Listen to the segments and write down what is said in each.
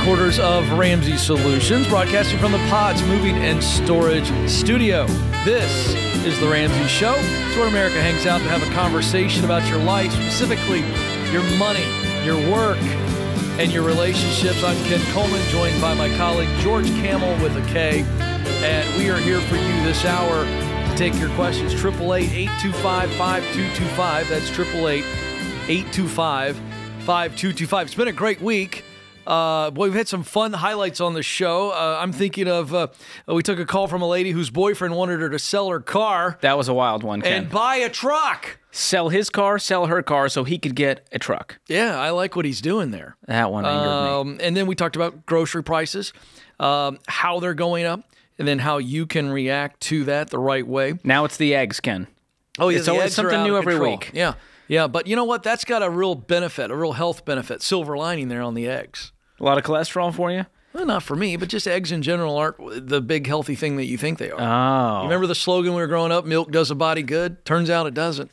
headquarters of Ramsey Solutions, broadcasting from the Pods Moving and Storage Studio. This is The Ramsey Show. It's where America hangs out to have a conversation about your life, specifically your money, your work, and your relationships. I'm Ken Coleman, joined by my colleague George Kamel with a K. And we are here for you this hour to take your questions. 888 825 5225. That's 888 825 5225. It's been a great week. Uh, boy, we've had some fun highlights on the show. Uh, I'm thinking of uh, we took a call from a lady whose boyfriend wanted her to sell her car That was a wild one, Ken. and buy a truck. sell his car, sell her car so he could get a truck. Yeah, I like what he's doing there. That one angered me. Um, and then we talked about grocery prices, um, how they're going up, and then how you can react to that the right way. Now it's the eggs, Ken. Oh, yeah, It's always something new every week. Yeah, yeah, but you know what? That's got a real benefit, a real health benefit, silver lining there on the eggs. A lot of cholesterol for you? Well, not for me, but just eggs in general aren't the big healthy thing that you think they are. Oh. You remember the slogan we were growing up? Milk does a body good. Turns out it doesn't.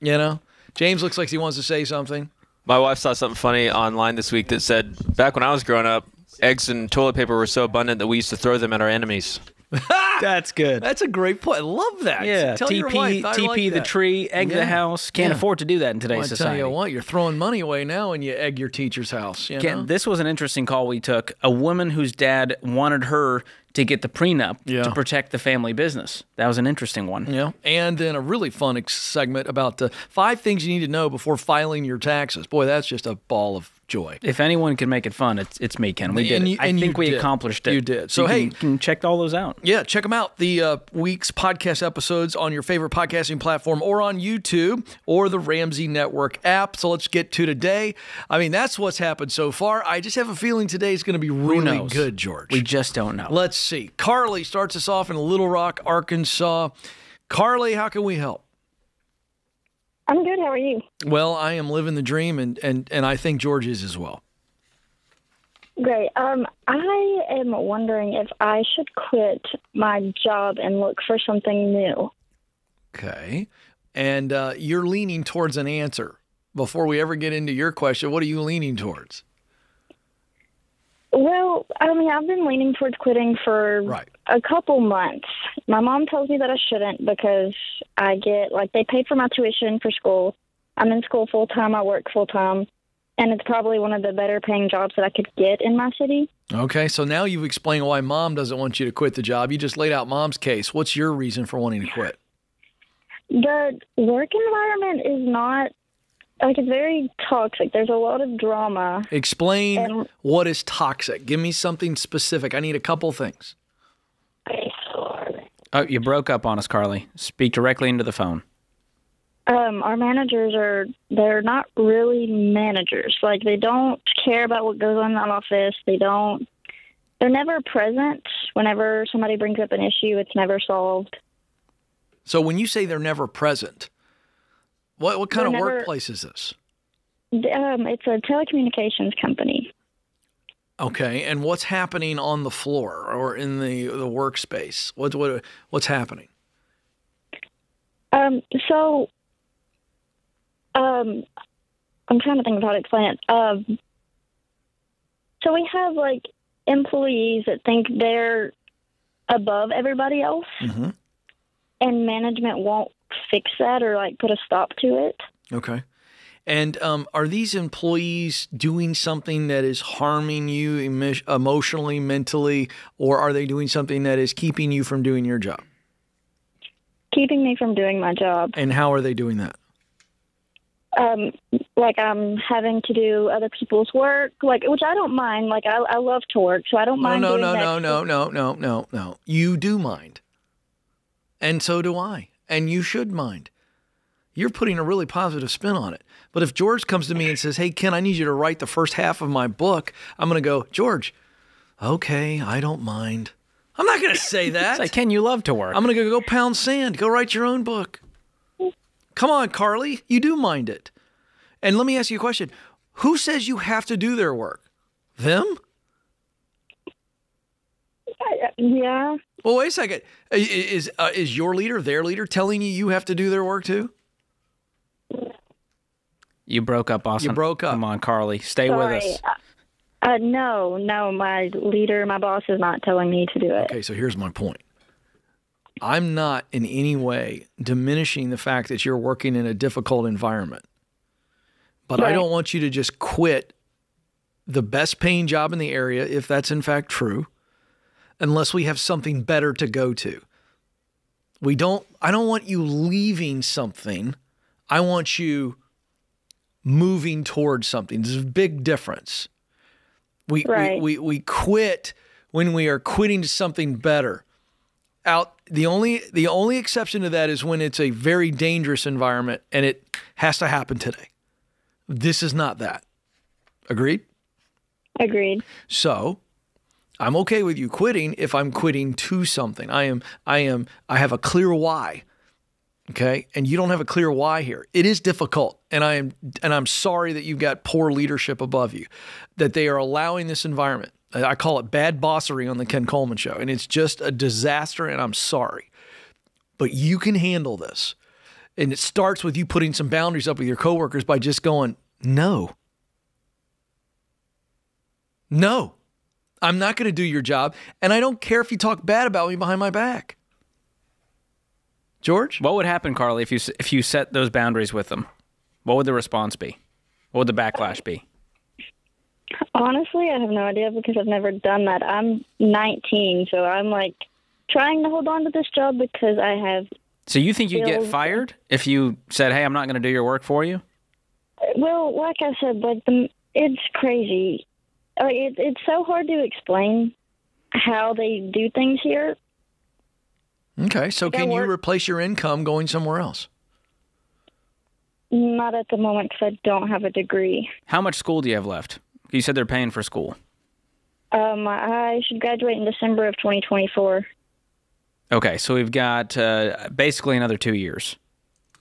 You know, James looks like he wants to say something. My wife saw something funny online this week that said, back when I was growing up, eggs and toilet paper were so abundant that we used to throw them at our enemies. That's good. That's a great point. I love that. yeah, Tell your TP, wife TP like the tree, egg Yeah. the house. Can't Yeah. afford to do that in Well, today's I tell society. you what, you're throwing money away now when you egg your teacher's house. You Ken, this was an interesting call we took. A woman whose dad wanted her to get the prenup Yeah. to protect the family business. That was an interesting one. Yeah, and then a really fun segment about uh, five things you need to know before filing your taxes. Boy, that's just a ball of joy. If anyone can make it fun, it's it's me, Ken. We did. You- I think we did. accomplished it. You did. So, you hey- can, can check all those out. Yeah, check them out. The uh, week's podcast episodes on your favorite podcasting platform or on YouTube or the Ramsey Network app. So let's get to today. I mean, that's what's happened so far. I just have a feeling today is going to be really good, George. We just don't know. Let's see. Carly starts us off in Little Rock, Arkansas. Carly, how can we help? I'm good. How are you? Well, I am living the dream, and, and, and I think George is as well. Great. Um, I am wondering if I should quit my job and look for something new. Okay. And uh, you're leaning towards an answer. Before we ever get into your question, what are you leaning towards? Well, I mean, I've been leaning towards quitting for Right. A couple months. My mom tells me that I shouldn't because I get like they paid for my tuition for school. I'm in school full time. I work full time, and it's probably one of the better paying jobs that I could get in my city. Okay, so now you've explained why mom doesn't want you to quit the job. You just laid out mom's case. What's your reason for wanting to quit? The work environment is not like it's very toxic. There's a lot of drama. Explain Um, what is toxic. Give me something specific. I need a couple things. Oh, you broke up on us, Carly. Speak directly into the phone. Um, our managers are they're not really managers. Like they don't care about what goes on in the office. They don't they're never present whenever somebody brings up an issue, it's never solved. So when you say they're never present, what what kind They're of never- workplace is this? Um, it's a telecommunications company. Okay, and what's happening on the floor or in the the workspace? What what what's happening? Um, so um I'm trying to think of how to explain it. Um so we have like employees that think they're above everybody else Mhm. and management won't fix that or like put a stop to it. Okay. And um, are these employees doing something that is harming you emo- emotionally, mentally, or are they doing something that is keeping you from doing your job? Keeping me from doing my job. And how are they doing that? Um, like I'm having to do other people's work, like which I don't mind. Like I, I love to work, so I don't mind. no, no, no, no, no, no, no, no. You do mind. And so do I. And you should mind. You're putting a really positive spin on it. But if George comes to me and says, Hey, Ken, I need you to write the first half of my book, I'm going to go, George, okay, I don't mind. I'm not going to say that. It's like, Ken, you love to work. I'm going to go go pound sand. Go write your own book. Come on, Carly. You do mind it. And let me ask you a question. Who says you have to do their work? Them? Yeah. Well, wait a second. I- i- Is uh, is your leader, their leader, telling you you have to do their work too? You broke up, Austin. You broke up. Come on, Carly. Stay Sorry. with us. Uh, no, no, my leader, my boss is not telling me to do it. Okay, so here's my point. I'm not in any way diminishing the fact that you're working in a difficult environment. But I don't want you to just quit the best paying job in the area, if that's in fact true, unless we have something better to go to. We don't, I don't want you leaving something. I want you moving towards something. There's a big difference. We, Right. we, we, we quit when we are quitting to something better. Out the only the only exception to that is when it's a very dangerous environment and it has to happen today. This is not that. Agreed? Agreed. So I'm okay with you quitting if I'm quitting to something. I am I am I have a clear why. Okay? And you don't have a clear why here. It is difficult and I am and I'm sorry that you've got poor leadership above you that they are allowing this environment. I call it bad bossery on the Ken Coleman show and it's just a disaster and I'm sorry. But you can handle this. And it starts with you putting some boundaries up with your coworkers by just going, "No. No. I'm not going to do your job. And I don't care if you talk bad about me behind my back. George? What would happen, Carly, if you if you set those boundaries with them? What would the response be? What would the backlash be? Honestly, I have no idea because I've never done that. I'm 19, so I'm like trying to hold on to this job because I have. So you think you'd get fired if you said, "Hey, I'm not going to do your work for you"? Well, like I said, like the, it's crazy. Like it, it's so hard to explain how they do things here. Okay. So that can you replace your income going somewhere else? Not at the moment because I don't have a degree. How much school do you have left? You said they're paying for school. Um, I should graduate in December of 2024. Okay, so we've got uh, basically another two years.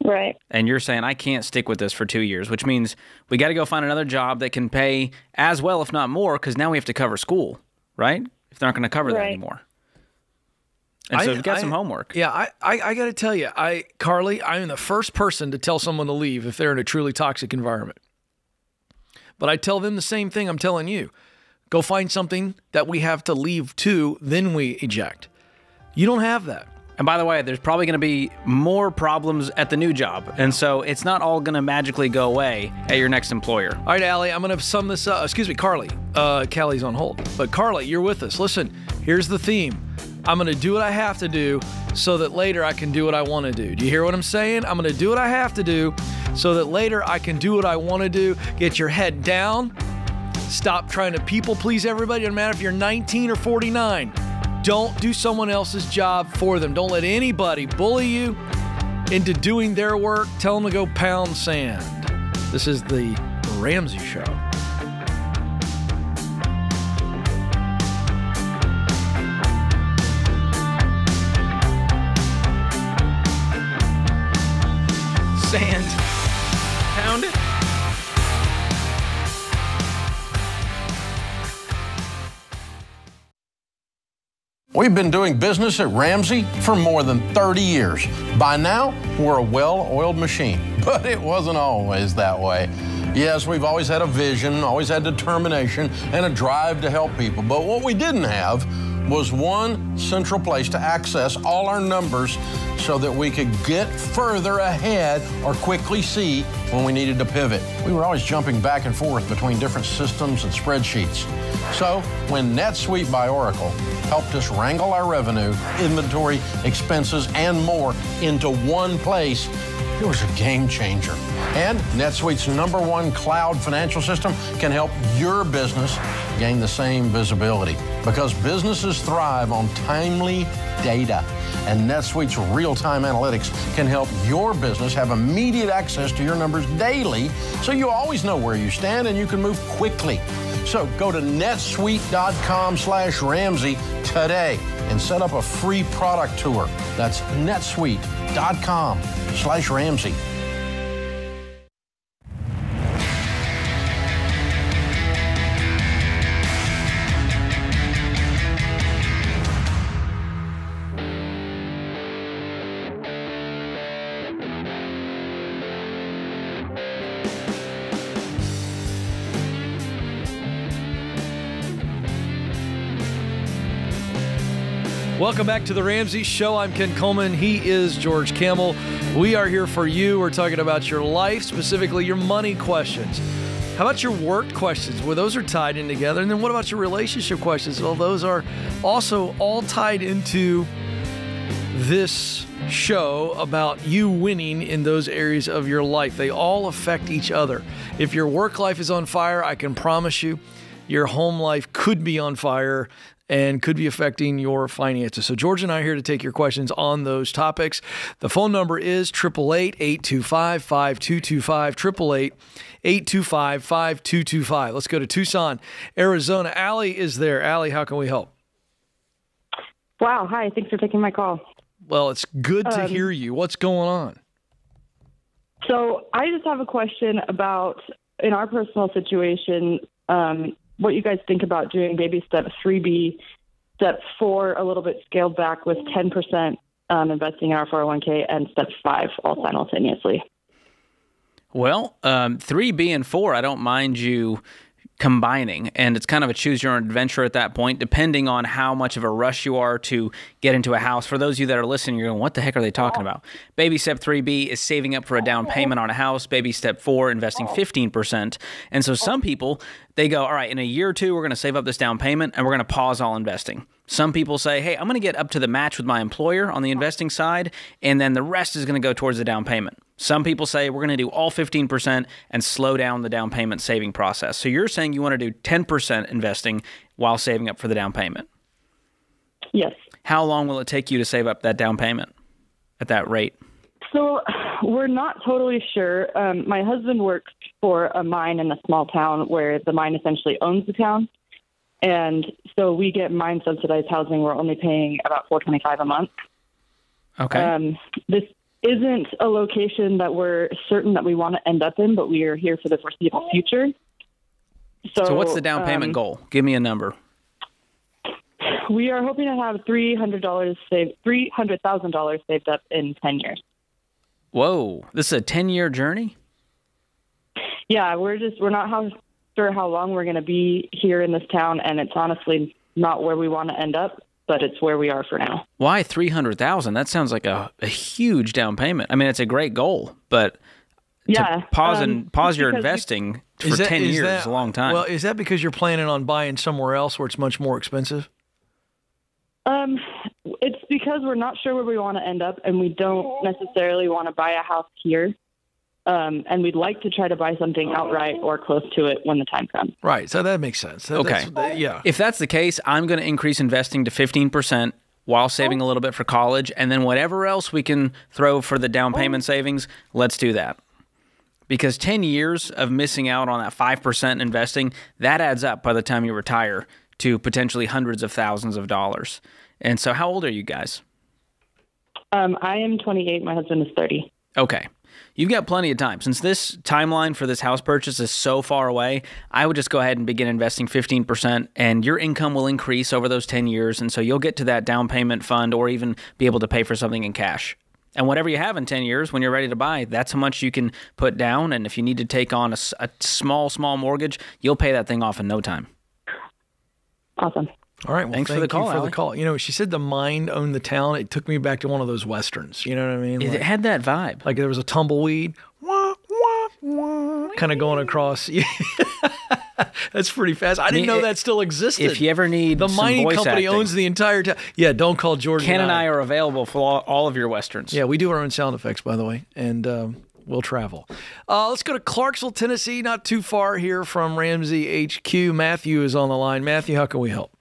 Right. And you're saying I can't stick with this for two years, which means we got to go find another job that can pay as well, if not more, because now we have to cover school, right? If they're not going to cover that anymore. And so I- we've got I- some homework. Yeah, I, I, I got to tell you, I Carly, I am the first person to tell someone to leave if they're in a truly toxic environment. But I tell them the same thing I'm telling you. Go find something that we have to leave to, then we eject. You don't have that. And by the way, there's probably going to be more problems at the new job. And so it's not all going to magically go away at your next employer. All right, Allie, I'm going to sum this up. Excuse me, Carly. Uh, on hold. But Carly, you're with us. Listen, here's the theme. I'm going to do what I have to do so that later I can do what I want to do. Do you hear what I'm saying? I'm going to do what I have to do so that later I can do what I want to do. Get your head down. Stop trying to people please everybody. No matter if you're 19 or 49. Don't do someone else's job for them. Don't let anybody bully you into doing their work. Tell them to go pound sand. This is the Ramsey Show. We've been doing business at Ramsey for more than 30 years. By now, we're a well oiled machine, but it wasn't always that way. Yes, we've always had a vision, always had determination, and a drive to help people. But what we didn't have was one central place to access all our numbers so that we could get further ahead or quickly see when we needed to pivot. We were always jumping back and forth between different systems and spreadsheets. So when NetSuite by Oracle helped us wrangle our revenue, inventory, expenses, and more into one place, it was a game changer. And NetSuite's number one cloud financial system can help your business gain the same visibility because businesses thrive on timely data. And NetSuite's real time analytics can help your business have immediate access to your numbers daily so you always know where you stand and you can move quickly. So go to netsuite.com slash Ramsey today and set up a free product tour. That's netsuite.com slash Ramsey. Welcome back to the Ramsey Show. I'm Ken Coleman. He is George Kamel. We are here for you. We're talking about your life, specifically your money questions. How about your work questions? Well, those are tied in together. And then what about your relationship questions? Well, those are also all tied into this show about you winning in those areas of your life. They all affect each other. If your work life is on fire, I can promise you your home life could be on fire and could be affecting your finances. So George and I are here to take your questions on those topics. The phone number is 888-825-5225, 888-825-5225. Let's go to Tucson, Arizona. Allie is there. Allie, how can we help? Wow. Hi. Thanks for taking my call. Well, it's good to Um, hear you. What's going on? So I just have a question about in our personal situation, um, what you guys think about doing baby step 3B, step four, a little bit scaled back with 10% um, investing in our 401k, and step five all simultaneously. Well, um, 3B and 4, I don't mind you combining. And it's kind of a choose your own adventure at that point, depending on how much of a rush you are to get into a house. For those of you that are listening, you're going, what the heck are they talking about? Baby step 3B is saving up for a down payment on a house. Baby step 4, investing 15%. And so some people, they go, all right, in a year or two, we're going to save up this down payment and we're going to pause all investing. Some people say, hey, I'm going to get up to the match with my employer on the investing side, and then the rest is going to go towards the down payment. Some people say we're going to do all 15% and slow down the down payment saving process. So you're saying you want to do 10% investing while saving up for the down payment. Yes. How long will it take you to save up that down payment at that rate? So we're not totally sure. Um, my husband works for a mine in a small town where the mine essentially owns the town. And so we get mine subsidized housing. We're only paying about four twenty five a month. Okay. Um, this isn't a location that we're certain that we want to end up in, but we are here for the foreseeable future. So, so what's the down payment um, goal? Give me a number. We are hoping to have three hundred dollars saved, three hundred thousand dollars saved up in ten years. Whoa, this is a 10 year journey? Yeah, we're just we're not how, sure how long we're going to be here in this town, and it's honestly not where we want to end up, but it's where we are for now. Why 300,000? That sounds like a, a huge down payment. I mean, it's a great goal, but Yeah, to pause um, and pause your because we- investing for that- 10 is years that- is a long time. Well, is that because you're planning on buying somewhere else where it's much more expensive? Um, it's because we're not sure where we want to end up, and we don't necessarily want to buy a house here. Um, and we'd like to try to buy something outright or close to it when the time comes. Right. So that makes sense. That- Okay. that- yeah. If that's the case, I'm going to increase investing to 15% while saving a little bit for college. And then whatever else we can throw for the down payment savings, let's do that. Because 10 years of missing out on that 5% investing, that adds up by the time you retire to potentially hundreds of thousands of dollars. And so, how old are you guys? Um, I am 28. My husband is 30. Okay. You've got plenty of time. Since this timeline for this house purchase is so far away, I would just go ahead and begin investing 15%, and your income will increase over those 10 years. And so you'll get to that down payment fund or even be able to pay for something in cash. And whatever you have in 10 years, when you're ready to buy, that's how much you can put down. And if you need to take on a small, small mortgage, you'll pay that thing off in no time. Awesome. All right. Well, Thanks for the call, You for Allie. the call. You know, she said the mind owned the town. It took me back to one of those westerns. You know what I mean? It had that vibe. like there was a tumbleweed, wah, wah, wah, kind of going across. That's pretty fast. I didn't know it- that still existed. If you ever need the mining company acting, owns the entire town. Yeah, don't call Jordan. Ken and I are available for all, all of your westerns. Yeah, we do our own sound effects, by the way, and um, we'll travel. Uh, let's go to Clarksville, Tennessee, not too far here from Ramsey HQ. Matthew is on the line. Matthew, how can we help?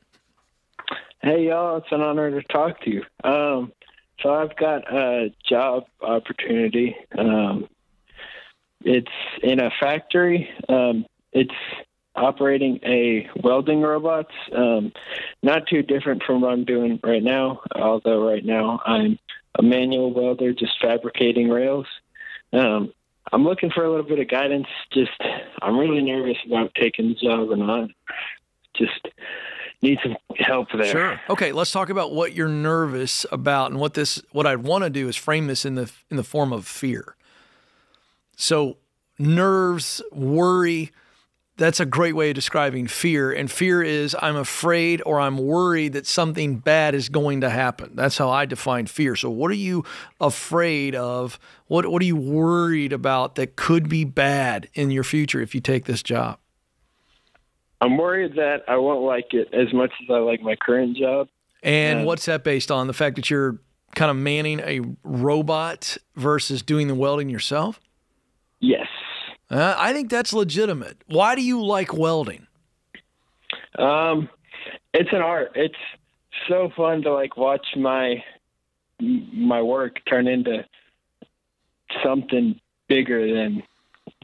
Hey y'all, it's an honor to talk to you. Um, so I've got a job opportunity. Um, it's in a factory. Um, it's operating a welding robots. Um, not too different from what I'm doing right now. Although right now I'm a manual welder, just fabricating rails. Um, I'm looking for a little bit of guidance. Just I'm really nervous about taking the job or not. Just need some help there. Sure. Okay, let's talk about what you're nervous about and what this what I want to do is frame this in the in the form of fear. So, nerves, worry, that's a great way of describing fear. And fear is I'm afraid or I'm worried that something bad is going to happen. That's how I define fear. So, what are you afraid of? What What are you worried about that could be bad in your future if you take this job? I'm worried that I won't like it as much as I like my current job. And what's that based on? The fact that you're kind of manning a robot versus doing the welding yourself? Yes. Uh, I think that's legitimate. Why do you like welding? Um, it's an art. It's so fun to like watch my my work turn into something bigger than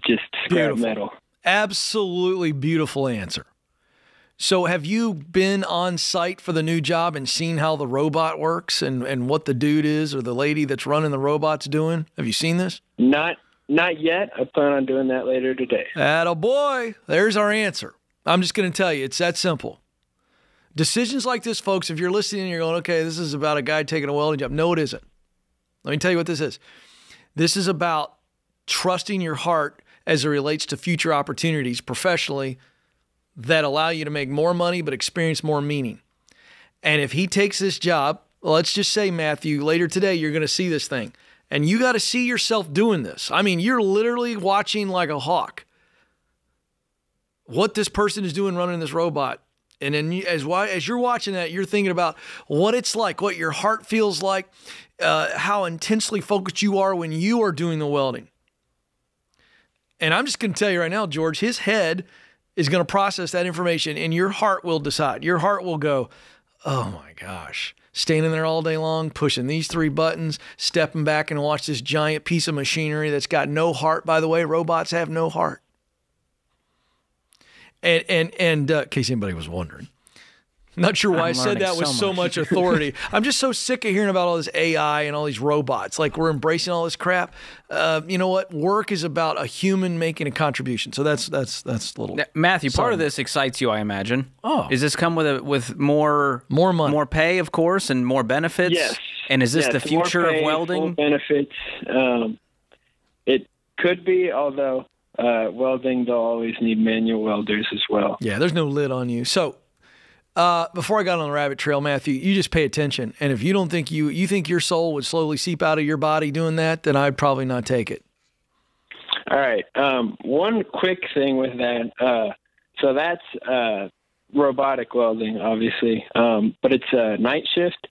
just scrap Beautiful. metal. Absolutely beautiful answer. So, have you been on site for the new job and seen how the robot works and, and what the dude is or the lady that's running the robot's doing? Have you seen this? Not not yet. I plan on doing that later today. Atta boy. There's our answer. I'm just going to tell you, it's that simple. Decisions like this, folks, if you're listening and you're going, okay, this is about a guy taking a welding job. No, it isn't. Let me tell you what this is. This is about trusting your heart as it relates to future opportunities professionally that allow you to make more money but experience more meaning. And if he takes this job, let's just say, Matthew, later today, you're going to see this thing. And you got to see yourself doing this. I mean, you're literally watching like a hawk what this person is doing running this robot. And then as why as you're watching that, you're thinking about what it's like, what your heart feels like, uh, how intensely focused you are when you are doing the welding. And I'm just going to tell you right now, George, his head is going to process that information, and your heart will decide. Your heart will go, "Oh my gosh." Standing there all day long, pushing these three buttons, stepping back and watch this giant piece of machinery that's got no heart. By the way, robots have no heart. And and and uh, in case anybody was wondering, not sure why i I'm said that learning with so so much. much authority. I'm just so sick of hearing about all this AI and all these robots. Like we're embracing all this crap. Uh, you know what? Work is about a human making a contribution. So that's that's that's a little Now, Matthew, part of this excites you, I imagine. Oh. Is this come with a with more More money. more pay, of course, and more benefits? Yes. And is this Yes, the more future pay, of full welding? benefits? Um, it could be, although uh, welding they'll always need manual welders as well. Yeah, there's no lid on you. So, uh, before I got on the rabbit trail, Matthew, you just pay attention. And if you don't think you you think your soul would slowly seep out of your body doing that, then I'd probably not take it. All right. Um, one quick thing with that. Uh, so that's uh, robotic welding, obviously, um, but it's a night shift.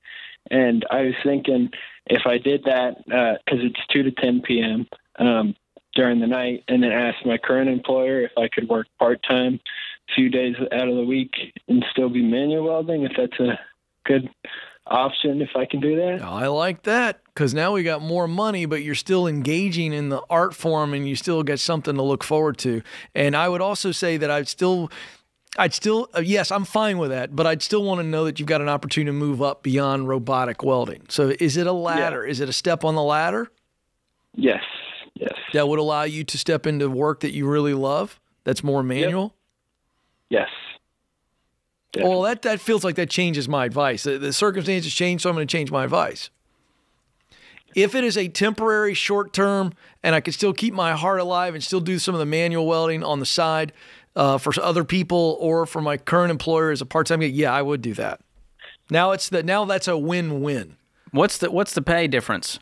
And I was thinking if I did that because it's two to ten p.m. Um, during the night, and then asked my current employer if I could work part time, few days out of the week, and still be manual welding. If that's a good option, if I can do that. I like that because now we got more money, but you're still engaging in the art form and you still get something to look forward to. And I would also say that I'd still, I'd still, uh, yes, I'm fine with that, but I'd still want to know that you've got an opportunity to move up beyond robotic welding. So is it a ladder? Is it a step on the ladder Yes. Yes. that would allow you to step into work that you really love? That's more manual. Yes. Well, that, that feels like that changes my advice. The, the circumstances change, so I'm going to change my advice. If it is a temporary, short term, and I can still keep my heart alive and still do some of the manual welding on the side uh, for other people or for my current employer as a part time gig, yeah, I would do that. Now it's the now that's a win win. What's the what's the pay difference?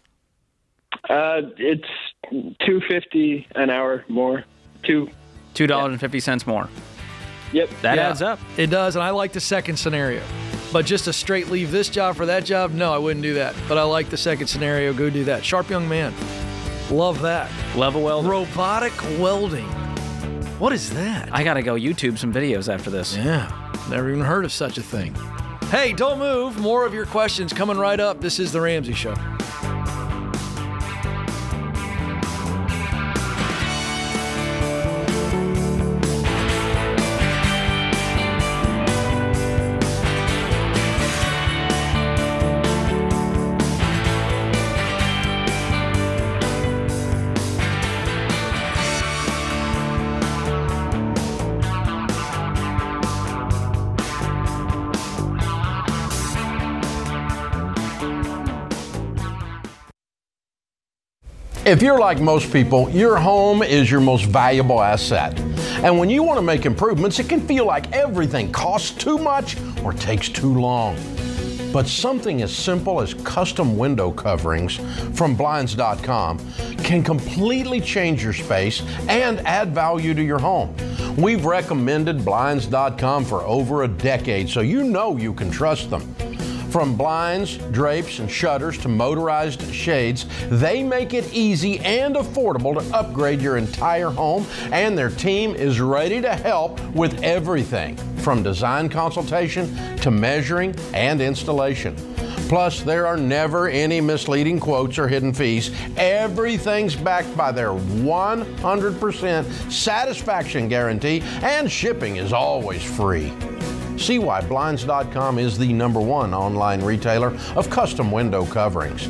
Uh, it's two fifty an hour more. Two. Two dollars and fifty cents more. Yep. That Yeah, adds up. It does, and I like the second scenario. But just to straight leave this job for that job, no, I wouldn't do that. But I like the second scenario. Go do that. Sharp young man. Love that. Level weld. Robotic welding. What is that? I gotta go YouTube some videos after this. Yeah, never even heard of such a thing. Hey, don't move. More of your questions coming right up. This is The Ramsey Show. If you're like most people, your home is your most valuable asset. And when you want to make improvements, it can feel like everything costs too much or takes too long. But something as simple as custom window coverings from Blinds.com can completely change your space and add value to your home. We've recommended Blinds.com for over a decade, so you know you can trust them. From blinds, drapes, and shutters to motorized shades, they make it easy and affordable to upgrade your entire home, and their team is ready to help with everything from design consultation to measuring and installation. Plus, there are never any misleading quotes or hidden fees. Everything's backed by their 100% satisfaction guarantee, and shipping is always free. See why Blinds.com is the number one online retailer of custom window coverings.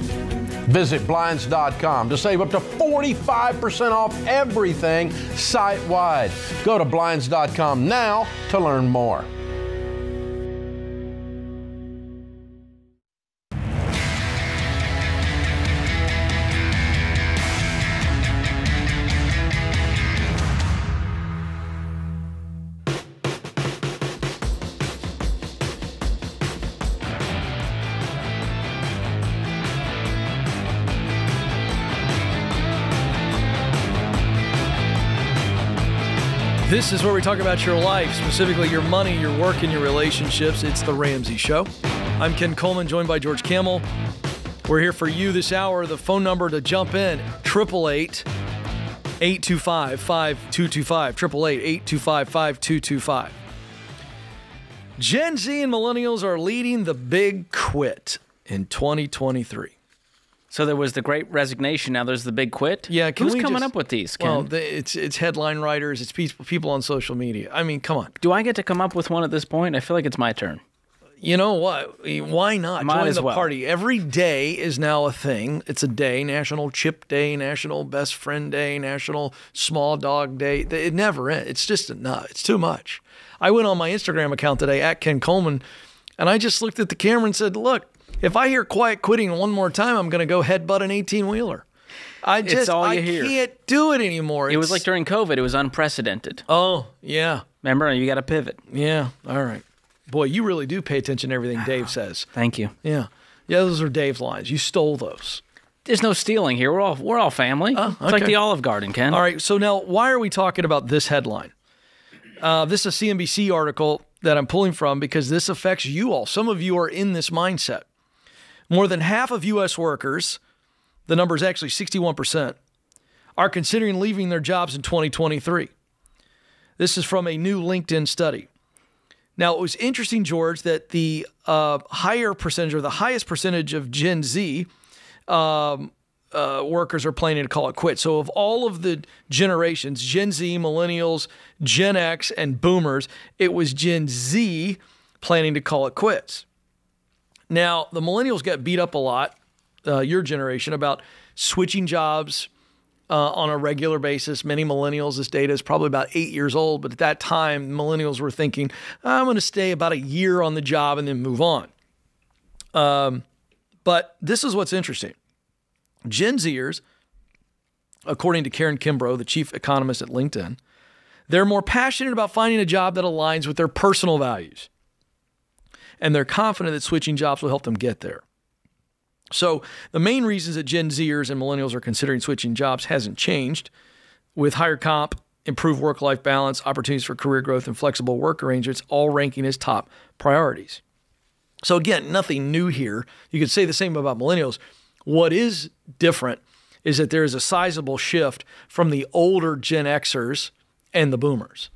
Visit Blinds.com to save up to 45% off everything site wide. Go to Blinds.com now to learn more. This is where we talk about your life, specifically your money, your work, and your relationships. It's The Ramsey Show. I'm Ken Coleman, joined by George Kamel. We're here for you this hour. The phone number to jump in 888 825 5225. 888 825 5225. Gen Z and millennials are leading the big quit in 2023. So there was the great resignation. Now there's the big quit. Yeah, who's coming just- up with these? Ken? Well, the, it's it's headline writers, it's people people on social media. I mean, come on. Do I get to come up with one at this point? I feel like it's my turn. You know what? Why not Might join the well. party? Every day is now a thing. It's a day: National Chip Day, National Best Friend Day, National Small Dog Day. It never ends. It's just enough. It's too much. I went on my Instagram account today at Ken Coleman, and I just looked at the camera and said, "Look, if I hear quiet quitting one more time, I'm going to go headbutt an 18 wheeler." I just all I hear. can't do it anymore. It was like during COVID. It was unprecedented. oh yeah, Remember, you got to pivot. yeah. All right, boy, you really do pay attention to everything Dave says. Thank you. Yeah. Yeah, those are Dave's lines. You stole those. There's no stealing here. We're all we're all family. It's like the Olive Garden, Ken. All right. So now, why are we talking about this headline? Uh, this is a CNBC article that I'm pulling from because this affects you all. Some of you are in this mindset. More than half of U.S. workers, the number is actually 61%, are considering leaving their jobs in 2023. This is from a new LinkedIn study. Now, it was interesting, George, that the uh, higher percentage or the highest percentage of Gen Z um, uh, workers are planning to call it quits. So, of all of the generations, Gen Z, Millennials, Gen X, and Boomers, it was Gen Z planning to call it quits. Now, the Millennials got beat up a lot, uh, your generation, about switching jobs uh, on a regular basis. Many millennials, this data is probably about eight years old, but at that time, millennials were thinking, I'm going to stay about a year on the job and then move on. Um, but this is what's interesting. Gen Zers, according to Karin Kimbrough, the chief economist at LinkedIn, they're more passionate about finding a job that aligns with their personal values. And they're confident that switching jobs will help them get there. So, the main reasons that Gen Zers and millennials are considering switching jobs hasn't changed. With higher comp, improved work life balance, opportunities for career growth, and flexible work arrangements, all ranking as top priorities. So, again, nothing new here. You could say the same about millennials. What is different is that there is a sizable shift from the older Gen Xers and the boomers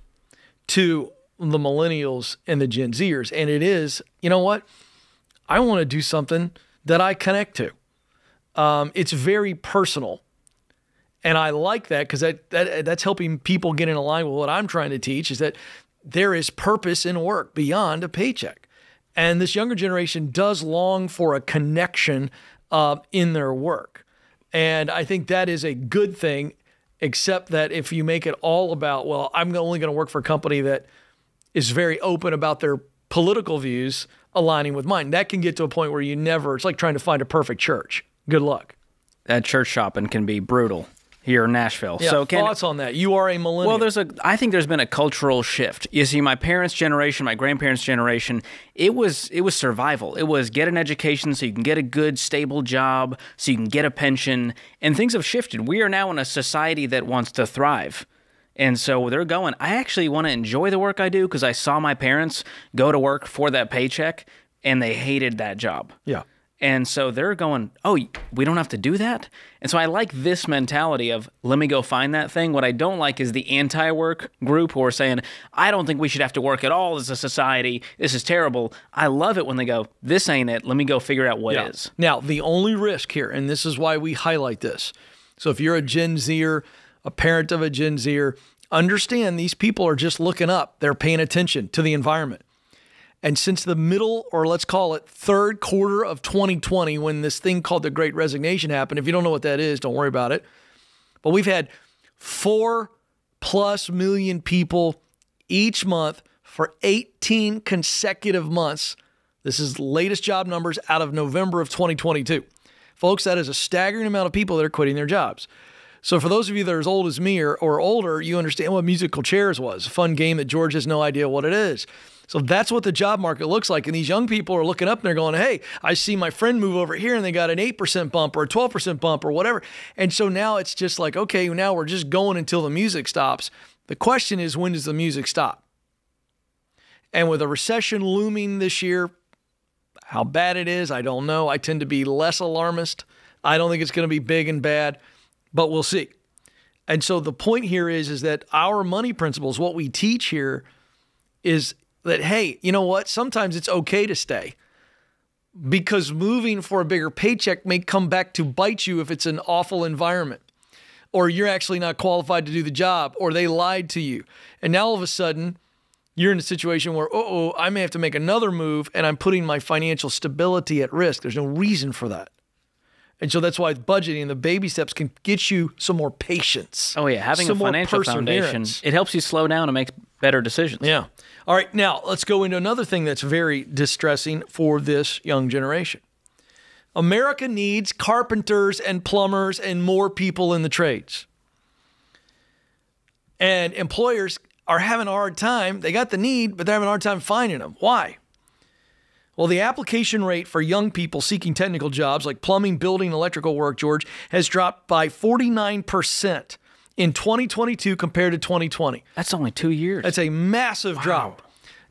to the millennials and the Gen Zers. And it is, you know what? I want to do something that I connect to. Um, it's very personal. And I like that because that, that that's helping people get in line with what I'm trying to teach is that there is purpose in work beyond a paycheck. And this younger generation does long for a connection uh, in their work. And I think that is a good thing, except that if you make it all about, well, I'm only going to work for a company that is very open about their political views aligning with mine, that can get to a point where you never, it's like trying to find a perfect church. Good luck. That church shopping can be brutal. here in Nashville. Yeah, so can, thoughts on that? You are a millennial. Well, there's a. I think there's been a cultural shift. You see, my parents' generation, my grandparents' generation, it was it was survival. It was get an education so you can get a good, stable job, so you can get a pension, and things have shifted. We are now in a society that wants to thrive. And so they're going, I actually want to enjoy the work I do because I saw my parents go to work for that paycheck and they hated that job. yeah. And so they're going, oh, we don't have to do that. And so I like this mentality of let me go find that thing. What I don't like is the anti work group who are saying, I don't think we should have to work at all as a society. This is terrible. I love it when they go, this ain't it. Let me go figure out what is. Now, the only risk here, and this is why we highlight this. So if you're a Gen Zer, a parent of a Gen Zer, understand these people are just looking up. They're paying attention to the environment. And since the middle, or let's call it third quarter of 2020, when this thing called the Great Resignation happened, if you don't know what that is, don't worry about it. But we've had four plus million people each month for 18 consecutive months. This is latest job numbers out of November of 2022. Folks, that is a staggering amount of people that are quitting their jobs. So, for those of you that are as old as me or, or older, you understand what musical chairs was a fun game that George has no idea what it is. So, that's what the job market looks like. And these young people are looking up and they're going, hey, I see my friend move over here and they got an 8% bump or a 12% bump or whatever. And so now it's just like, okay, now we're just going until the music stops. The question is, when does the music stop? And with a recession looming this year, how bad it is, I don't know. I tend to be less alarmist. I don't think it's going to be big and bad, but we'll see. And so the point here is is that our money principles, what we teach here is that hey, you know what? Sometimes it's okay to stay. Because moving for a bigger paycheck may come back to bite you if it's an awful environment or you're actually not qualified to do the job or they lied to you. And now all of a sudden, you're in a situation where, oh, I may have to make another move and I'm putting my financial stability at risk. There's no reason for that. And so that's why budgeting the baby steps can get you some more patience. Oh, yeah. Having some a financial foundation, it helps you slow down and make better decisions. Yeah. All right. Now let's go into another thing that's very distressing for this young generation. America needs carpenters and plumbers and more people in the trades. And employers are having a hard time. They got the need, but they're having a hard time finding them. Why? Well, the application rate for young people seeking technical jobs like plumbing, building, electrical work, George, has dropped by 49% in 2022 compared to 2020. That's only two years. That's a massive drop.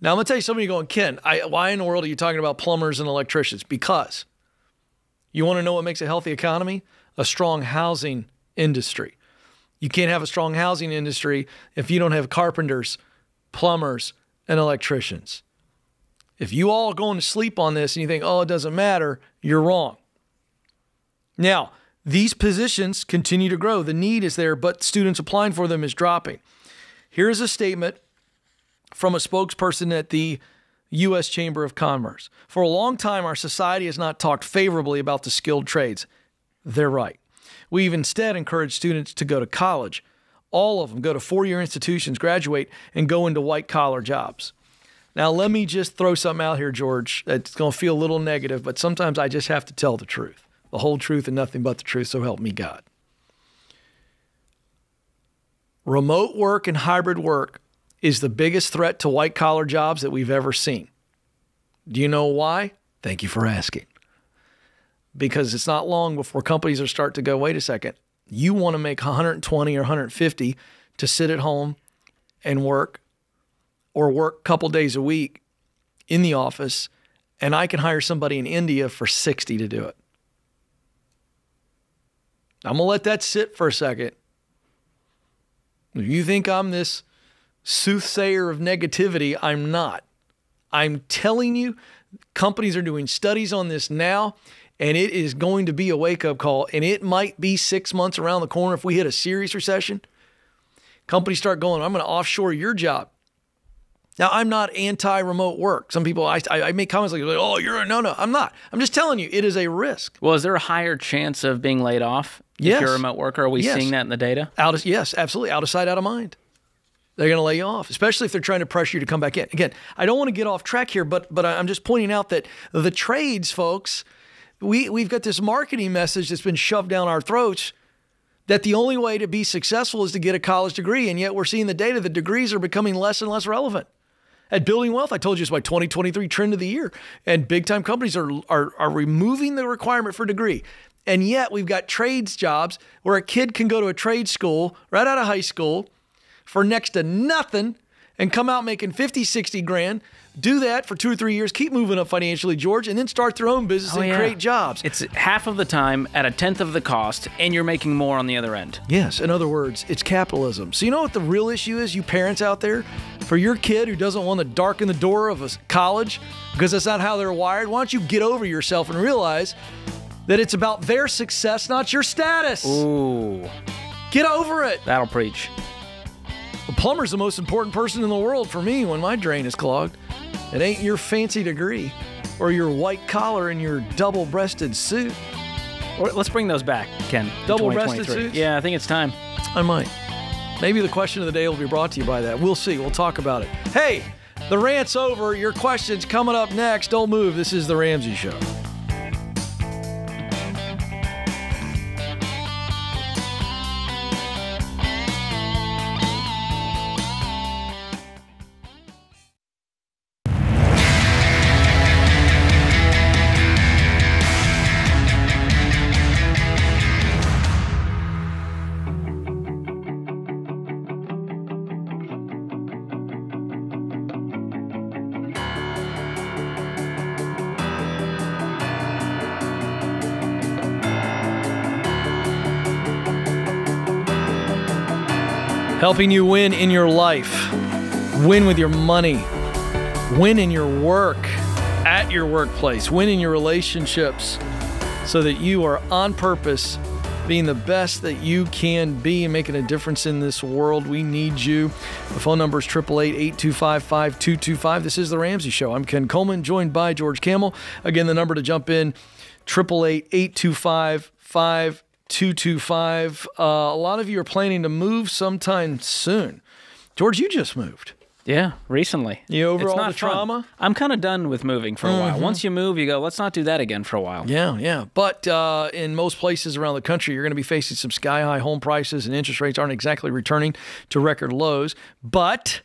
Now, I'm going to tell you something you're going, Ken, I, why in the world are you talking about plumbers and electricians? Because you want to know what makes a healthy economy? A strong housing industry. You can't have a strong housing industry if you don't have carpenters, plumbers, and electricians. If you all are going to sleep on this and you think, oh, it doesn't matter, you're wrong. Now, these positions continue to grow. The need is there, but students applying for them is dropping. Here's a statement from a spokesperson at the U.S. Chamber of Commerce. For a long time, our society has not talked favorably about the skilled trades. They're right. We've instead encouraged students to go to college. All of them go to four year institutions, graduate, and go into white collar jobs. Now, let me just throw something out here, George. It's going to feel a little negative, but sometimes I just have to tell the truth, the whole truth, and nothing but the truth. So help me God. Remote work and hybrid work is the biggest threat to white collar jobs that we've ever seen. Do you know why? Thank you for asking. Because it's not long before companies are start to go, wait a second, you want to make 120 or 150 to sit at home and work or work a couple days a week in the office, and I can hire somebody in India for 60 to do it. I'm going to let that sit for a second. You think I'm this soothsayer of negativity, I'm not. I'm telling you, companies are doing studies on this now, and it is going to be a wake up call. And it might be six months around the corner if we hit a serious recession. Companies start going, I'm going to offshore your job. Now, I'm not anti remote work. Some people, I, I make comments like, oh, you're a no, no. I'm not. I'm just telling you, it is a risk. well, is there a higher chance of being laid off if you're a remote worker? Are we Yes. seeing that in the data? Out of, yes, absolutely. Out of sight, out of mind. They're going to lay you off, especially if they're trying to pressure you to come back in. Again, I don't want to get off track here, but but I'm just pointing out that the trades, folks, we we've got this marketing message that's been shoved down our throats that the only way to be successful is to get a college degree. And yet we're seeing the data that degrees are becoming less and less relevant. At Building Wealth, I told you it's my 2023 trend of the year. And big time companies are, are, are removing the requirement for degree. And yet we've got trades jobs where a kid can go to a trade school right out of high school for next to nothing and come out making 50, 60 grand, do that for two or three years, keep moving up financially, George, and then start their own business Oh, and yeah. create jobs. It's half of the time at a tenth of the cost, and you're making more on the other end. Yes, in other words, it's capitalism. So, you know what the real issue is, you parents out there? For your kid who doesn't want to darken the door of a college because that's not how they're wired, why don't you get over yourself and realize that it's about their success, not your status? Ooh, Get over it. that'll preach. A plumber's the most important person in the world for me when my drain is clogged. It ain't your fancy degree or your white collar and your double breasted suit. Let's bring those back, Ken. Double-breasted 2023. suits? Yeah, I think it's time. I might. Maybe the question of the day will be brought to you by that. We'll see. We'll talk about it. Hey, the rant's over. Your questions coming up next. Don't move. This is The Ramsey Show. Helping you win in your life, win with your money, win in your work, at your workplace, win in your relationships, so that you are on purpose being the best that you can be and making a difference in this world. We need you. The phone number is 888 825 This is The Ramsey Show. I'm Ken Coleman, joined by George Kamel. Again, the number to jump in 888 825 5225. Uh, a lot of you are planning to move sometime soon. George, you just moved. Yeah, recently. You over it's all not the fun. trauma? Mm-hmm. I'm kind of done with moving for a while. Once you move, you go, let's not do that again for a while. Yeah, yeah. But uh, in most places around the country, you're going to be facing some sky high home prices and interest rates aren't exactly returning to record lows. But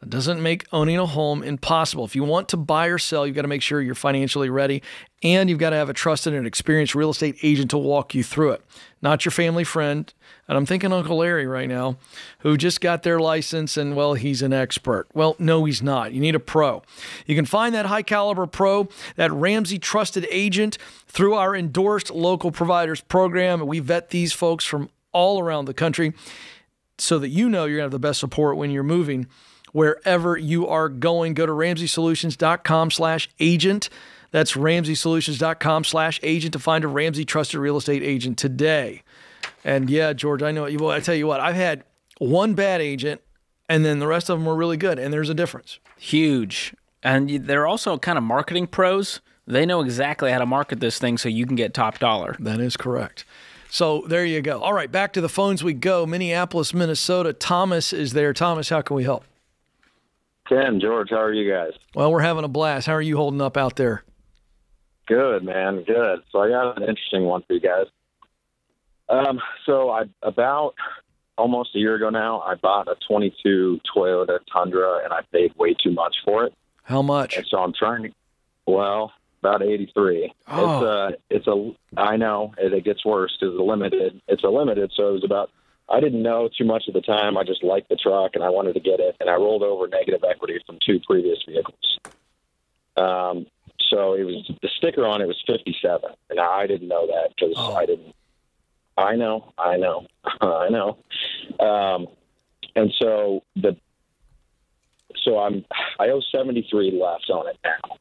that doesn't make owning a home impossible. If you want to buy or sell, you've got to make sure you're financially ready and you've got to have a trusted and experienced real estate agent to walk you through it. Not your family friend. And I'm thinking Uncle Larry right now, who just got their license and, well, he's an expert. Well, no, he's not. You need a pro. You can find that high caliber pro, that Ramsey trusted agent, through our endorsed local providers program. We vet these folks from all around the country so that you know you're going to have the best support when you're moving wherever you are going. Go to ramseysolutions.com slash agent. That's ramseysolutions.com slash agent to find a Ramsey trusted real estate agent today. And yeah, George, I know you. Well, I tell you what, I've had one bad agent, and then the rest of them were really good, and there's a difference. Huge. And they're also kind of marketing pros. They know exactly how to market this thing so you can get top dollar. That is correct. So there you go. All right, back to the phones we go. Minneapolis, Minnesota. Thomas is there. Thomas, how can we help? Ken, George, how are you guys? Well, we're having a blast. How are you holding up out there? Good, man. Good. So I got an interesting one for you guys. Um, so I about almost a year ago now, I bought a 22 Toyota Tundra, and I paid way too much for it. How much? And so I'm trying to, well, about 83. Oh. It's a, it's a, I know it, it gets worse because it's a limited. It's a limited, so it was about. I didn't know too much at the time. I just liked the truck and I wanted to get it, and I rolled over negative equity from two previous vehicles. Um, so it was the sticker on it was 57, and I didn't know that because Oh. I didn't. I know, I know, I know. Um, and so the so I'm I owe 73 left on it now,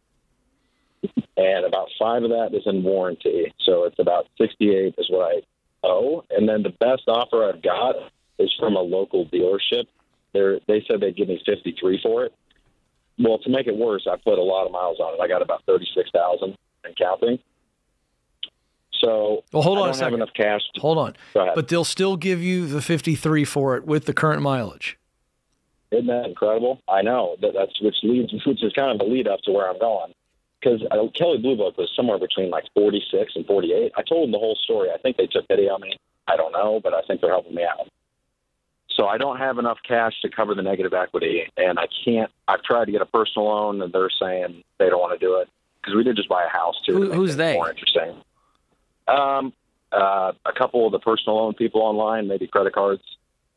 and about five of that is in warranty. So it's about 68 is what I owe, and then the best offer I've got is from a local dealership. They they said they'd give me 53 for it. Well, to make it worse, I put a lot of miles on it. I got about 36,000 and counting. So Well, hold on a don't have second. enough cash. To, Hold on. But they'll still give you the 53 for it with the current mileage. Isn't that incredible? I know that that's which leads, which is kind of the lead up to where I'm going. Because Kelley Blue Book was somewhere between like 46 and 48. I told them the whole story. I think they took pity on me. I don't know, but I think they're helping me out. So I don't have enough cash to cover the negative equity, and I can't. I've tried to get a personal loan, and they're saying they don't want to do it because we did just buy a house too. Who- to who's they? More interesting. Um, uh, a couple of the personal loan people online, maybe credit cards.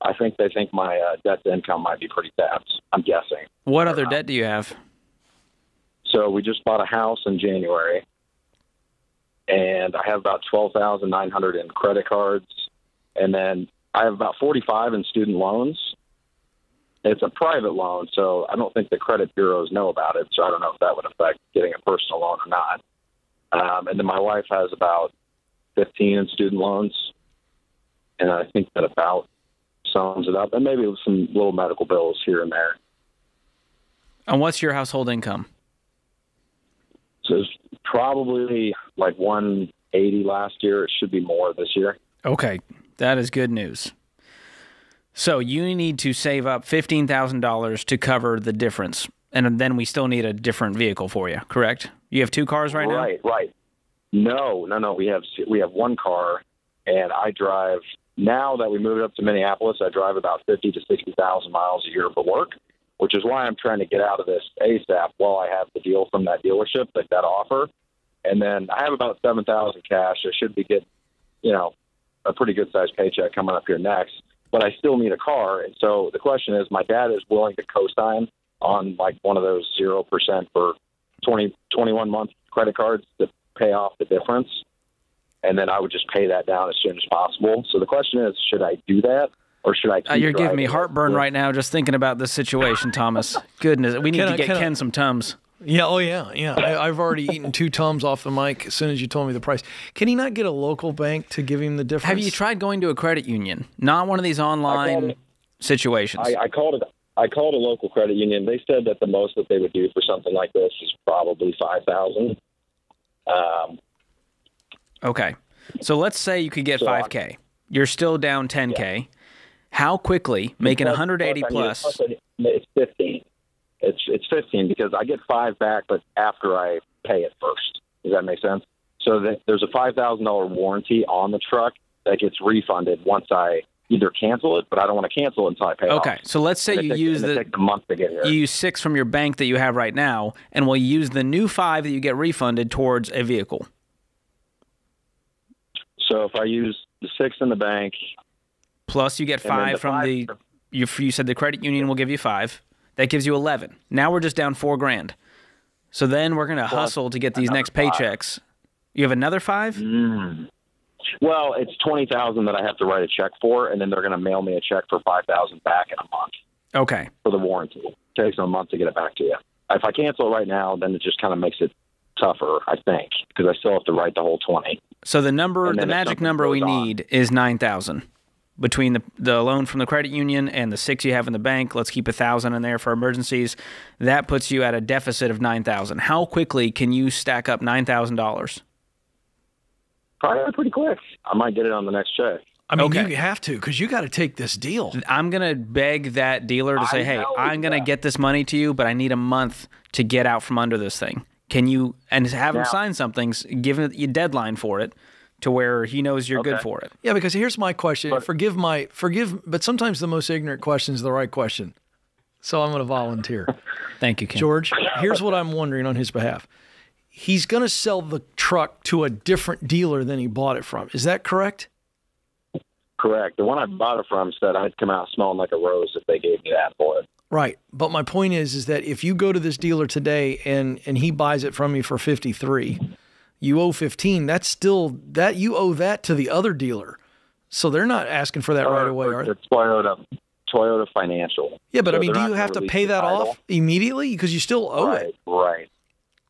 I think they think my uh, debt to income might be pretty tapped. I'm guessing. What other debt do you have? So we just bought a house in January, and I have about twelve thousand nine hundred in credit cards, and then I have about forty five in student loans. It's a private loan, so I don't think the credit bureaus know about it. So I don't know if that would affect getting a personal loan or not. Um, and then my wife has about fifteen in student loans, and I think that about sums it up, and maybe some little medical bills here and there. And what's your household income? So it's probably like 180 last year. It should be more this year. Okay, that is good news. So you need to save up fifteen thousand dollars to cover the difference, and then we still need a different vehicle for you. Correct? You have two cars right, now. Right, right. No, no, no. We have we have one car, and I drive. Now that we moved up to Minneapolis, I drive about 50 to 60 thousand miles a year for work, which is why I'm trying to get out of this ASAP while I have the deal from that dealership, like that offer. And then I have about seven thousand cash. I should be getting, you know, a pretty good sized paycheck coming up here next. But I still need a car, and so the question is, my dad is willing to co-sign on like one of those zero percent for 20, 21 month credit cards to pay off the difference. And then I would just pay that down as soon as possible. So the question is, should I do that or should I? Keep Uh, you're giving me heartburn right now just thinking about this situation, Thomas. Goodness, we need Can to I- get can I- Ken some tums. Yeah, oh yeah, yeah. I, I've already eaten two tums off the mic as soon as you told me the price. Can he not get a local bank to give him the difference? Have you tried going to a credit union? Not one of these online it. situations. I, I called it. I called a local credit union. They said that the most that they would do for something like this is probably five thousand. Um, Okay. So let's say you could get So 5K. You're still down 10K. How quickly, making plus- 180 plus I plus, plus It's fifteen. It's it's fifteen because I get five back, but after I pay it first. Does that make sense? So that there's a five thousand dollar warranty on the truck that gets refunded once I either cancel it, but I don't want to cancel it until I pay off. Okay, so let's say And you use the month to get here. you use six from your bank that you have right now, and we'll use the new five that you get refunded towards a vehicle. so if I use the six in the bank, Plus, you get five the from five- the. You, you said the credit union will give you five. That gives you 11. Now we're just down four grand. So then we're going to hustle to get these next five. paychecks. You have another five? Mm. well, it's twenty thousand that I have to write a check for, and then they're going to mail me a check for five thousand back in a month Okay. for the warranty. It takes them a month to get it back to you. If I cancel it right now, then it just kind of makes it tougher, I think, because I still have to write the whole twenty. So the number, the magic number we on- need is 9,000. Between the, the loan from the credit union and the six you have in the bank, let's keep a thousand in there for emergencies. That puts you at a deficit of 9,000. How quickly can you stack up $9,000? Probably pretty quick. I might get it on the next check. I mean, Okay. you have to because you got to take this deal. I'm going to beg that dealer to say, I hey, I'm going to that. get this money to you, but I need a month to get out from under this thing. Can you, and have him Now- sign something, give it a deadline for it to where he knows you're good for it. Yeah, because here's my question. forgive my forgive, but sometimes the most ignorant question is the right question. So I'm going to volunteer. Thank you, Ken. George, here's what I'm wondering on his behalf. He's going to sell the truck to a different dealer than he bought it from. Is that correct? Correct. The one I bought it from said I'd come out smelling like a rose if they gave me that for it. Right. But my point is is that if you go to this dealer today and and he buys it from you for 53, you owe 15, that's still that you owe that to the other dealer. So they're not asking for that right uh, away, are they? It's Toyota, Toyota Financial. Yeah, but I mean, do you have to pay that title. off immediately because you still owe right, it? Right.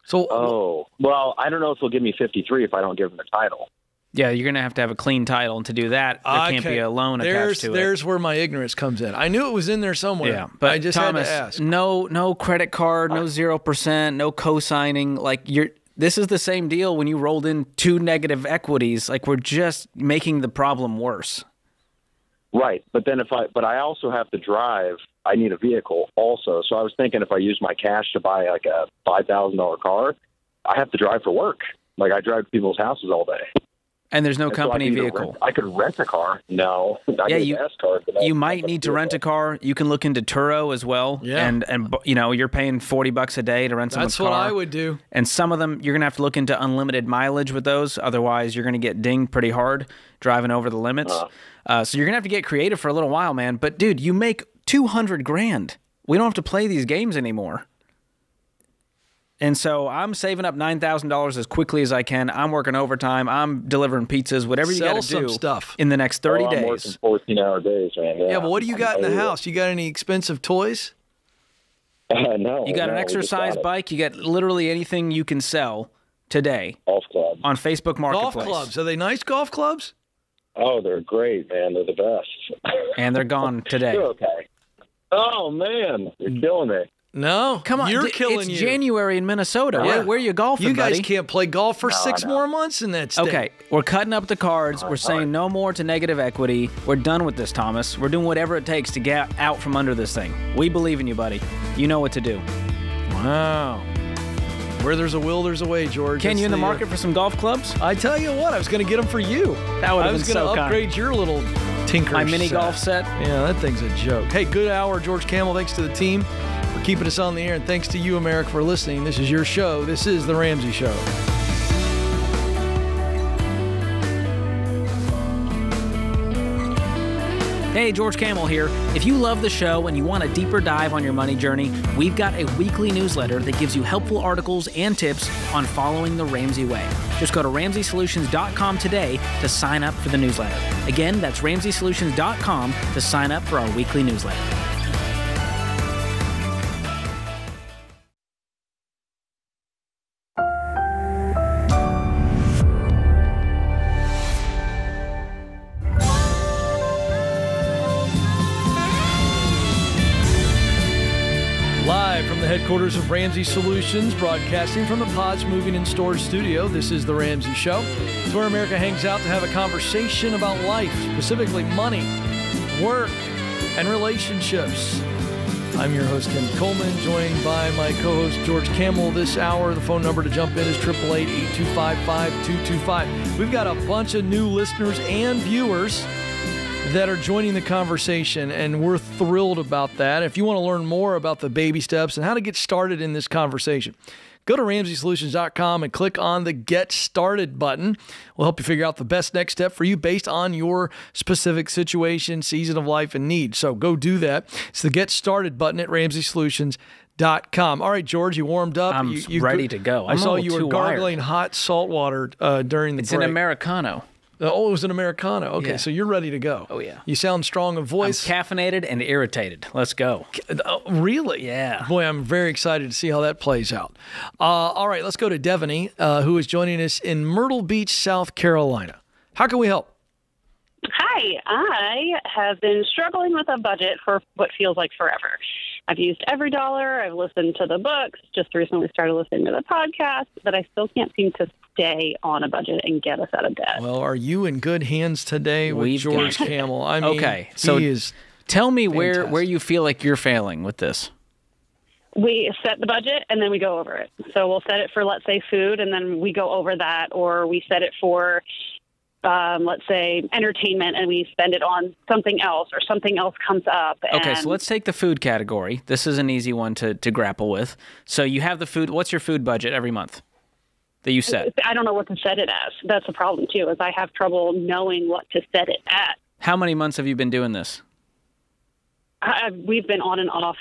So Oh well, I don't know if they'll give me fifty three if I don't give them the title. Yeah, you're gonna have to have a clean title, and to do that, there can't be a loan there's, attached to it. There's where my ignorance comes in. I knew it was in there somewhere. Yeah, but I just Thomas, had to ask. no, no credit card, no zero percent, no co-signing. Like you're, this is the same deal when you rolled in two negative equities. Like we're just making the problem worse. Right, but then if I, but I also have to drive. I need a vehicle also. So I was thinking if I use my cash to buy like a five thousand dollar car, I have to drive for work. Like I drive to people's houses all day. And there's no And so I company vehicle. Rent, I could rent a car. No, I Yeah, get a you- gas card, but you I'm might need to rent a car. You can look into Turo as well. Yeah. And and you know you're paying forty bucks a day to rent someone's That's what. I would do. And some of them you're gonna have to look into unlimited mileage with those. Otherwise, you're gonna get dinged pretty hard driving over the limits. Uh, so you're gonna have to get creative for a little while, man. But dude, you make two hundred grand. We don't have to play these games anymore. And so I'm saving up nine thousand dollars as quickly as I can. I'm working overtime. I'm delivering pizzas, whatever you got to some do stuff. in the next thirty Oh, I'm days. working 14 hour days, man. Yeah, Yeah, but what do you got in the house? You got any expensive toys? Uh, no. You got no, an exercise got bike. You got literally anything you can sell today Golf club. on Facebook Marketplace. Golf Marketplace. clubs. Are they nice golf clubs? Oh, they're great, man. They're the best. and they're gone today. You're okay. Oh man, you're killing me. No. Come on, You're d- killing it's you. January in Minnesota. Yeah. Where, where are you golfing, You guys buddy? can't play golf for six no. more months in that state. Okay, we're cutting up the cards. We're saying no more to negative equity. We're done with this, Thomas. We're doing whatever it takes to get out from under this thing. We believe in you, buddy. You know what to do. Wow. Where there's a will, there's a way, George. Ken, That's you in the uh, market for some golf clubs? I tell you what, I was going to get them for you. That would have been so I was gonna so kind. upgrade your little tinker. My mini set. golf set. Yeah, that thing's a joke. Hey, good hour, George Kamel. Thanks to the team for keeping us on the air, and thanks to you, America, for listening. This is your show. This is the Ramsey Show. Hey, George Kamel here. If you love the show and you want a deeper dive on your money journey, we've got a weekly newsletter that gives you helpful articles and tips on following the Ramsey way. Just go to RamseySolutions.com today to sign up for the newsletter. Again, that's RamseySolutions.com to sign up for our weekly newsletter. Headquarters of Ramsey Solutions, broadcasting from the Pods Moving and Storage Studio. This is The Ramsey Show. It's where America hangs out to have a conversation about life, specifically money, work, and relationships. I'm your host, Ken Coleman, joined by my co host, George Kamel. This hour, the phone number to jump in is 888 825 5225. We've got a bunch of new listeners and viewers that are joining the conversation, and we're thrilled about that. If you want to learn more about the baby steps and how to get started in this conversation, go to RamseySolutions.com and click on the Get Started button. We'll help you figure out the best next step for you based on your specific situation, season of life, and need. So go do that. It's the Get Started button at RamseySolutions.com. All right, George, you warmed up. I'm You- ready to go. I I'm a saw you were too wired. gargling hot salt water uh, during the It's break. an Americano. Oh, it was an Americano. Okay, Yeah. so you're ready to go. Oh, yeah. You sound strong of voice. I'm voice. caffeinated and irritated. Let's go. Oh, really? Yeah. Boy, I'm very excited to see how that plays out. Uh, all right, let's go to Devaney, uh, who is joining us in Myrtle Beach, South Carolina. How can we help? Hi, I have been struggling with a budget for what feels like forever. I've used EveryDollar, I've listened to the books, just recently started listening to the podcast, but I still can't seem to stay on a budget and get us out of debt. Well, are you in good hands today with We've George Kamel? I mean, Okay, so he is. Tell me where, where you feel like you're failing with this. we set the budget and then we go over it. So we'll set it for, let's say, food, and then we go over that, or we set it for, um, let's say, entertainment, and we spend it on something else, or something else comes up. Okay, so let's take the food category. This is an easy one to, to grapple with. So you have the food. What's your food budget every month that you set? I don't know what to set it as. That's the problem too, is I have trouble knowing what to set it at. How many months have you been doing this? I, we've been on and off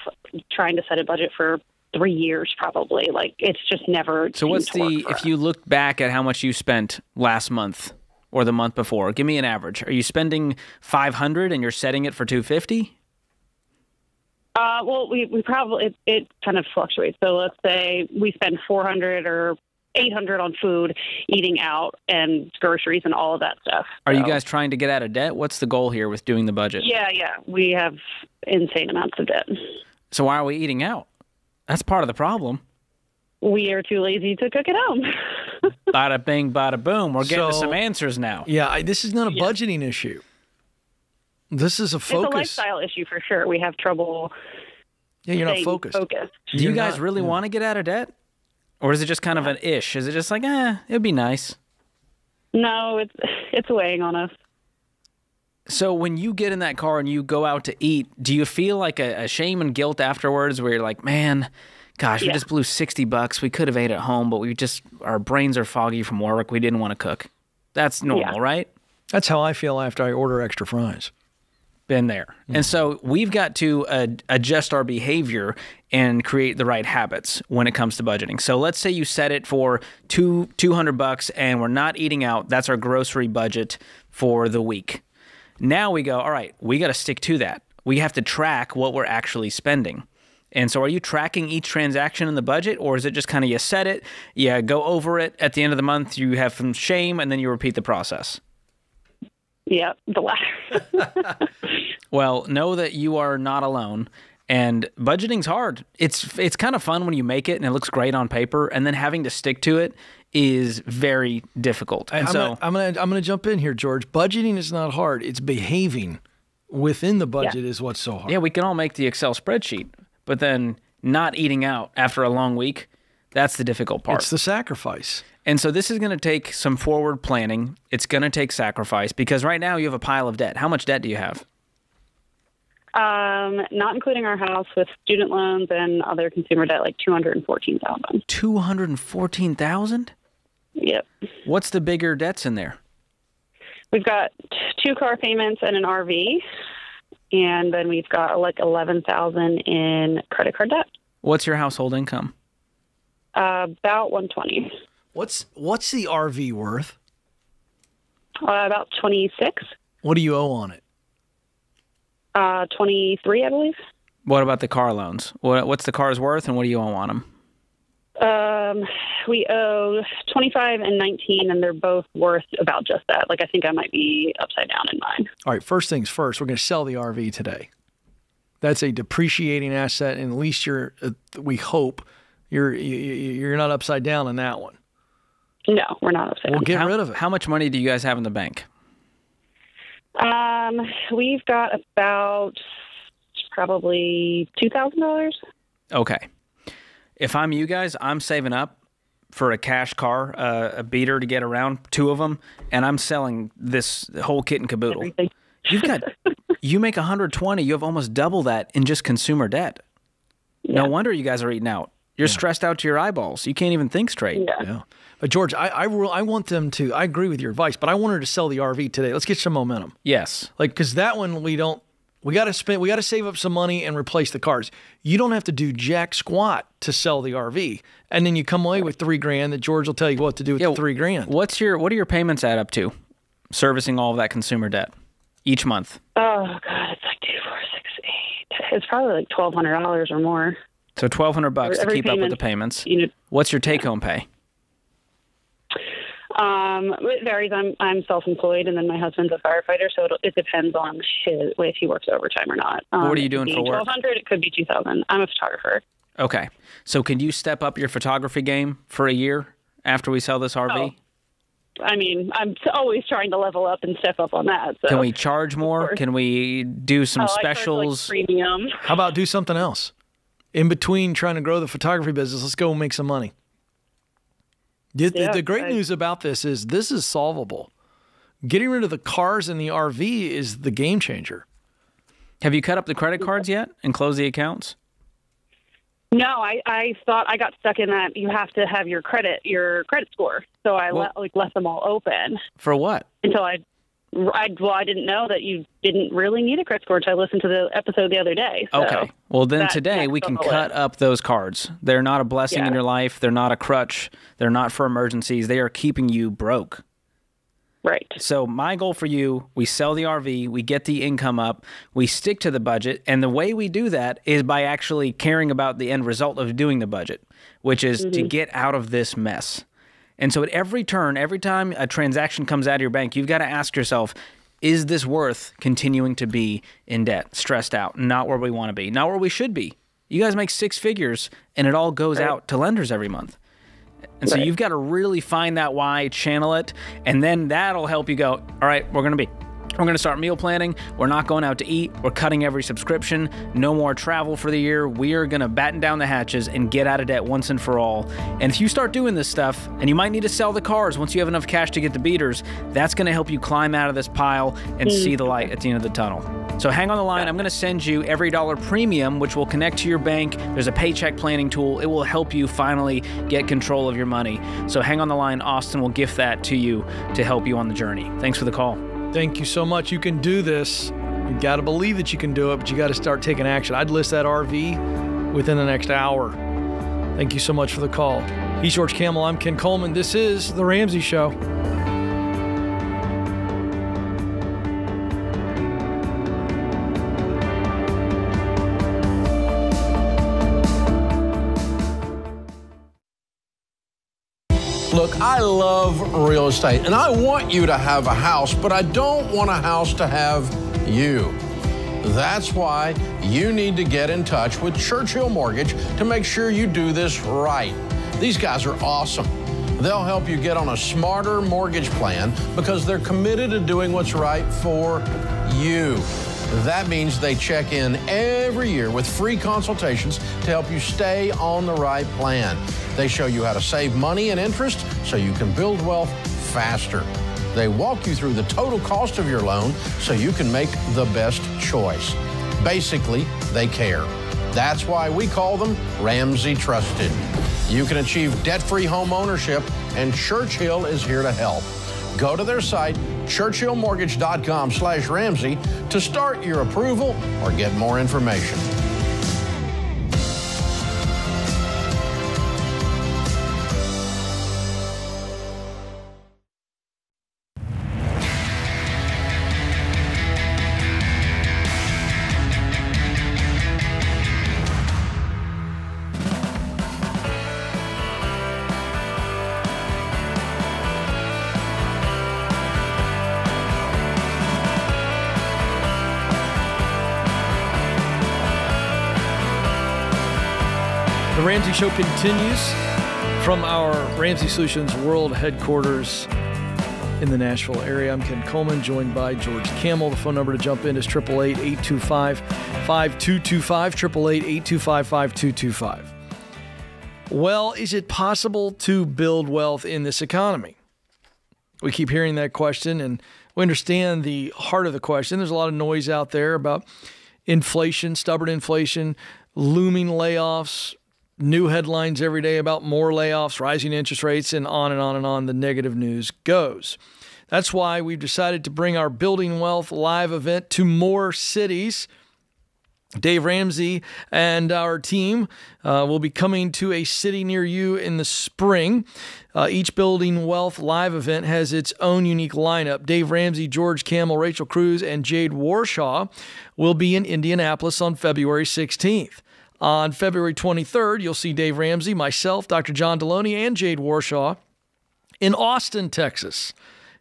trying to set a budget for three years, probably. Like it's just never. So what's the if us. you look back at how much you spent last month or the month before? Give me an average. Are you spending 500 and you're setting it for 250? Uh, well, we we probably it, it kind of fluctuates. So let's say we spend four hundred or eight hundred on food, eating out, and groceries and all of that stuff. Are you guys trying to get out of debt? What's the goal here with doing the budget? Yeah, yeah. We have insane amounts of debt. So why are we eating out? That's part of the problem. We are too lazy to cook at home. Bada bing, bada boom. We're getting to So- some answers now. Yeah, I, this is not a budgeting issue. This is a focus. It's a lifestyle issue for sure. We have trouble. yeah, you're not focused. Focused. Do you guys not- really yeah. want to get out of debt? Or is it just kind of an ish? Is it just like, eh, it'd be nice? No, it's it's weighing on us. So when you get in that car and you go out to eat, do you feel like a, a shame and guilt afterwards where you're like, man, gosh, we just blew 60 bucks. We could have ate at home, but we just, our brains are foggy from work. We didn't want to cook. That's normal, Yeah. right? That's how I feel after I order extra fries. Been there. And so we've got to uh, adjust our behavior and create the right habits when it comes to budgeting. So let's say you set it for two, 200 bucks and we're not eating out. That's our grocery budget for the week. Now we go, all right, we got to stick to that. We have to track what we're actually spending. And so, are you tracking each transaction in the budget, or is it just kind of you set it, you go over it at the end of the month, you have some shame, and then you repeat the process? Yeah, the latter. Well, know that you are not alone. And budgeting's hard. It's it's kind of fun when you make it and it looks great on paper, and then having to stick to it is very difficult. And I'm so, gonna, I'm gonna I'm gonna jump in here, George. Budgeting is not hard. It's behaving within the budget is what's so hard. yeah, we can all make the Excel spreadsheet, but then not eating out after a long week, that's the difficult part. It's the sacrifice. And so this is going to take some forward planning. It's going to take sacrifice because right now you have a pile of debt. How much debt do you have? Um, not including our house with student loans and other consumer debt, like two hundred and fourteen thousand. 214,000? Yep. What's the bigger debts in there? We've got two car payments and an RV, and then we've got like eleven thousand in credit card debt. What's your household income? Uh, about one twenty. What's what's the RV worth? Uh, about twenty six. What do you owe on it? Uh, twenty three, I believe. What about the car loans? What, what's the car's worth and what do you owe on them? Um, we owe 25 and 19, and they're both worth about just that. Like, I think I might be upside down in mine. All right, first things first, we're going to sell the RV today. That's a depreciating asset, and at least you're, uh, we hope, you're you- you- you're not upside down in that one. No, we're not upside We'll down. get how, rid of it. How much money do you guys have in the bank? Um, we've got about probably $2,000. Okay. If I'm you guys, I'm saving up for a cash car, uh, a beater to get around, two of them, and I'm selling this whole kit and caboodle. Everything. You've got, you make 120, you have almost double that in just consumer debt. No wonder you guys are eating out. You're stressed out to your eyeballs. You can't even think straight. Yeah. Yeah. But George, I I, will- I want them to. I agree with your advice, but I want her to sell the RV today. Let's get some momentum. Yes. Like, because that one we don't. We got to spend. We got to save up some money and replace the cars. You don't have to do jack squat to sell the RV, and then you come away with three grand. That George will tell you what to do with Yeah, the three grand. What's your what are your payments add up to? Servicing all of that consumer debt each month. Oh, God, it's like two, four, six, eight. It's probably like $1,200 or more. So 1200 bucks to Every keep up with the payments. You know, What's your take home pay? Um, it varies. I'm I'm self-employed, and then my husband's a firefighter, so it, it depends on his if he works overtime or not. Um, What are you doing for work? 1200 It could be 2,000. I'm a photographer. Okay. So can you step up your photography game for a year after we sell this RV? Oh, I mean, I'm always trying to level up and step up on that. So. Can we charge more? Can we do some Oh, I charge, like, specials? premium. How about do something else? In between trying to grow the photography business, let's go and make some money. The, the- Yeah, the great I- news about this is this is solvable. Getting rid of the cars and the RV is the game changer. Have you cut up the credit cards yet and closed the accounts? No, I, I thought I got stuck in that you have to have your credit your credit score. So I Well- let like left them all open For what? until I, I well I didn't know that you didn't really need a credit score until I listened to the episode the other day. So Okay. Well, then today we can cut up those cards. They're not a blessing in your life. They're not a crutch. They're not for emergencies. They are keeping you broke. Right. So my goal for you, we sell the RV, we get the income up, we stick to the budget, and the way we do that is by actually caring about the end result of doing the budget, which is to mm-hmm. get out of this mess. And so at every turn, every time a transaction comes out of your bank, you've got to ask yourself, is this worth continuing to be in debt, stressed out, not where we want to be, not where we should be? You guys make six figures and it all goes out to lenders every month. And so you've got to really find that why, channel it, and then that'll help you go, all right, we're going to be We're going to start meal planning. We're not going out to eat. We're cutting every subscription. No more travel for the year. We are going to batten down the hatches and get out of debt once and for all. And if you start doing this stuff, and you might need to sell the cars once you have enough cash to get the beaters, that's going to help you climb out of this pile and mm. see the light at the end of the tunnel. So hang on the line. I'm going to send you EveryDollar premium, which will connect to your bank. There's a paycheck planning tool. It will help you finally get control of your money. So hang on the line. Austin will gift that to you to help you on the journey. Thanks for the call. Thank you so much. You can do this. You got to believe that you can do it, but you got to start taking action. I'd list that RV within the next hour. Thank you so much for the call. He's George Kamel. I'm Ken Coleman. This is The Ramsey Show. Look, I love real estate and I want you to have a house, but I don't want a house to have you. That's why you need to get in touch with Churchill Mortgage to make sure you do this right. These guys are awesome. They'll help you get on a smarter mortgage plan because they're committed to doing what's right for you. That means they check in every year with free consultations to help you stay on the right plan. They show you how to save money and interest so you can build wealth faster. They walk you through the total cost of your loan so you can make the best choice. Basically, they care. That's why we call them Ramsey Trusted. You can achieve debt free home ownership, and Churchill is here to help. Go to their site, churchillmortgage.com slash Ramsey, to start your approval or get more information. Ramsey Show continues from our Ramsey Solutions World Headquarters in the Nashville area. I'm Ken Coleman, joined by George Kamel. The phone number to jump in is 888 825 5225. 888 825 5225. Well, is it possible to build wealth in this economy? We keep hearing that question, and we understand the heart of the question. There's a lot of noise out there about inflation, stubborn inflation, looming layoffs, new headlines every day about more layoffs, rising interest rates, and on and on and on the negative news goes. That's why we've decided to bring our Building Wealth live event to more cities. Dave Ramsey and our team uh, will be coming to a city near you in the spring. Uh, each Building Wealth live event has its own unique lineup. Dave Ramsey, George Kamel, Rachel Cruz, and Jade Warshaw will be in Indianapolis on February 16th. On February 23rd, you'll see Dave Ramsey, myself, Dr. John Deloney, and Jade Warshaw in Austin, Texas.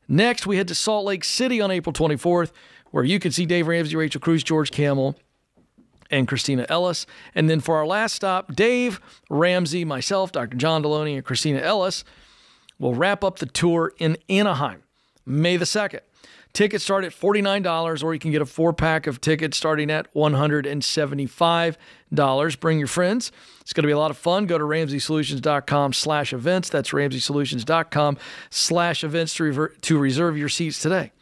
Next, we head to Salt Lake City on April 24th, where you can see Dave Ramsey, Rachel Cruz, George Kamel, and Christina Ellis. And then for our last stop, Dave Ramsey, myself, Dr. John Deloney, and Christina Ellis will wrap up the tour in Anaheim, May the 2nd. Tickets start at $49, or you can get a four pack of tickets starting at $175. Bring your friends. It's going to be a lot of fun. Go to ramseysolutions.com slash events. That's ramseysolutions.com slash events to, revert, to reserve your seats today.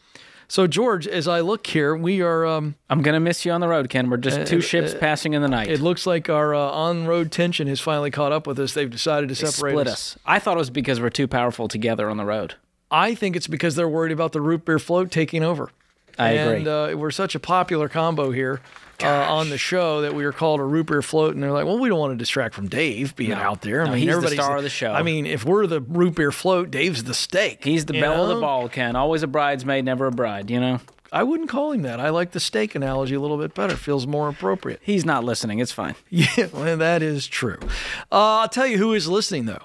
So, George, as I look here, we are. Um, I'm going to miss you on the road, Ken. We're just two uh, ships uh, passing in the night. It looks like our uh, on road tension has finally caught up with us. They've decided to They separate split us. I thought it was because we're too powerful together on the road. I think it's because they're worried about the root beer float taking over. I and, agree. uh, we're such a popular combo here uh, on the show that we are called a root beer float, and they're like, "Well, we don't want to distract from Dave being No. out there. I No, mean, he's the star of the show. I mean, if we're the root beer float, Dave's the steak. He's the belle of the ball, Ken. Always a bridesmaid, never a bride, you know? I wouldn't call him that. I like the steak analogy a little bit better. Feels more appropriate. He's not listening. It's fine. Yeah, well, that is true. Uh, I'll tell you who is listening though.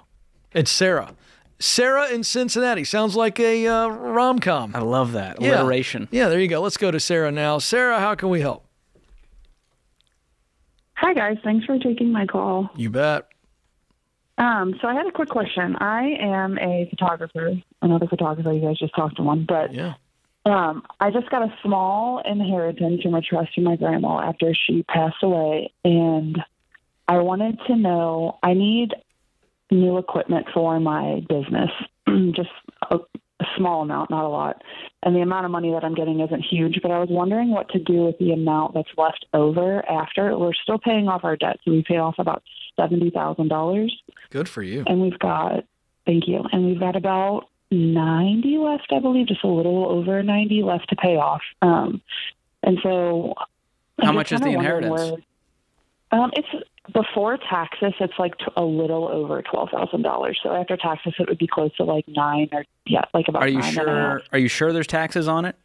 It's Sarah. Sarah in Cincinnati sounds like a uh, rom com. I love that. Yeah. Alliteration. Yeah, there you go. Let's go to Sarah now. Sarah, how can we help? Hi, guys. Thanks for taking my call. You bet. Um, so I had a quick question. I am a photographer, another photographer. You guys just talked to one, but Yeah. Um, I just got a small inheritance from a trust from my grandma after she passed away, and I wanted to know. I need new equipment for my business, just a, a small amount, not a lot. And the amount of money that I'm getting isn't huge, but I was wondering what to do with the amount that's left over after. We're still paying off our debt, so we pay off about seventy thousand dollars, Good for you. and we've got thank you, and we've got about ninety left, I believe, just a little over ninety left to pay off. Um, and so, How much is the inheritance? where- um, it's before taxes. It's like t- a little over twelve thousand dollars. So after taxes, it would be close to like nine or yeah, like about. Are you nine and a sure? Are you sure there's taxes on it?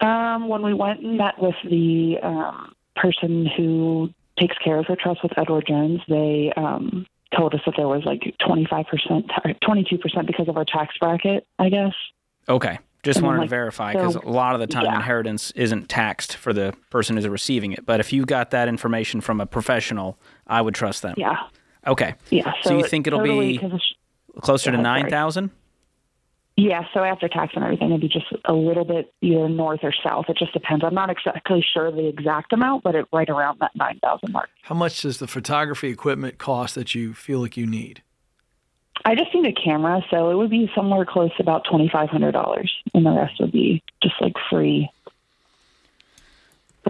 Um, when we went and met with the um, person who takes care of her trust with Edward Jones, they um, told us that there was like twenty five percent, twenty two percent because of our tax bracket. I guess. Okay. Just wanted like, to verify because so- a lot of the time yeah. inheritance isn't taxed for the person who's receiving it. But if you got that information from a professional, I would trust them. Yeah. Okay. Yeah. So, you think it'll totally- be 'cause it's- closer to Go ahead, sorry. nine thousand? Yeah, so after tax and everything, it'd be just a little bit either north or south. It just depends. I'm not exactly sure the exact amount, but it right around that nine thousand mark. How much does the photography equipment cost that you feel like you need? I just need a camera, so it would be somewhere close to about twenty five hundred dollars, and the rest would be just like free.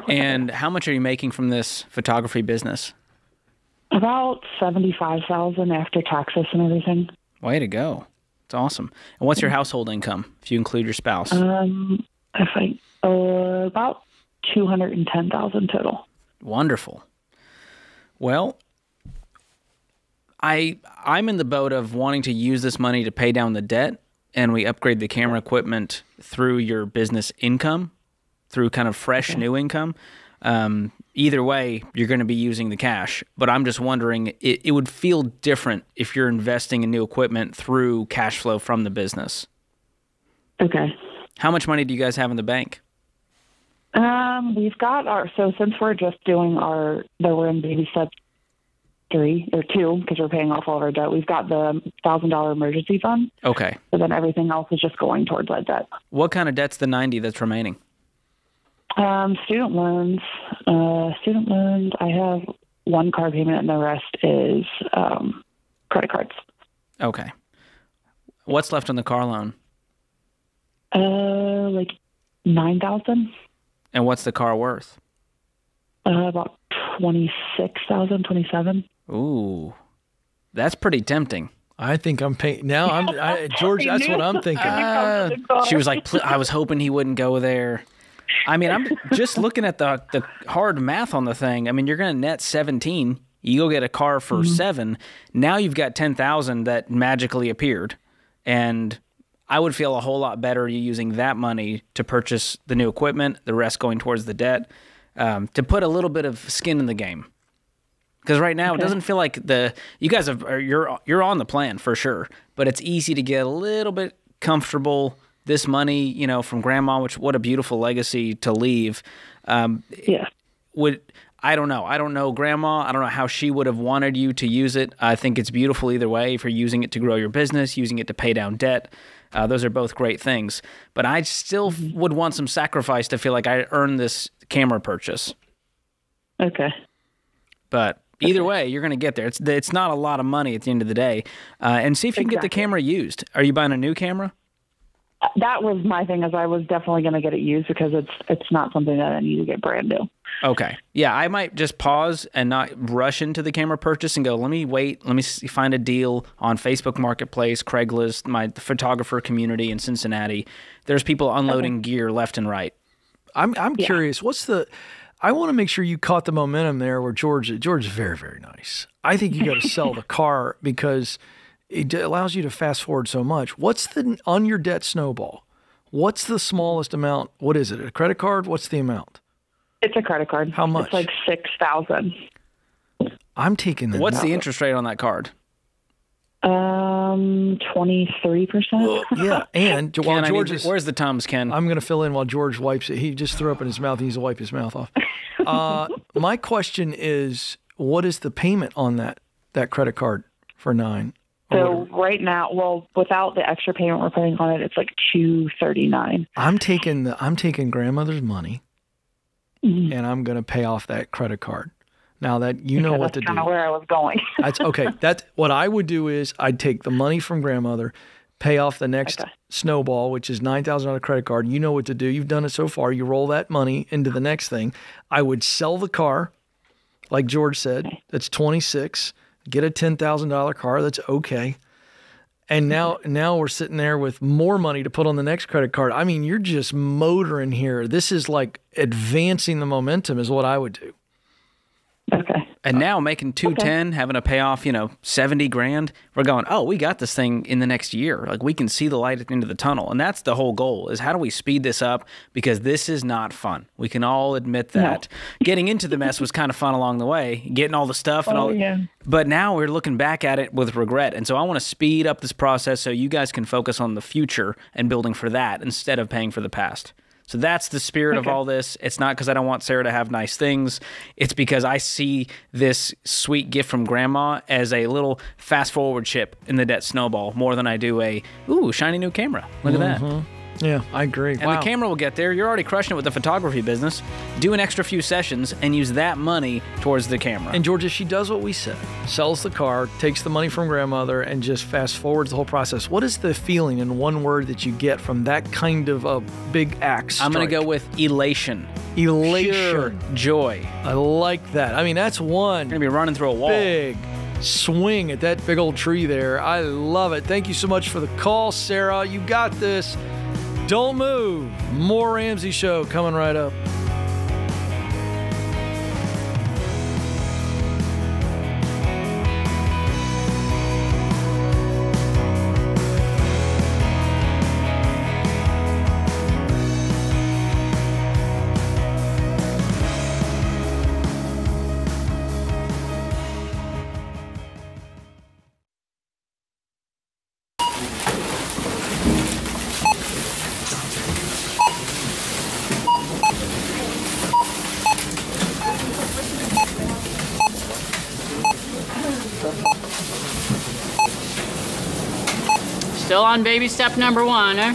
And how much are you making from this photography business? About seventy five thousand after taxes and everything. Way to go! It's awesome. And what's your household income if you include your spouse? Um, I uh, about two hundred and ten thousand total. Wonderful. Well, I I'm in the boat of wanting to use this money to pay down the debt and we upgrade the camera equipment through your business income, through kind of fresh new income. Um, either way, you're going to be using the cash. But I'm just wondering, it, it would feel different if you're investing in new equipment through cash flow from the business. Okay. How much money do you guys have in the bank? Um, we've got our so since we're just doing our we're in baby step three or two because we're paying off all of our debt. We've got the thousand dollar emergency fund, Okay. so then everything else is just going towards that debt. What kind of debt's the 90 that's remaining? Um, student loans, uh, student loans. I have one car payment, and the rest is um, credit cards. Okay. What's left on the car loan? Uh, like nine thousand, And what's the car worth? uh, about twenty six thousand, twenty seven. Ooh, that's pretty tempting. I think I'm paying now. I'm I, George. That's what I'm thinking. Uh, she was like, "Pl- I was hoping he wouldn't go there. I mean, I'm just looking at the the hard math on the thing. I mean, you're going to net 17. You go get a car for seven. Now you've got 10,000 that magically appeared, and I would feel a whole lot better you using that money to purchase the new equipment, the rest going towards the debt, um, to put a little bit of skin in the game. Because right now it doesn't feel like the you guys have are, you're you're on the plan for sure, but it's easy to get a little bit comfortable. This money, you know, from grandma, which what a beautiful legacy to leave. Um, Yeah. would I don't know. I don't know grandma. I don't know how she would have wanted you to use it. I think it's beautiful either way. If you're using it to grow your business, using it to pay down debt, uh, those are both great things. But I still f- would want some sacrifice to feel like I earned this camera purchase. Okay. But either way, you're going to get there. It's it's not a lot of money at the end of the day. Uh, and see if you can get the camera used. Are you buying a new camera? That was my thing. Is I was definitely going to get it used because it's it's not something that I need to get brand new. Okay. Yeah, I might just pause and not rush into the camera purchase and go, let me wait. Let me see, find a deal on Facebook Marketplace, Craigslist, my photographer community in Cincinnati. There's people unloading gear left and right. I'm I'm curious. What's the? I want to make sure you caught the momentum there. Where George George is very very nice. I think you got to sell the car because it allows you to fast forward so much. What's the on your debt snowball? What's the smallest amount? What is it? A credit card? What's the amount? It's a credit card. How much? It's like six thousand. I'm taking the. What's the interest rate on that card? Um, twenty three percent. yeah, and while Ken, I George is, where's the Tums, Ken? I'm going to fill in while George wipes it. He just threw up in his mouth. He needs to wipe his mouth off. Uh, my question is, what is the payment on that that credit card for nine? So right now, well, without the extra payment we're putting on it, it's like two thirty nine. I'm taking the I'm taking grandmother's money, Mm-hmm. and I'm going to pay off that credit card. Now that you know what to do. That's kind of where I was going. That's okay. That's what I would do is I'd take the money from grandmother, pay off the next snowball, which is nine thousand on a credit card. You know what to do. You've done it so far. You roll that money into the next thing. I would sell the car, like George said. That's twenty six. Get a ten thousand dollar car. That's okay. And now, mm-hmm. now we're sitting there with more money to put on the next credit card. I mean, you're just motoring here. This is like advancing the momentum, is what I would do. And now making 210, having to pay off, you know, 70 grand, we're going, oh, we got this thing in the next year. Like we can see the light at the end of the tunnel. And that's the whole goal is how do we speed this up? Because this is not fun. We can all admit that. Getting into the mess was kind of fun along the way, getting all the stuff and Oh, all. yeah. But now we're looking back at it with regret. And so I want to speed up this process so you guys can focus on the future and building for that instead of paying for the past. So that's the spirit of all this. It's not because I don't want Sarah to have nice things. It's because I see this sweet gift from grandma as a little fast forward chip in the debt snowball more than I do a, ooh, shiny new camera. Look at that. Mm-hmm. Yeah, I agree. And wow. the camera will get there. You're already crushing it with the photography business. Do an extra few sessions and use that money towards the camera. And Georgia, she does what we said sells the car, takes the money from grandmother, and just fast forwards the whole process. What is the feeling in one word that you get from that kind of a big axe? I'm going to go with elation. elation. Pure joy. I like that. I mean, that's one. Going to be running through a wall. Big swing at that big old tree there. I love it. Thank you so much for the call, Sarah. You got this. Don't move. More Ramsey Show coming right up. On baby step number one, eh?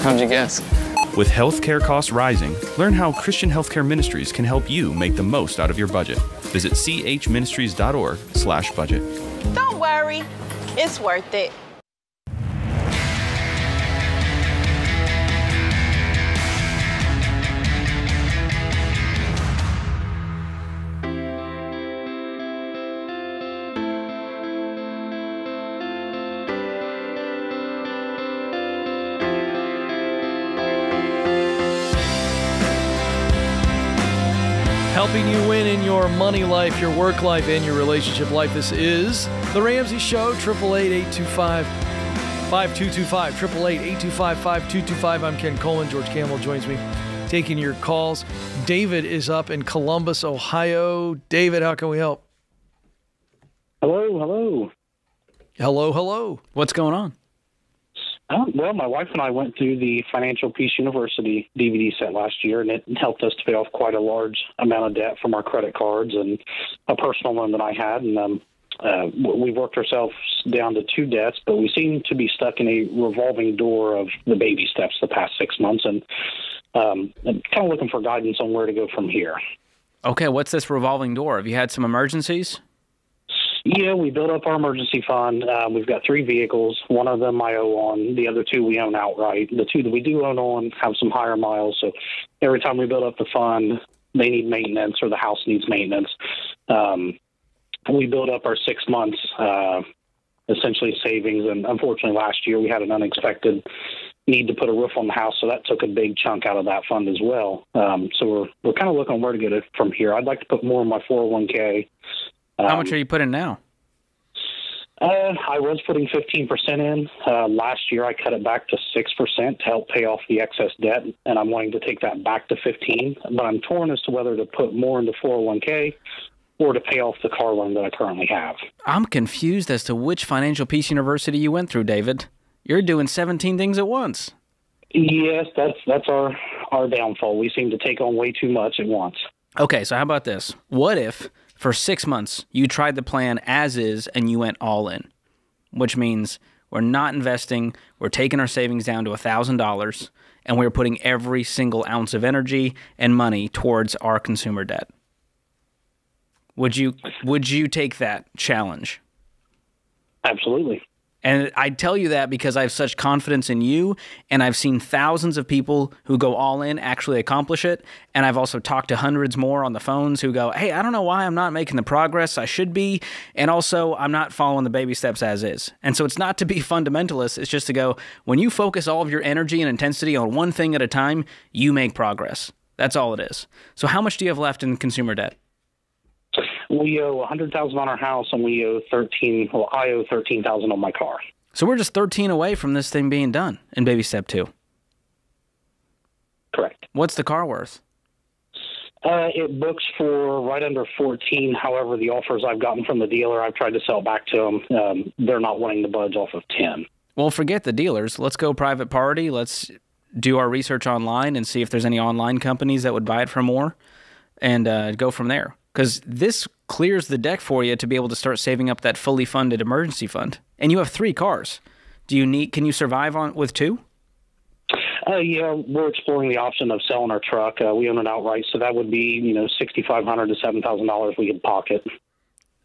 How'd you guess? With healthcare costs rising, learn how Christian Healthcare Ministries can help you make the most out of your budget. Visit chministries.org/budget. Don't worry, it's worth it. Money life, your work life, and your relationship life. This is The Ramsey Show, 888 825 5225. 888 825 5225. I'm Ken Coleman. George Kamel joins me taking your calls. David is up in Columbus, Ohio. David, how can we help? Hello, hello. Hello, hello. What's going on? Uh, well, my wife and I went through the Financial Peace University DVD set last year, and it helped us to pay off quite a large amount of debt from our credit cards and a personal loan that I had. And um, uh, we worked ourselves down to two debts, but we seem to be stuck in a revolving door of the baby steps the past six months, and um, I'm kind of looking for guidance on where to go from here. Okay, what's this revolving door? Have you had some emergencies? Yeah, we built up our emergency fund. Um, we've got three vehicles. One of them I owe on. The other two we own outright. The two that we do own on have some higher miles. So every time we build up the fund, they need maintenance or the house needs maintenance. Um, we build up our six months, uh, essentially savings. And unfortunately, last year we had an unexpected need to put a roof on the house, so that took a big chunk out of that fund as well. Um, so we're we're kind of looking where to get it from here. I'd like to put more in my 401k. How much are you putting now? Uh, I was putting 15% in. Uh, last year, I cut it back to 6% to help pay off the excess debt, and I'm wanting to take that back to 15. But I'm torn as to whether to put more into 401k or to pay off the car loan that I currently have. I'm confused as to which financial peace university you went through, David. You're doing 17 things at once. Yes, that's that's our our downfall. We seem to take on way too much at once. Okay, so how about this? What if for six months you tried the plan as is and you went all in? which means we're not investing, we're taking our savings down to $1,000, and we're putting every single ounce of energy and money towards our consumer debt. Would you would you take that challenge? Absolutely. And I tell you that because I have such confidence in you, and I've seen thousands of people who go all in actually accomplish it. And I've also talked to hundreds more on the phones who go, Hey, I don't know why I'm not making the progress I should be. And also, I'm not following the baby steps as is. And so it's not to be fundamentalist, it's just to go, when you focus all of your energy and intensity on one thing at a time, you make progress. That's all it is. So, how much do you have left in consumer debt? We owe a hundred thousand on our house, and we owe thirteen. Well, I owe thirteen thousand on my car. So we're just 13 away from this thing being done in baby step two. Correct. What's the car worth? Uh, it books for right under 14. However, the offers I've gotten from the dealer, I've tried to sell back to them. Um, they're not wanting to budge off of 10. Well, forget the dealers. Let's go private party. Let's do our research online and see if there's any online companies that would buy it for more and uh, go from there. Because this clears the deck for you to be able to start saving up that fully funded emergency fund. And you have three cars. Do you need? Can you survive on with two? Uh, yeah, we're exploring the option of selling our truck. Uh, we own it outright, so that would be you know sixty five hundred to seven thousand dollars we could pocket.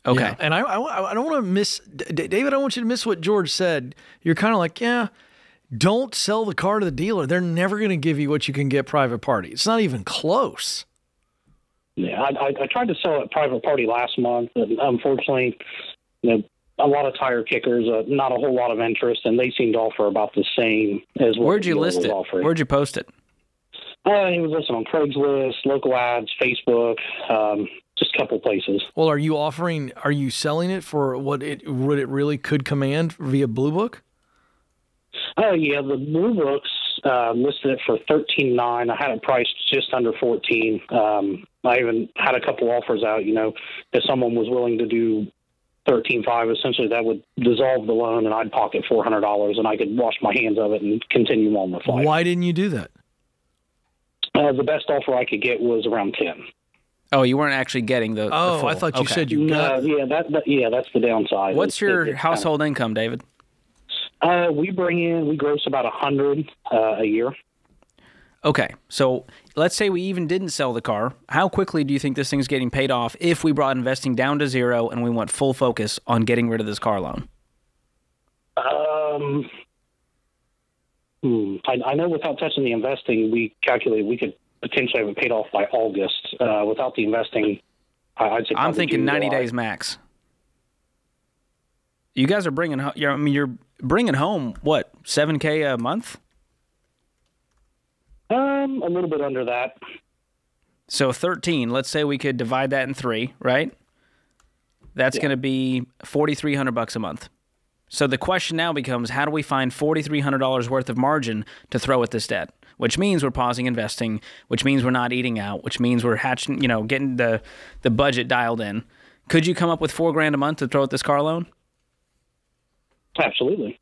Okay. Yeah. And I, I, I don't want to miss, D- David, I want you to miss what George said. You're kind of like, yeah, don't sell the car to the dealer. They're never going to give you what you can get private party. It's not even close. Yeah, I, I, I tried to sell it private party last month, and unfortunately, you know, a lot of tire kickers, uh, not a whole lot of interest, and they seemed to offer about the same as what Where'd you list it? offering. Where'd you post it? Uh, it was listed on Craigslist, local ads, Facebook, um, just a couple places. Well, are you offering, are you selling it for what it, what it really could command via Blue Book? Oh yeah, the Blue Books uh, listed it for thirteen nine. I had it priced just under fourteen. Um, I even had a couple offers out. You know, if someone was willing to do thirteen five, essentially that would dissolve the loan, and I'd pocket four hundred dollars, and I could wash my hands of it and continue on with life. Why didn't you do that? Uh, the best offer I could get was around ten. Oh, you weren't actually getting the. the Oh, full. I thought you Okay. said you No, got. yeah, that, that yeah, that's the downside. What's It's- your it's kinda- household income, David? Uh, we bring in, we gross about a hundred uh, a year. Okay, so let's say we even didn't sell the car. How quickly do you think this thing's getting paid off if we brought investing down to zero and we went full focus on getting rid of this car loan? Um, hmm, I, I know without touching the investing, we calculate we could potentially have it paid off by August. Uh, without the investing, I- I'd say I'm thinking June, 90 July. days max. You guys are bringing, I mean, you're bringing home what 7k a month. Um, a little bit under that. So 13. Let's say we could divide that in three, right? That's going to be 4,300 bucks a month. So the question now becomes, how do we find $4,300 worth of margin to throw at this debt? Which means we're pausing investing, which means we're not eating out, which means we're hatching, you know, getting the the budget dialed in. Could you come up with four grand a month to throw at this car loan? Absolutely.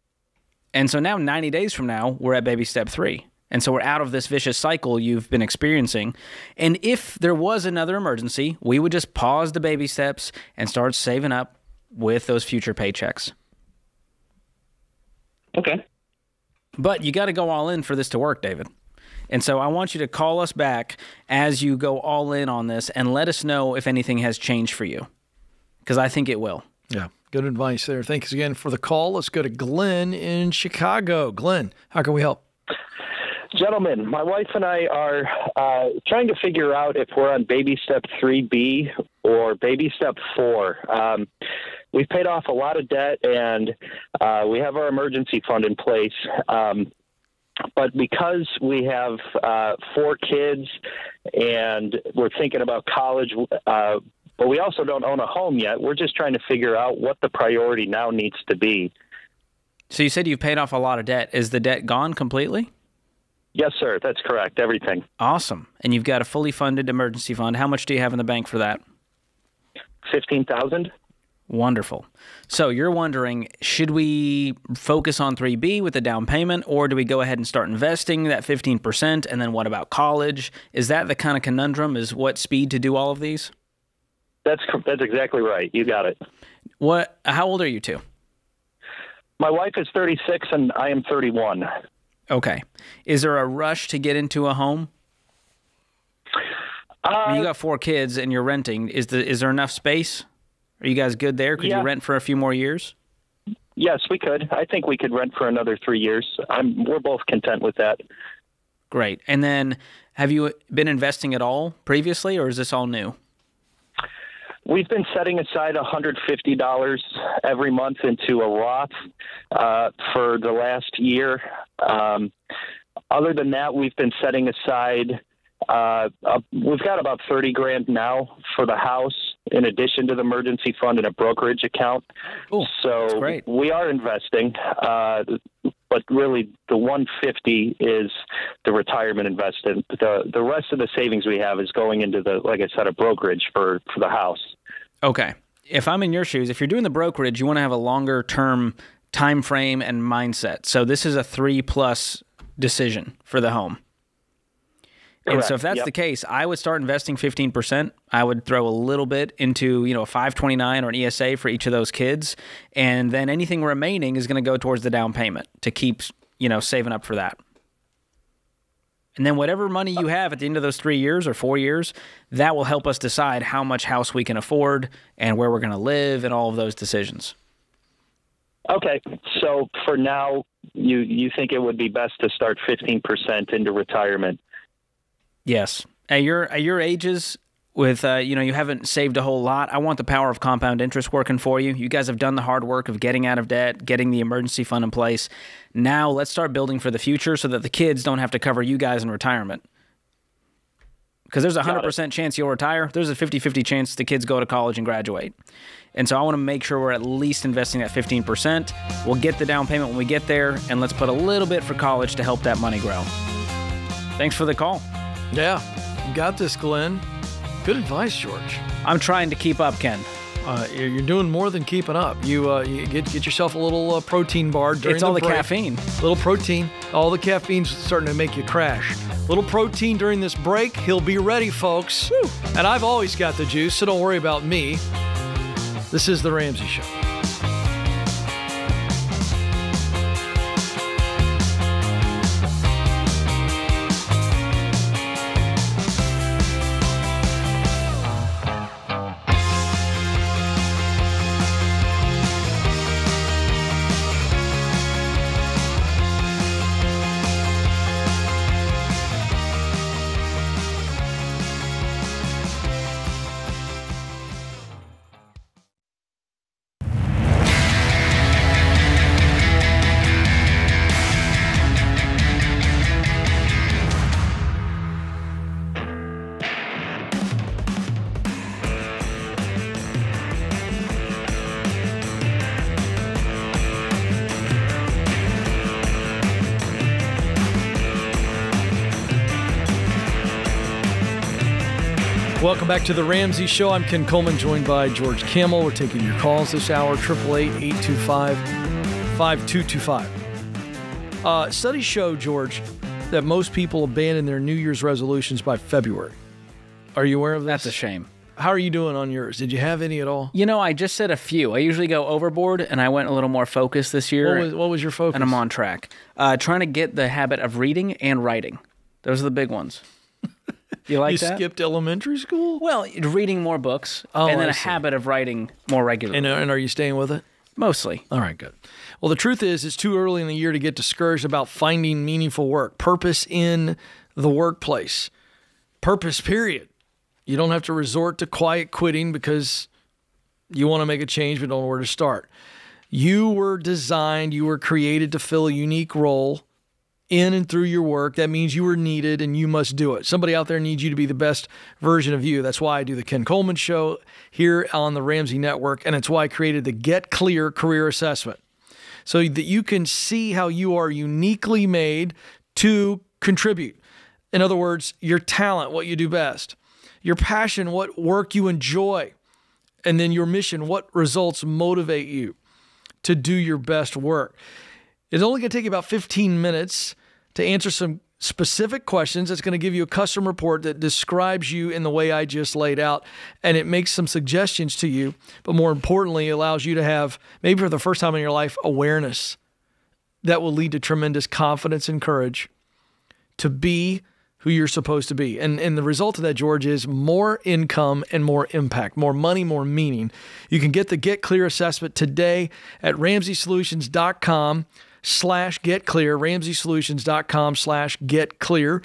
And so now, 90 days from now, we're at baby step three. And so we're out of this vicious cycle you've been experiencing. And if there was another emergency, we would just pause the baby steps and start saving up with those future paychecks. Okay. But you got to go all in for this to work, David. And so I want you to call us back as you go all in on this and let us know if anything has changed for you. Because I think it will. Yeah, good advice there. Thanks again for the call. Let's go to Glenn in Chicago. Glenn, how can we help? Gentlemen, my wife and I are uh, trying to figure out if we're on baby step 3B or baby step 4. Um, we've paid off a lot of debt and uh, we have our emergency fund in place. Um, but because we have uh, four kids and we're thinking about college, uh, but we also don't own a home yet, we're just trying to figure out what the priority now needs to be. So you said you've paid off a lot of debt. Is the debt gone completely? Yes, sir. That's correct. Everything. Awesome. And you've got a fully funded emergency fund. How much do you have in the bank for that? 15000 Wonderful. So you're wondering, should we focus on 3B with the down payment, or do we go ahead and start investing that 15%? And then what about college? Is that the kind of conundrum? Is what speed to do all of these? That's that's exactly right. You got it. What? How old are you two? my wife is 36 and I am 31. Okay. Is there a rush to get into a home? I mean, you uh, got four kids and you're renting. Is the is there enough space? Are you guys good there? Could Yeah. you rent for a few more years? Yes, we could. I think we could rent for another three years. I'm. We're both content with that. Great. And then have you been investing at all previously or is this all new? We've been setting aside $150 every month into a Roth uh, for the last year. Um, other than that, we've been setting aside. Uh, uh, we've got about 30 grand now for the house, in addition to the emergency fund and a brokerage account. Cool. so we are investing, uh, but really the 150 is the retirement investment. The the rest of the savings we have is going into the, like I said, a brokerage for for the house. Okay. If I'm in your shoes, if you're doing the brokerage, you want to have a longer term time frame and mindset. So this is a 3 plus decision for the home. And so if that's Yep. the case, I would start investing 15%. I would throw a little bit into, you know, a 529 or an ESA for each of those kids, and then anything remaining is going to go towards the down payment to keep, you know, saving up for that. And then whatever money you have at the end of those 3 years or 4 years, that will help us decide how much house we can afford and where we're going to live and all of those decisions. Okay, so for now, you you think it would be best to start 15% into retirement? Yes. At your at your ages, with uh, you know you haven't saved a whole lot. I want the power of compound interest working for you. You guys have done the hard work of getting out of debt, getting the emergency fund in place. Now let's start building for the future so that the kids don't have to cover you guys in retirement. Because there's a hundred percent chance you'll retire. There's a 50-50 chance the kids go to college and graduate. And so I want to make sure we're at least investing that 15%. We'll get the down payment when we get there, and let's put a little bit for college to help that money grow. Thanks for the call. Yeah, you got this, Glenn. Good advice, George. I'm trying to keep up, Ken. Uh, you're doing more than keeping up. You, uh, you get get yourself a little uh, protein bar during It's all the break. caffeine. Little protein. All the caffeine's starting to make you crash. Little protein during this break. He'll be ready, folks. And I've always got the juice, so don't worry about me. This is the Ramsey Show. Welcome back to the Ramsey Show. I'm Ken Coleman, joined by George Kamel. We're taking your calls this hour, 888-825-5225. Uh, studies show, George, that most people abandon their New Year's resolutions by February. Are you aware of this? That's a shame. How are you doing on yours? Did you have any at all? You know, I just said a few. I usually go overboard, and I went a little more focused this year. What was, what was your focus? and I'm on track. Uh, trying to get the habit of reading and writing. Those are the big ones. You like you that? skipped elementary school? Well, reading more books, Oh, and then I a see. habit of writing more regularly. And, uh, and are you staying with it? Mostly. All right, good. Well, the truth is, it's too early in the year to get discouraged about finding meaningful work, purpose in the workplace. Purpose, period. You don't have to resort to quiet quitting because you want to make a change but don't know where to start. You were designed, you were created to fill a unique role in and through your work. That means you were needed and you must do it. Somebody out there needs you to be the best version of you. That's why I do the Ken Coleman Show here on the Ramsey Network, and it's why I created the Get Clear Career Assessment so that you can see how you are uniquely made to contribute. In other words, your talent, what you do best, your passion, what work you enjoy, and then your mission, what results motivate you to do your best work. It's only going to take you about 15 minutes to answer some specific questions. It's going to give you a custom report that describes you in the way I just laid out, and it makes some suggestions to you. But more importantly, it allows you to have, maybe for the first time in your life, awareness that will lead to tremendous confidence and courage to be who you're supposed to be. And, and the result of that, George, is more income and more impact, more money, more meaning. You can get the Get Clear assessment today at RamseySolutions.com slash get clear, RamseySolutions.com slash get clear.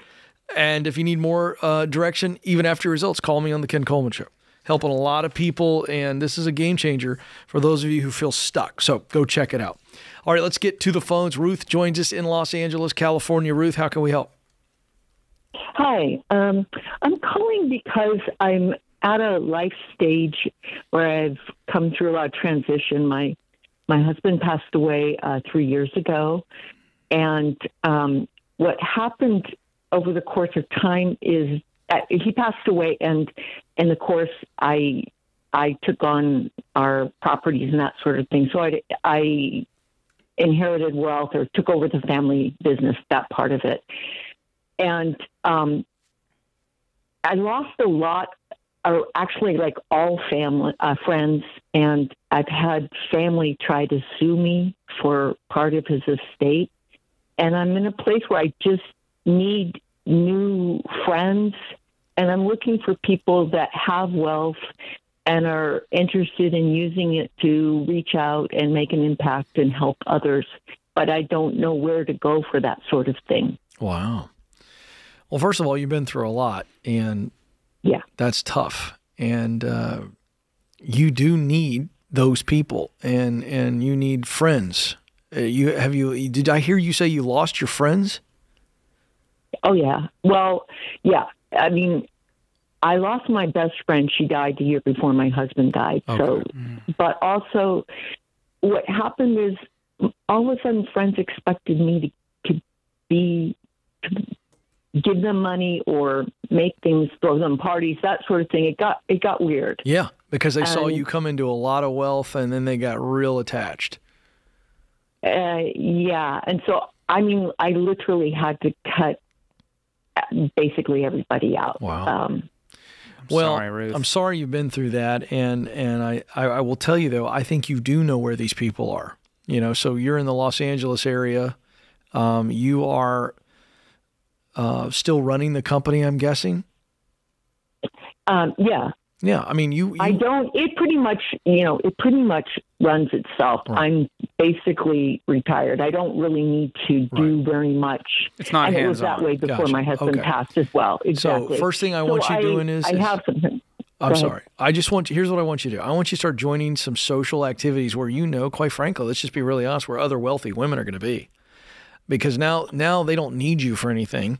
And if you need more uh, direction, even after your results, call me on the Ken Coleman Show. Helping a lot of people, and this is a game changer for those of you who feel stuck. So go check it out. All right, let's get to the phones. Ruth joins us in Los Angeles, California. Ruth, how can we help? Hi, um, I'm calling because I'm at a life stage where I've come through a lot of transition. My my husband passed away uh, three years ago, and um, what happened over the course of time is uh, he passed away, and in the course I I took on our properties and that sort of thing. So I I inherited wealth or took over the family business, that part of it and um, I lost a lot, or actually, like all family uh, friends, and I've had family try to sue me for part of his estate, and I'm in a place where I just need new friends, and I'm looking for people that have wealth and are interested in using it to reach out and make an impact and help others. But I don't know where to go for that sort of thing. Wow. Well, first of all, you've been through a lot, and yeah, that's tough. And uh, you do need those people, and and you need friends. Uh, you have you? Did I hear you say you lost your friends? Oh yeah. Well, yeah. I mean, I lost my best friend. She died the year before my husband died. Okay. So, but also, what happened is all of a sudden friends expected me to, to be to give them money or make things, throw them parties, that sort of thing. It got it got weird. Yeah, because they saw you come into a lot of wealth, and then they got real attached. Uh, yeah, and so I mean, I literally had to cut uh, basically everybody out. Wow. Um, well, sorry, Ruth. I'm sorry you've been through that, and and I, I I will tell you though, I think you do know where these people are. You know, so you're in the Los Angeles area. Um, you are uh, still running the company, I'm guessing. um, yeah, Yeah, I mean, you. you I don't. It pretty much, you know, it pretty much runs itself. I'm basically retired. I don't really need to do very much. It's not and it was hands-on. that way before Gotcha. my husband Okay. passed as well. Exactly. So first thing I So want you I- doing is I have something. I'm sorry. I just want you, here's what I want you to do. I want you to start joining some social activities where you know, quite frankly, let's just be really honest, where other wealthy women are going to be. Because now now they don't need you for anything.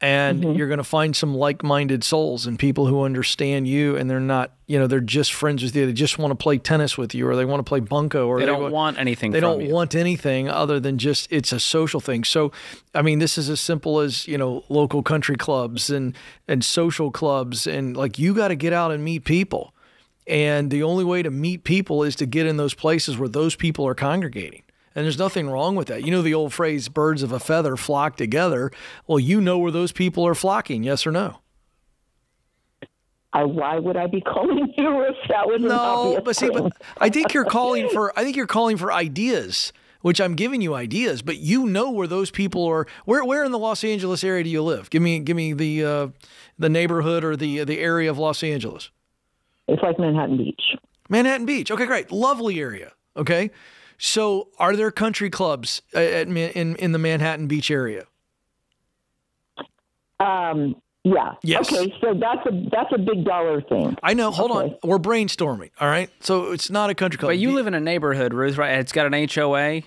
And Mm-hmm. you're going to find some like-minded souls and people who understand you and they're not, you know, they're just friends with you. They just want to play tennis with you or they want to play bunco or They don't wa- want anything They from don't you. want anything other than just it's a social thing. So, I mean, this is as simple as you know local country clubs and and social clubs and like you got to get out and meet people, and the only way to meet people is to get in those places where those people are congregating. And there's nothing wrong with that. You know the old phrase "birds of a feather flock together." Well, you know where those people are flocking. Yes or no? I, why would I be calling you if that was No, but see, but I think you're calling for I think you're calling for ideas, which I'm giving you ideas, but you know where those people are. Where where in the Los Angeles area do you live? Give me give me the uh, the neighborhood or the the area of Los Angeles. It's like Manhattan Beach. Manhattan Beach. Okay, great, lovely area. Okay, so are there country clubs uh, at, in in the Manhattan Beach area? Um, yeah. Yes. Okay, so that's a that's a big dollar thing. I know. Hold on, we're brainstorming. All right, so it's not a country club. But you live in a neighborhood, Ruth, right? It's got an HOA.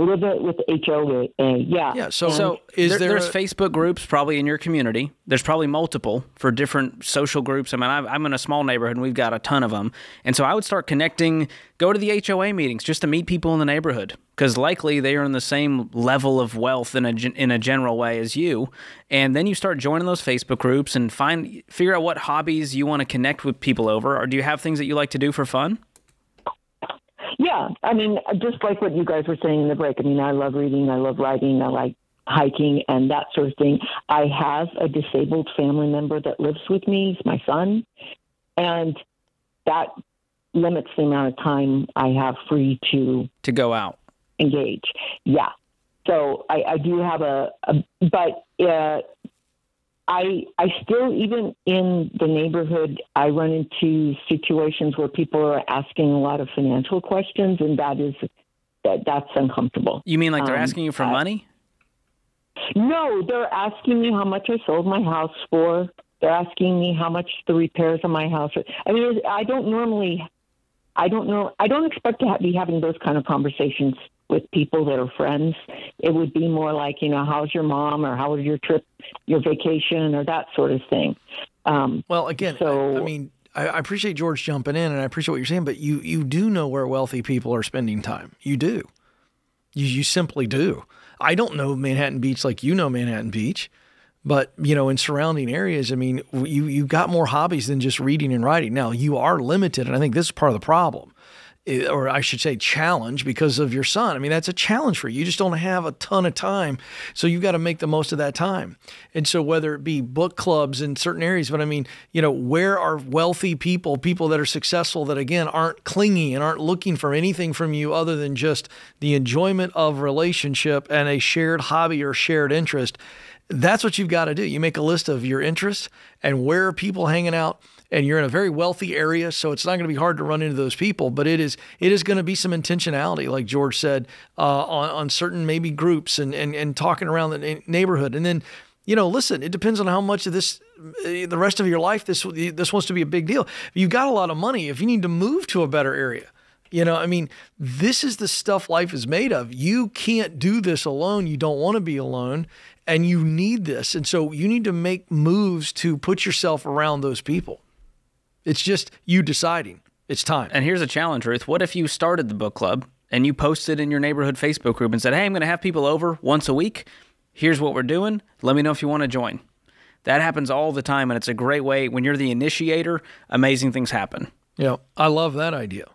I live it with HOA. Yeah. Yeah. So, So is there- there there's a- Facebook groups probably in your community. There's probably multiple for different social groups. I mean, I'm I'm in a small neighborhood and we've got a ton of them. And so I would start connecting, go to the HOA meetings just to meet people in the neighborhood because likely they are in the same level of wealth in a in a general way as you. And then you start joining those Facebook groups and find figure out what hobbies you want to connect with people over. Or do you have things that you like to do for fun? Yeah, I mean, just like what you guys were saying in the break. I mean, I love reading, I love writing, I like hiking and that sort of thing. I have a disabled family member that lives with me, he's my son, and that limits the amount of time I have free to to go out engage. Yeah. So I, I do have a, a but uh, I I still even in the neighborhood I run into situations where people are asking a lot of financial questions, and that is that that's uncomfortable. You mean like they're Um, asking you for I- money? No, they're asking me how much I sold my house for. They're asking me how much the repairs on my house. Are. I mean, I don't normally, I don't know, I don't expect to ha- be having those kind of conversations with people that are friends. It would be more like, you know, how's your mom or how was your trip, your vacation, or that sort of thing. Um, well, again, I, I mean, I, I appreciate George jumping in, and I appreciate what you're saying, but you you do know where wealthy people are spending time. You do. You you simply do. I don't know Manhattan Beach like you know Manhattan Beach, but you know in surrounding areas, I mean, you you got more hobbies than just reading and writing. Now you are limited, and I think this is part of the problem. Eh, Or I should say, challenge because of your son. I mean, that's a challenge for you. You just don't have a ton of time. So you've got to make the most of that time. And so, whether it be book clubs in certain areas, but I mean, you know, where are wealthy people, people that are successful that again aren't clingy and aren't looking for anything from you other than just the enjoyment of relationship and a shared hobby or shared interest? That's what you've got to do. You make a list of your interests and where are people hanging out and you're in a very wealthy area, so it's not going to be hard to run into those people. But it is it is going to be some intentionality, like George said, uh, on on certain maybe groups and and and talking around the neighborhood. And then, you know, listen, it depends on how much of this uh, the rest of your life this this wants to be a big deal. If you've got a lot of money, if you need to move to a better area. You know, I mean, this is the stuff life is made of. You can't do this alone. You don't want to be alone, and you need this. And so you need to make moves to put yourself around those people. It's just you deciding. It's time. And here's a challenge, Ruth. What if you started the book club and you posted in your neighborhood Facebook group and said, "Hey, I'm going to have people over once a week. Here's what we're doing. Let me know if you want to join." That happens all the time, and it's a great way when you're the initiator. Amazing things happen. Yeah, I love that idea.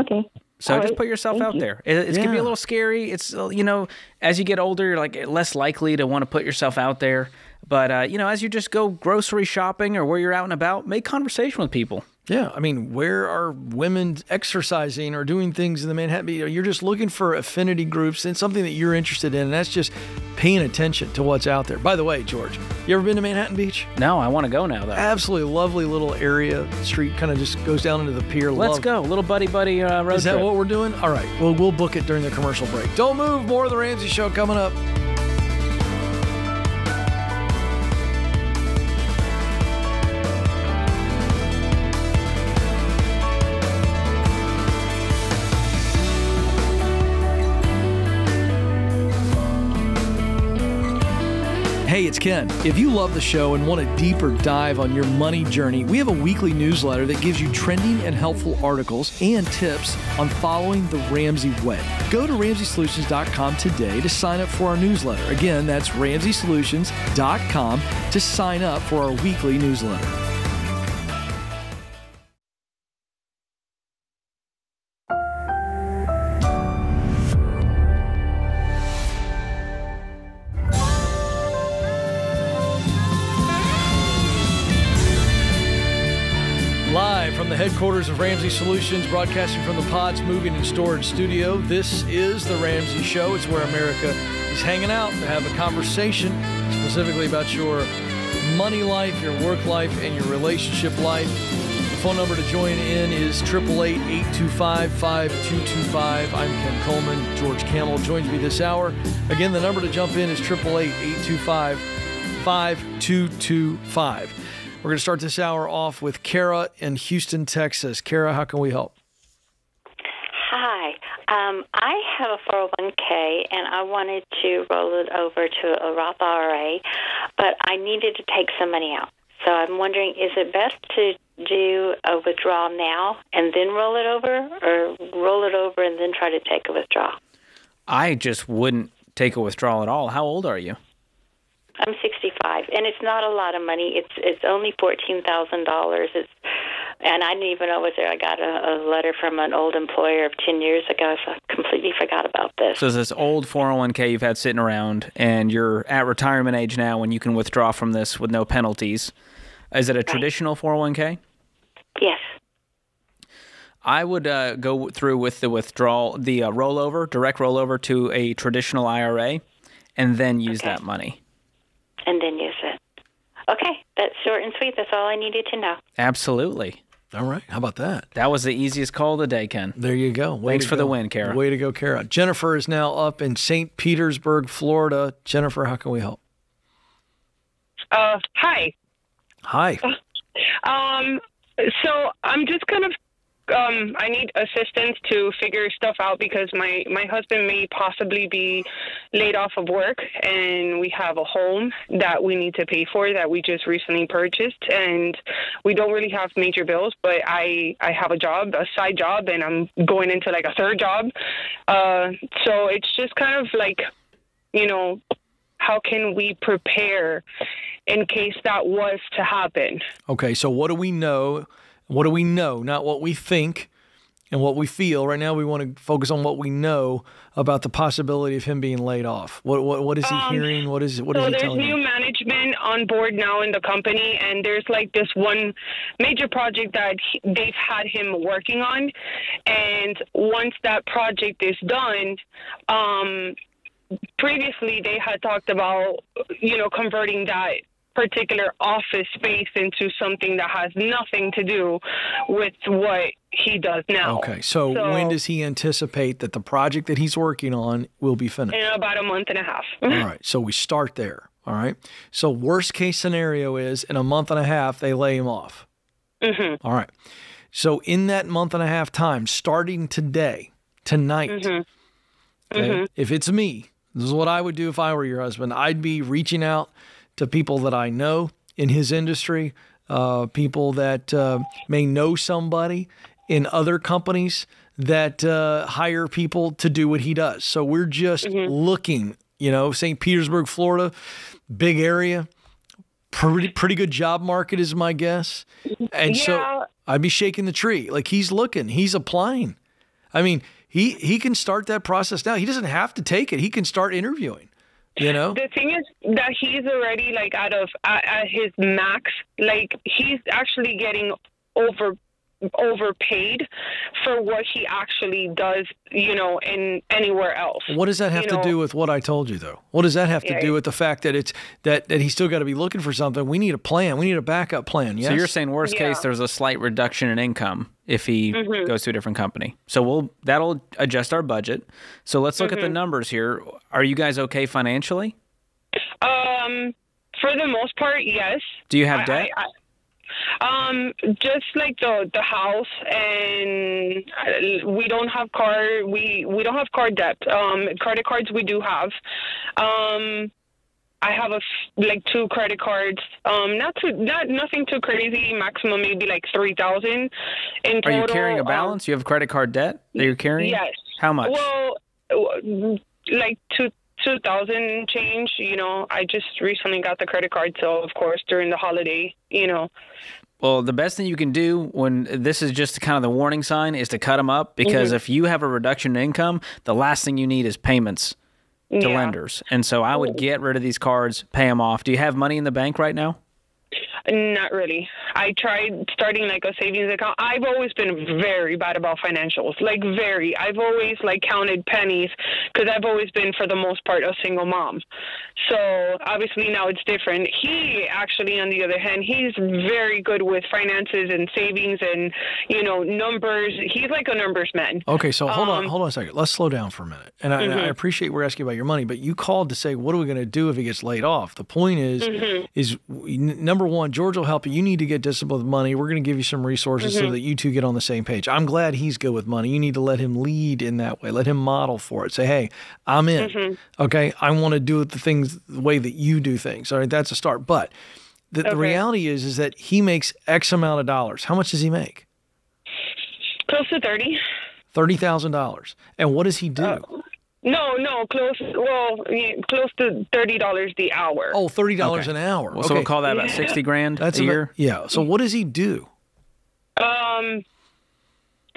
Okay. So All just right. put yourself Thank out you. there. It, it's gonna be a little scary. It's you know, as you get older, you're like less likely to want to put yourself out there. But uh, you know, as you just go grocery shopping or where you're out and about, make conversation with people. Yeah, I mean, where are women exercising or doing things in the Manhattan? you know, You're just looking for affinity groups and something that you're interested in, and that's just paying attention to what's out there. By the way, George, you ever been to Manhattan Beach? No, I want to go now though. Absolutely lovely little area. Street kind of just goes down into the pier. Let's Love- go, little buddy buddy uh, road Is that trip. what we're doing? All right. Well, we'll book it during the commercial break. Don't move. More of the Ramsey Show coming up. It's Ken. If you love the show and want a deeper dive on your money journey, we have a weekly newsletter that gives you trending and helpful articles and tips on following the Ramsey way. Go to RamseySolutions.com today to sign up for our newsletter. Again, that's RamseySolutions.com to sign up for our weekly newsletter. Headquarters of Ramsey Solutions, broadcasting from the Pods Moving and Storage Studio. This is The Ramsey Show. It's where America is hanging out to have a conversation specifically about your money life, your work life, and your relationship life. The phone number to join in is 888 825 5225. I'm Ken Coleman. George Kamel joins me this hour. Again, the number to jump in is 888 825 5225. We're going to start this hour off with Kara in Houston, Texas. Kara, how can we help? Hi. Um, I have a 401k and I wanted to roll it over to a Roth IRA, but I needed to take some money out. So I'm wondering, is it best to do a withdrawal now and then roll it over, or roll it over and then try to take a withdrawal? I just wouldn't take a withdrawal at all. How old are you? I'm 65, and it's not a lot of money. It's it's only fourteen thousand dollars. It's And I didn't even know it was there. I got a, a letter from an old employer of 10 years ago, so I completely forgot about this. So this old 401k you've had sitting around, and you're at retirement age now, when you can withdraw from this with no penalties. Is it a traditional 401k? Yes. I would uh, go through with the withdrawal, the uh, rollover, direct rollover to a traditional IRA, and then use that money. And then use it. Okay, that's short and sweet. That's all I needed to know. Absolutely. All right. How about that? That was the easiest call of the day, Ken. There you go. Way Thanks to for the win, Kara. Way to go, Kara. Jennifer is now up in St. Petersburg, Florida. Jennifer, how can we help? Uh, hi. Hi. Um, so I'm just kind of um, I need assistance to figure stuff out because my my husband may possibly be laid off of work, and we have a home that we need to pay for that we just recently purchased, and we don't really have major bills. But I I have a job, a side job, and I'm going into like a third job. Uh, so it's just kind of like, you know, how can we prepare in case that was to happen? Okay, so what do we know? What do we know? Not what we think and what we feel. Right now, we want to focus on what we know about the possibility of him being laid off. What what, what is he Um, hearing? What is what is so he there's new you? management on board now in the company, and there's like this one major project that he, they've had him working on, and once that project is done, um, previously they had talked about you know converting that particular office space into something that has nothing to do with what he does now. Okay, so, when does he anticipate that the project that he's working on will be finished? in about a month and a half. All right, so we start there. All right, so worst case scenario is in a month and a half they lay him off. hmm All right, so in that month and a half time, starting today, tonight, Mhm. Okay? Mhm. If it's me, this is what I would do if I were your husband. I'd be reaching out to people that I know in his industry, uh, people that uh, may know somebody in other companies that uh, hire people to do what he does. So we're just looking, you know, St. Petersburg, Florida, big area. Pretty pretty good job market is my guess. And Yeah. so I'd be shaking the tree. Like he's looking, he's applying. I mean, he he can start that process now. He doesn't have to take it. He can start interviewing. You know? The thing is that he's already like out of at, at his max. Like he's actually getting over overpaid for what he actually does. You know, in anywhere else. What does that have You to know, do with what I told you though? What does that have to Yeah, do with the fact that it's that that he's still got to be looking for something? We need a plan. We need a backup plan. Yes. So you're saying worst case, there's a slight reduction in income if he Mhm. goes to a different company. So we'll that'll adjust our budget. So let's look at the Mhm. numbers here. Are you guys okay financially? Um, for the most part, yes. Do you have I- debt? I, I, um, just like the the house, and uh, we don't have car. We we don't have car debt. Um, credit cards we do have. Um, I have a f- like two credit cards. Um, not too not nothing too crazy. Maximum maybe like three thousand in Are you carrying a Um, balance? you have credit card debt that you're carrying? Yes. How much? Well, like two two thousand change. You know, I just recently got the credit card, so of course during the holiday, you know. Well, the best thing you can do when this is just kind of the warning sign is to cut them up because Mhm. if you have a reduction in income, the last thing you need is payments to Yeah. lenders. And so I would get rid of these cards, pay them off. Do you have money in the bank right now? Not really. I tried starting like a savings account. I've always been very bad about financials, like very. I've always like counted pennies because I've always been, for the most part, a single mom. So obviously now it's different. He actually, on the other hand, he's very good with finances and savings and you know numbers. He's like a numbers man. Okay, so hold on, Um, hold on a second. Let's slow down for a minute. And I, and I Mhm. appreciate we're asking about your money, but you called to say, what are we going to do if he gets laid off? The point is, Mhm. is number one, George will help you. You need to get disciplined with money. We're going to give you some resources so Mhm. that you two get on the same page. I'm glad he's good with money. You need to let him lead in that way. Let him model for it. Say, hey, I'm in. Mhm. Okay, I want to do the things the way that you do things. All right, that's a start. But the, the reality is, is that he makes X amount of dollars. How much does he make? Close to thirty. Thirty thousand dollars. And what does he do? No, no, close. Well, close to thirty dollars the hour. Oh, thirty dollars Okay. an hour. Well, so we'll call that about 60 grand That's a about- year? yeah. So what does he do? Um,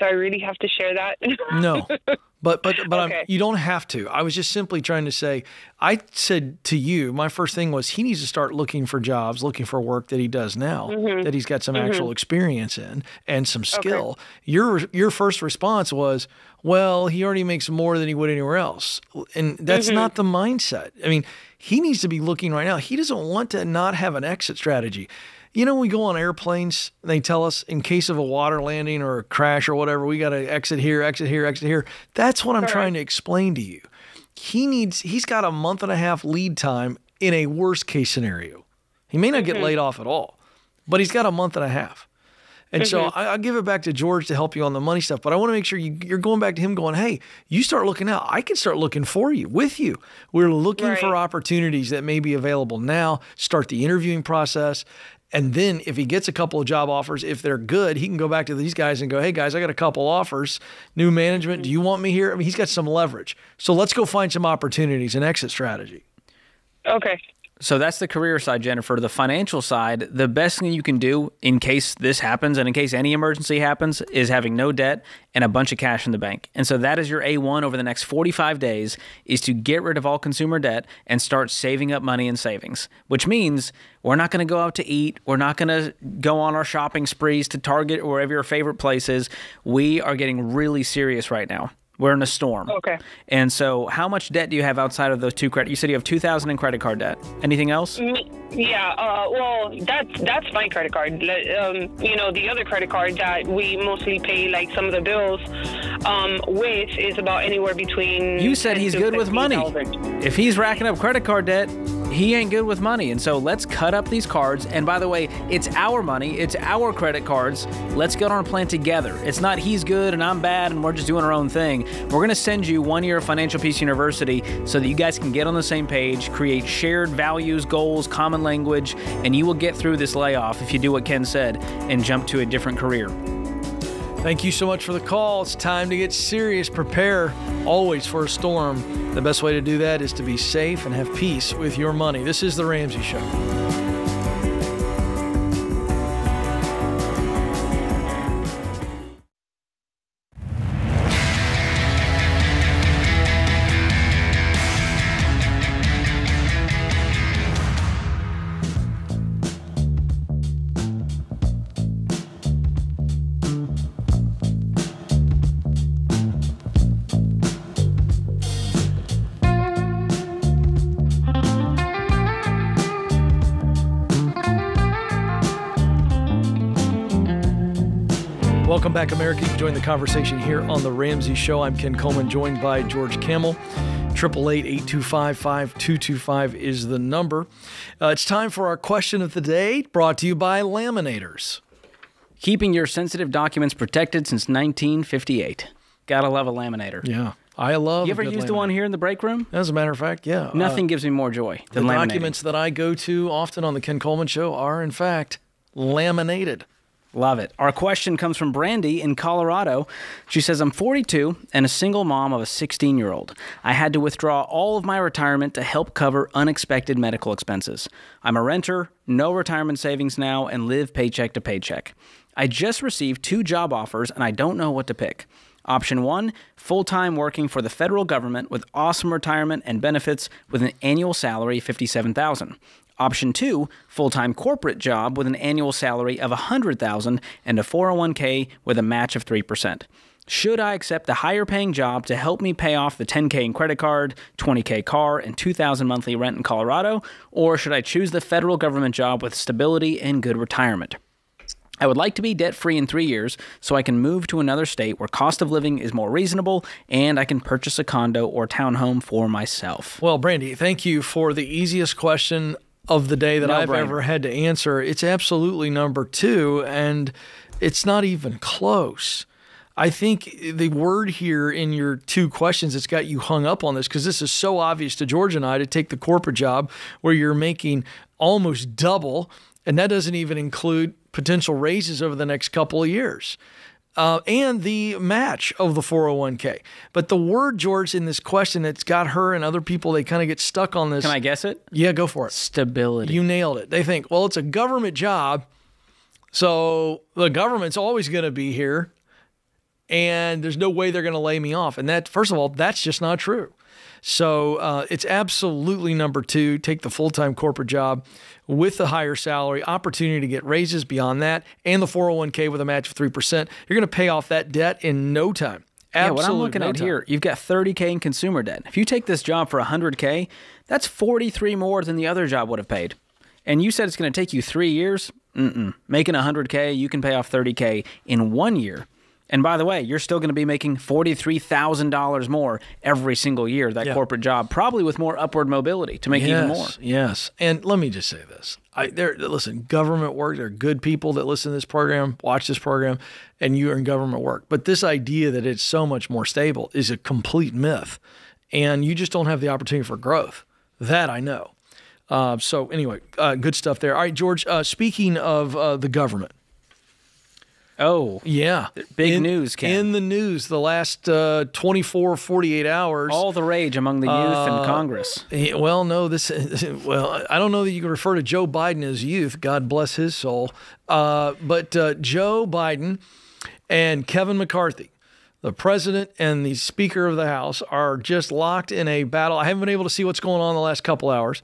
do I really have to share that? No. But but but Okay. I'm, you don't have to. I was just simply trying to say. I said to you, my first thing was he needs to start looking for jobs, looking for work that he does now, Mhm. that he's got some Mhm. actual experience in and some skill. Your your first response was, well, he already makes more than he would anywhere else, and that's Mhm. not the mindset. I mean, he needs to be looking right now. He doesn't want to not have an exit strategy. You know, when we go on airplanes, and they tell us in case of a water landing or a crash or whatever, we got to exit here, exit here, exit here. That's what I'm trying to explain to you. He needs, he's got a month and a half lead time in a worst case scenario. He may not get Mhm. laid off at all, but he's got a month and a half. And so Mhm. I, I'll give it back to George to help you on the money stuff. But I want to make sure you, you're going back to him going, hey, you start looking out. I can start looking for you, with you. We're looking for opportunities that may be available now. Start the interviewing process. And then if he gets a couple of job offers, if they're good, he can go back to these guys and go, hey, guys, I got a couple offers. New management, do mm-hmm. you want me here? I mean, he's got some leverage. So let's go find some opportunities and exit strategy. Okay. So that's the career side, Jennifer. The financial side, the best thing you can do in case this happens and in case any emergency happens is having no debt and a bunch of cash in the bank. And so that is your A1 over the next 45 days is to get rid of all consumer debt and start saving up money in savings, which means we're not going to go out to eat. We're not going to go on our shopping sprees to Target or wherever your favorite place is. We are getting really serious right now. We're in a storm. Okay. And so, how much debt do you have outside of those two credit? You said you have two thousand in credit card debt. Anything else? Mm, Yeah, uh, well, that's that's my credit card. Um, you know, the other credit card that we mostly pay like some of the bills um, with is about anywhere between. You said he's good with money. 15,000. If he's racking up credit card debt, he ain't good with money. And so let's cut up these cards. And by the way, it's our money, it's our credit cards. Let's get on a plan together. It's not he's good and I'm bad and we're just doing our own thing. We're going to send you one year of Financial Peace University so that you guys can get on the same page, create shared values, goals, common language, and you will get through this layoff if you do what Ken said and jump to a different career. Thank you so much for the call. It's time to get serious. Prepare always for a storm. The best way to do that is to be safe and have peace with your money. This is The Ramsey Show. Welcome back, America. You can join the conversation here on The Ramsey Show. I'm Ken Coleman, joined by George Kamel. 888-825-5225 is the number. Uh, it's time for our question of the day, brought to you by Laminators. Keeping your sensitive documents protected since 1958. Gotta love a laminator. Yeah. I love You ever use used the one here in the break room? As a matter of fact, yeah. Nothing Uh, gives me more joy the than laminating. documents that I go to often on the Ken Coleman Show are, in fact, laminated. Love it. Our question comes from Brandy in Colorado. She says, I'm 42 and a single mom of a 16 year old. I had to withdraw all of my retirement to help cover unexpected medical expenses. I'm a renter, no retirement savings now, and live paycheck to paycheck. I just received two job offers and I don't know what to pick. Option one, full time working for the federal government with awesome retirement and benefits with an annual salary of 57000 Option two, full-time corporate job with an annual salary of 100,000 and a 401k with a match of 3%. Should I accept the higher paying job to help me pay off the 10k in credit card, 20k car, and 2000 monthly rent in Colorado, or should I choose the federal government job with stability and good retirement? I would like to be debt free in three years so I can move to another state where cost of living is more reasonable and I can purchase a condo or townhome for myself. Well, Brandy, thank you for the easiest question of the day that I've No-brainer. ever had to answer. It's absolutely number two, and it's not even close. I think the word here in your two questions that's got you hung up on this, because this is so obvious to George and I to take the corporate job where you're making almost double, and that doesn't even include potential raises over the next couple of years uh, and the match of the 401k. But the word, George, in this question that's got her and other people, they kind of get stuck on this. Can I guess it? Yeah, go for it. Stability. You nailed it. They think, well, it's a government job. So the government's always going to be here, and there's no way they're going to lay me off. And that, first of all, that's just not true. So uh, it's absolutely number two. Take the full time corporate job with the higher salary, opportunity to get raises beyond that, and the 401k with a match of 3%. You're going to pay off that debt in no time. Yeah, what I'm looking no at time. here, you've got 30k in consumer debt. If you take this job for 100k, that's 43 more than the other job would have paid. And you said it's going to take you three years. Mm-mm. Making 100k, you can pay off 30k in one year. And by the way, you're still going to be making $43,000 more every single year, that Yeah. corporate job, probably with more upward mobility to make even more. Yes, Yes. And let me just say this. I there listen, government work, there are good people that listen to this program, watch this program, and you are in government work. But this idea that it's so much more stable is a complete myth. And you just don't have the opportunity for growth. That I know. Uh, so anyway, uh, good stuff there. All right, George. Uh, speaking of uh, the government, Oh, yeah, big in, news, Ken. in the news the last uh, 24, 48 hours. All the rage among the youth Uh, in Congress. Well, no, this. Well, I don't know that you can refer to Joe Biden as youth. God bless his soul. Uh, but uh, Joe Biden and Kevin McCarthy, the president and the Speaker of the House, are just locked in a battle. I haven't been able to see what's going on the last couple hours,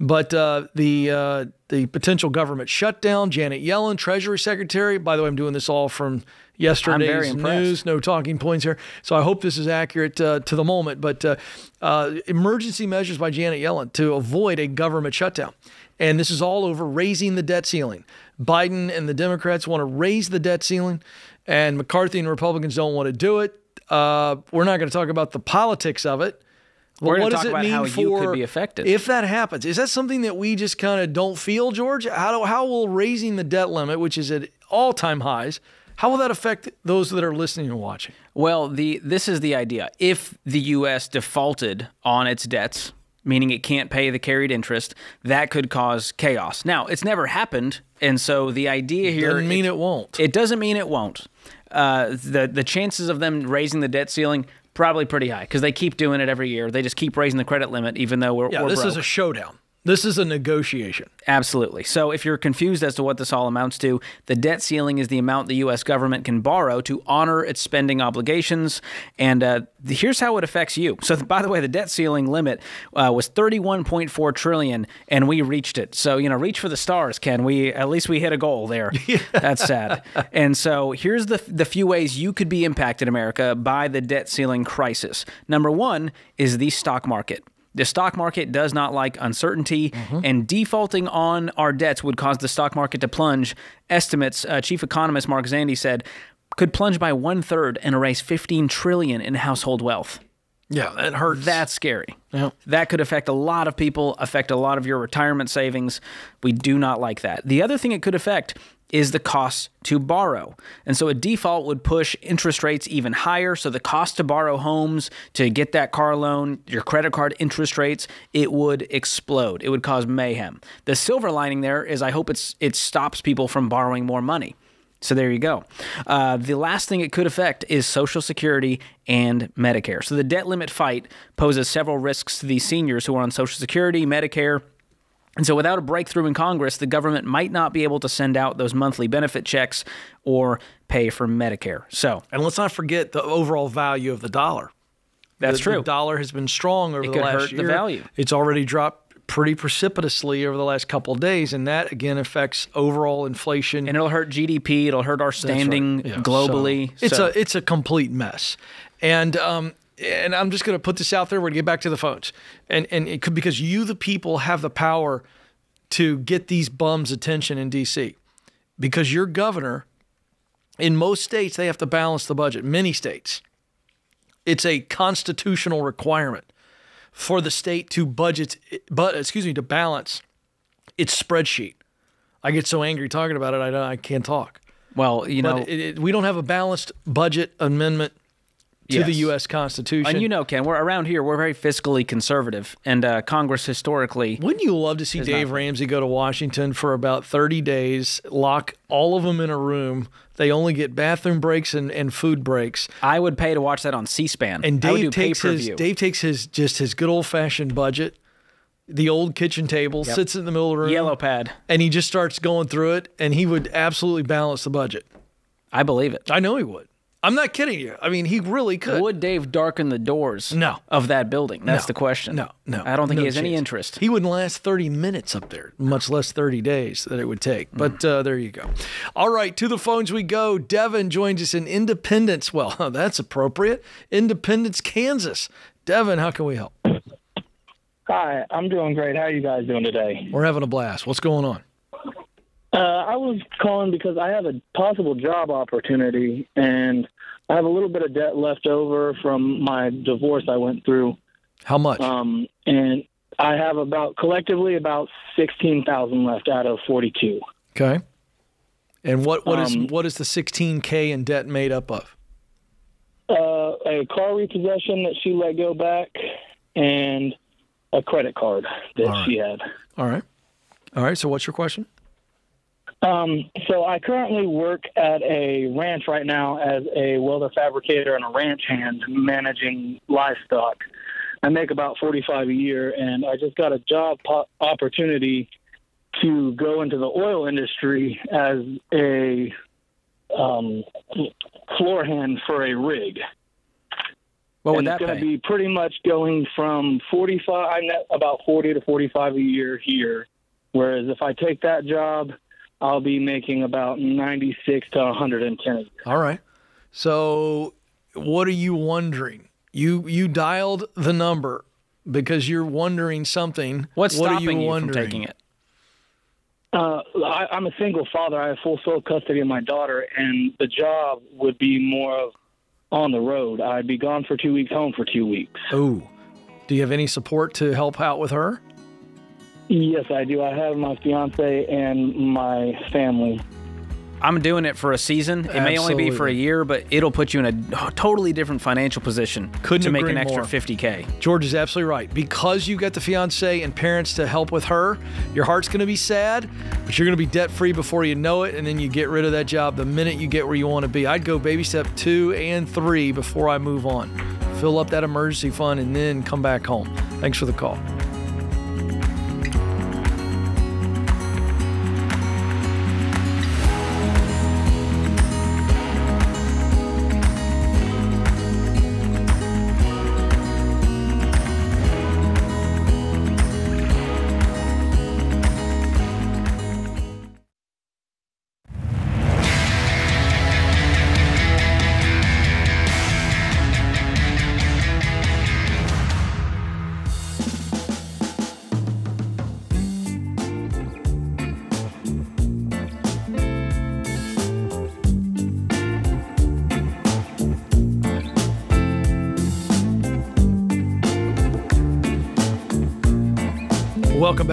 but uh, the uh, the potential government shutdown. Janet Yellen, Treasury Secretary. By the way, I'm doing this all from yesterday's news. No talking points here. So I hope this is accurate uh, to the moment. But uh, uh, emergency measures by Janet Yellen to avoid a government shutdown. And this is all over raising the debt ceiling. Biden and the Democrats want to raise the debt ceiling, and McCarthy and Republicans don't want to do it. Uh, we're not going to talk about the politics of it. Gonna what does it mean how for you could be affected. if that happens? Is that something that we just kind of don't feel, George? How do, how will raising the debt limit, which is at all time highs, how will that affect those that are listening and watching? Well, the this is the idea. If the U.S. defaulted on its debts, meaning it can't pay the carried interest, that could cause chaos. Now, it's never happened, and so the idea here Doesn't mean it won't. It doesn't mean it won't. Uh, the the chances of them raising the debt ceiling probably pretty high because they keep doing it every year. They just keep raising the credit limit, even though we're Yeah, we're this is a showdown. This is a negotiation. Absolutely. So if you're confused as to what this all amounts to, the debt ceiling is the amount the U.S. government can borrow to honor its spending obligations. And uh, here's how it affects you. So by the way, the debt ceiling limit uh, was 31.4 trillion, and we reached it. So you know, reach for the stars, Ken. We at least we hit a goal there. That's sad. And so here's the the few ways you could be impacted, America, by the debt ceiling crisis. Number one is the stock market. The stock market does not like uncertainty, and defaulting on our debts would cause the stock market to plunge. Estimates, uh, chief economist Mark Zandi said, could plunge by one third and erase 15 trillion in household wealth. Yeah, that hurts. That's scary. Yeah. That could affect a lot of people, affect a lot of your retirement savings. We do not like that. The other thing it could affect is the cost to borrow. And so a default would push interest rates even higher. So the cost to borrow homes, to get that car loan, your credit card interest rates, it would explode. It would cause mayhem. The silver lining there is I hope it's it stops people from borrowing more money. So there you go. Uh, the last thing it could affect is Social Security and Medicare. So the debt limit fight poses several risks to these seniors who are on Social Security, Medicare. And so, without a breakthrough in Congress, the government might not be able to send out those monthly benefit checks or pay for Medicare. So, and let's not forget the overall value of the dollar. That's The- true. The dollar has been strong over It the could last hurt the year. value. It's already dropped pretty precipitously over the last couple of days, and that again affects overall inflation. And it'll hurt GDP. It'll hurt our standing globally. So it's So- a it's a complete mess, and um and I'm just going to put this out there. We're going to get back to the phones, and and it could because you the people have the power to get these bums attention in D.C. because your governor in most states they have to balance the budget. Many states, it's a constitutional requirement for the state to budget, but excuse me, to balance its spreadsheet. I get so angry talking about it, I don't, I can't talk. Well, you But know, it, it, we don't have a balanced budget amendment to the U.S. Constitution. and you know, Ken, we're around here. We're very fiscally conservative, and uh, Congress historically. Wouldn't you love to see Dave not- Ramsey go to Washington for about 30 days, lock all of them in a room? They only get bathroom breaks and, and food breaks. I would pay to watch that on C-SPAN. And Dave do takes his. Dave takes his just his good old fashioned budget the old kitchen table, Yep. sits in the middle of the room, Yellow pad. and he just starts going through it, and he would absolutely balance the budget. I believe it. I know he would. I'm not kidding you. I mean, he really could. Would Dave darken the doors No. of that building? That's No. the question. No, no. I don't think no he has any interest. He wouldn't last 30 minutes up there, much less 30 days that it would take. Mm. But uh, there you go. All right, to the phones we go. Devin joins us in Independence. Well, that's appropriate. Independence, Kansas. Devin, how can we help? Hi, I'm doing great. How are you guys doing today? We're having a blast. What's going on? Uh, I was calling because I have a possible job opportunity, and I have a little bit of debt left over from my divorce I went through. How much? Um, and I have about collectively about sixteen thousand left out of forty-two. Okay. And what what is Um, what is the 16k in debt made up of? Uh, a car repossession that she let go back, and a credit card that right. she had. All right. All right. So what's your question? Um, so I currently work at a ranch right now as a welder fabricator and a ranch hand managing livestock. I make about 45 a year and I just got a job po- opportunity to go into the oil industry as a um, floor hand for a rig. What would and that it's going to be pretty much going from 45 I net about 40 to 45 a year here whereas if I take that job I'll be making about 96 to 110. All right. So what are you wondering? You you dialed the number because you're wondering something. What's what are stopping you, from wondering? taking it? Uh, I, I'm a single father. I have full sole custody of my daughter, and the job would be more of on the road. I'd be gone for two weeks, home for two weeks. Oh, do you have any support to help out with her? Yes, I do. I have my fiance and my family. I'm doing it for a season. It may only be for a year, but it'll put you in a totally different financial position Couldn't to make an extra more. 50k. George is absolutely right. Because you got the fiance and parents to help with her, your heart's going to be sad, but you're going to be debt free before you know it, and then you get rid of that job the minute you get where you want to be. I'd go baby step two and three before I move on. Fill up that emergency fund and then come back home. Thanks for the call.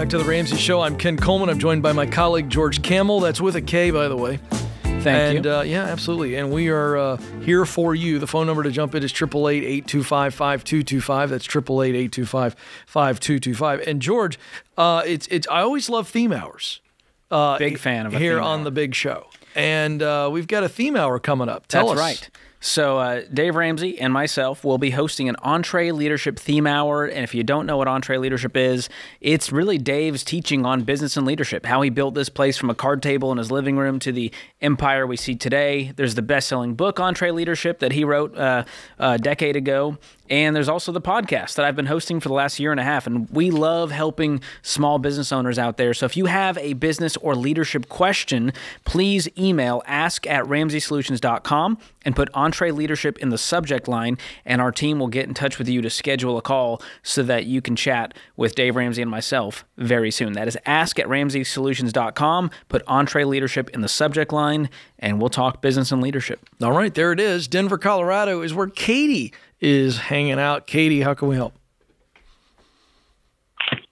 Back to the Ramsey Show. I'm Ken Coleman. I'm joined by my colleague George Kamel. That's with a K, by the way. Thank and, you. Uh, yeah, absolutely. And we are uh, here for you. The phone number to jump in is 888-825-5225. That's 888-825-5225. And George, uh, it's it's. I always love theme hours. Uh, Big fan of here on the Big Show. And uh, we've got a theme hour coming up. Tell That's us. right. So, uh, Dave Ramsey and myself will be hosting an EntreLeadership theme hour. And if you don't know what EntreLeadership is, it's really Dave's teaching on business and leadership, how he built this place from a card table in his living room to the empire we see today. There's the best selling book, EntreLeadership, that he wrote uh, a decade ago. And there's also the podcast that I've been hosting for the last year and a half. And we love helping small business owners out there. So if you have a business or leadership question, please email ask at ramseysolutions.com and put EntreLeadership in the subject line. And our team will get in touch with you to schedule a call so that you can chat with Dave Ramsey and myself very soon. That is ask at ramseysolutions.com. Put EntreLeadership in the subject line, and we'll talk business and leadership. All right, there it is. Denver, Colorado is where Katie is hanging out. Katie, how can we help?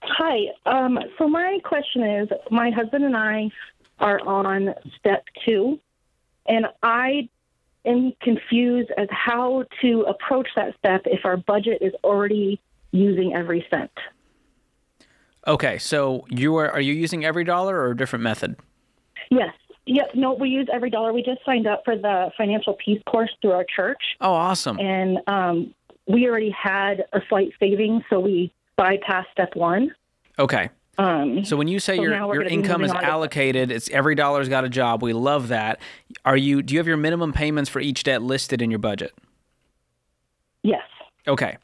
Hi. Um, so my question is, my husband and I are on step two, and I am confused as how to approach that step if our budget is already using every cent. Okay, so you are are you using EveryDollar or a different method? Yes. Yep. No, we use EveryDollar. We just signed up for the financial peace course through our church. Oh, awesome. And um, we already had a slight savings, so we bypassed step one. Okay. Um, So when you say so your your income is moving on to- allocated, it's every dollar's got a job. We love that. Are you? Do you have your minimum payments for each debt listed in your budget? Yes. Okay.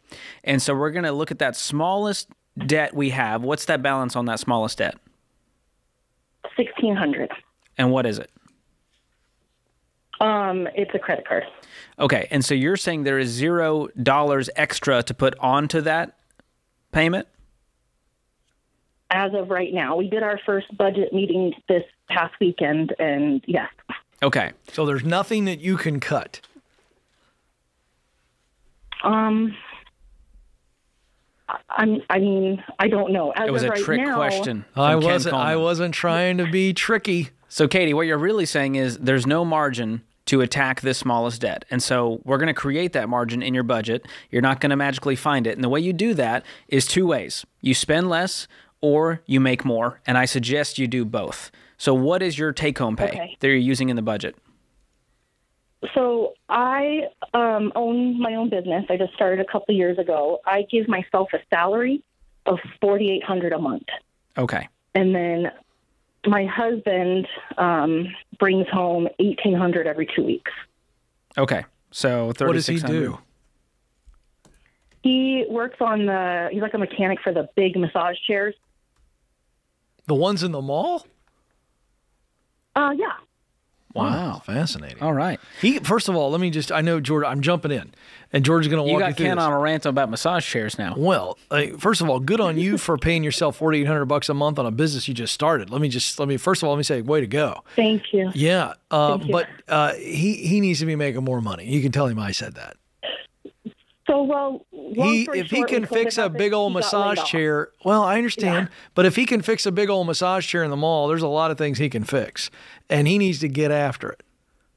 And so we're going to look at that smallest debt we have. What's that balance on that smallest debt? Sixteen hundred. And what is it? Um, it's a credit card. Okay. And so you're saying there is zero dollars extra to put onto that payment? As of right now, we did our first budget meeting this past weekend, and yes, Okay. So there's nothing that you can cut. um, I'm. I mean, I don't know. As It was of a right trick now, question. I Ken wasn't. I wasn't trying to be tricky. So, Katie, what you're really saying is there's no margin to attack this smallest debt. And so we're going to create that margin in your budget. You're not going to magically find it. And the way you do that is two ways you spend less or you make more. And I suggest you do both. So, what is your take home pay Okay. that you're using in the budget? So I um, own my own business. I just started a couple years ago. I give myself a salary of forty eight hundred a month, Okay. and then my husband um, brings home eighteen hundred every two weeks. Okay. So, What does he 3600 do? He works on the. He's like a mechanic for the big massage chairs. The ones in the mall? Uh, yeah. Wow, fascinating. All right. He first of all, let me just. I know George. I'm jumping in, and George is going to walk You walk got you through Ken this. on a rant about massage chairs now. Well, uh, first of all, good on you for paying yourself forty eight hundred bucks a month on a business you just started. Let me just let me first of all let me say, way to go. Thank you. Yeah, uh, Thank you. but uh, he he needs to be making more money. You can tell him I said that. So well, He if he can fix a big old massage chair, well, I understand. But if he can fix a big old massage chair in the mall, there's a lot of things he can fix, and he needs to get after it.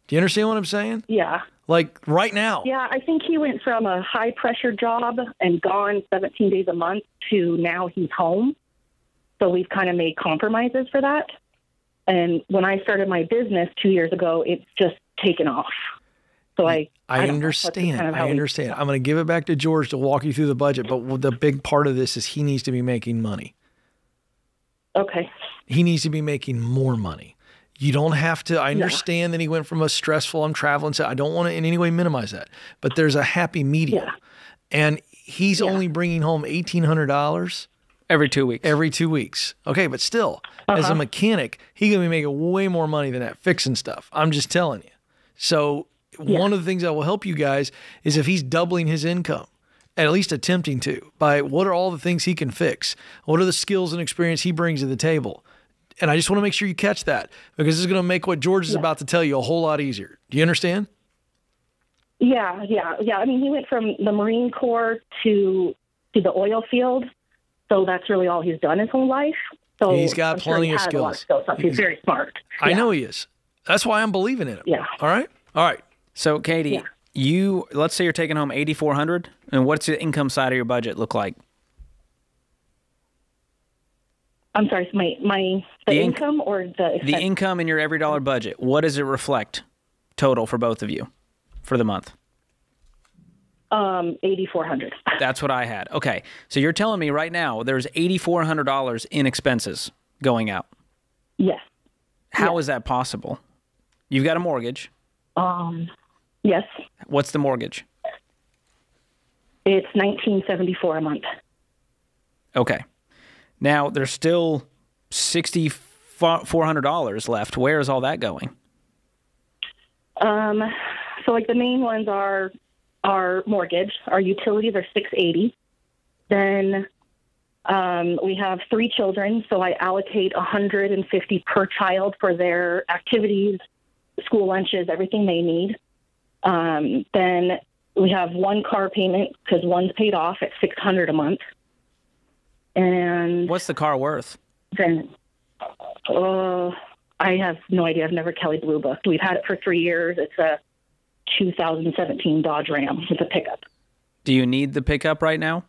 Do you understand what I'm saying? Yeah. Like right now. Yeah, I think he went from a high pressure job and gone 17 days a month to now he's home. So we've kind of made compromises for that. And when I started my business two years ago, it's just taken off. So I, I, don't know. That's just understand. kind of how I we- understand. I'm going to give it back to George to walk you through the budget, but the big part of this is he needs to be making money. Okay. He needs to be making more money. You don't have to. I understand that he went from a stressful, I'm traveling. So I don't want to in any way minimize that, but there's a happy medium. And he's only bringing home $1,800 every two weeks. Every two weeks. Okay. But still, as a Uh-huh. mechanic, he going to be making way more money than that fixing stuff. I'm just telling you. So one of the things that will help you guys is if he's doubling his income, at least attempting to, by what are all the things he can fix? What are the skills and experience he brings to the table? And I just want to make sure you catch that because this is going to make what George is about to tell you a whole lot easier. Do you understand? Yeah, yeah, yeah. I mean, he went from the Marine Corps to to the oil field. So that's really all he's done his whole life. So He's got I'm sure plenty he of a lot skills. skills. He's very smart. I know he is. That's why I'm believing in him. Yeah. All right. All right. So, Katie, you let's say you're taking home 8400 and what's the income side of your budget look like? I'm sorry, so my my the, The inc- income or the The income in your EveryDollar budget, what does it reflect total for both of you for the month? um eighty four hundred. That's what I had. Okay. So you're telling me right now there's $8400 in expenses going out. Yes. How is that possible? You've got a mortgage. Um yes. What's the mortgage? It's nineteen seventy four a month. Okay. Now there's still $6400 left. Where is all that going? Um so like the main ones are our mortgage, our utilities are six eighty. Then um, we have three children, so I allocate 150 per child for their activities, school lunches, everything they need. Um, then we have one car payment because one's paid off at 600 a month. And What's the car worth? then, uh, I have no idea. I've never Kelley Blue booked. We've had it for three years. It's a 2017 Dodge Ram. with a pickup. Do you need the pickup right now?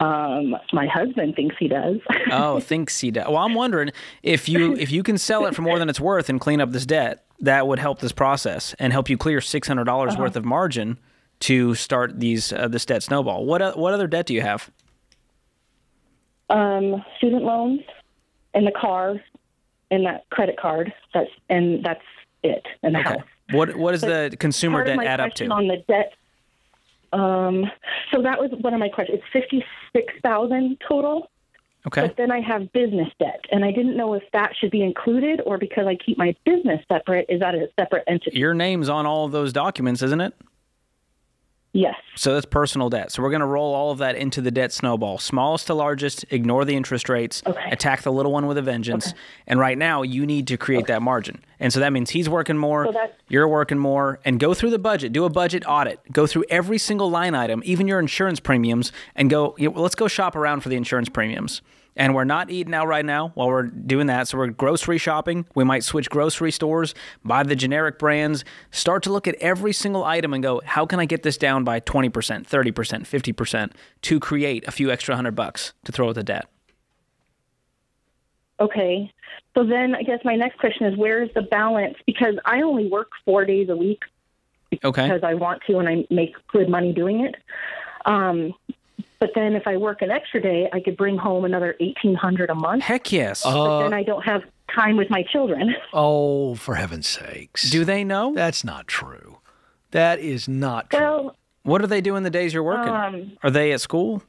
Um, my husband thinks he does. oh, thinks he does. Well, I'm wondering if you if you can sell it for more than it's worth and clean up this debt, that would help this process and help you clear six hundred dollars Uh-huh. worth of margin to start these uh, this debt snowball. What what other debt do you have? Um, student loans, and the car, and that credit card. That's and that's it. And the house. What what does the consumer debt add up to? On the debt. Um, so that was one of my questions. It's fifty six thousand total. Okay. But then I have business debt, and I didn't know if that should be included or because I keep my business separate, is that a separate entity? Your name's on all of those documents, isn't it? Yes. So that's personal debt. So we're going to roll all of that into the debt snowball. Smallest to largest, ignore the interest rates, okay. attack the little one with a vengeance. Okay. And right now, you need to create that margin. And so that means he's working more, So you're working more, and go through the budget. Do a budget audit. Go through every single line item, even your insurance premiums, and go, let's go shop around for the insurance premiums. And we're not eating out right now while we're doing that. So we're grocery shopping. We might switch grocery stores, buy the generic brands, start to look at every single item and go, how can I get this down by 20%, 30%, 50% to create a few extra hundred bucks to throw at the debt? Okay. So then I guess my next question is where's the balance? Because I only work four days a week Okay. because I want to and I make good money doing it. Um, but then if I work an extra day, I could bring home another eighteen hundred a month. Heck yes. but then I don't have time with my children. Oh, for heaven's sakes. Do they know? That's not true. That is not true. Well, What do they do in the days you're working? Um, Are they at school?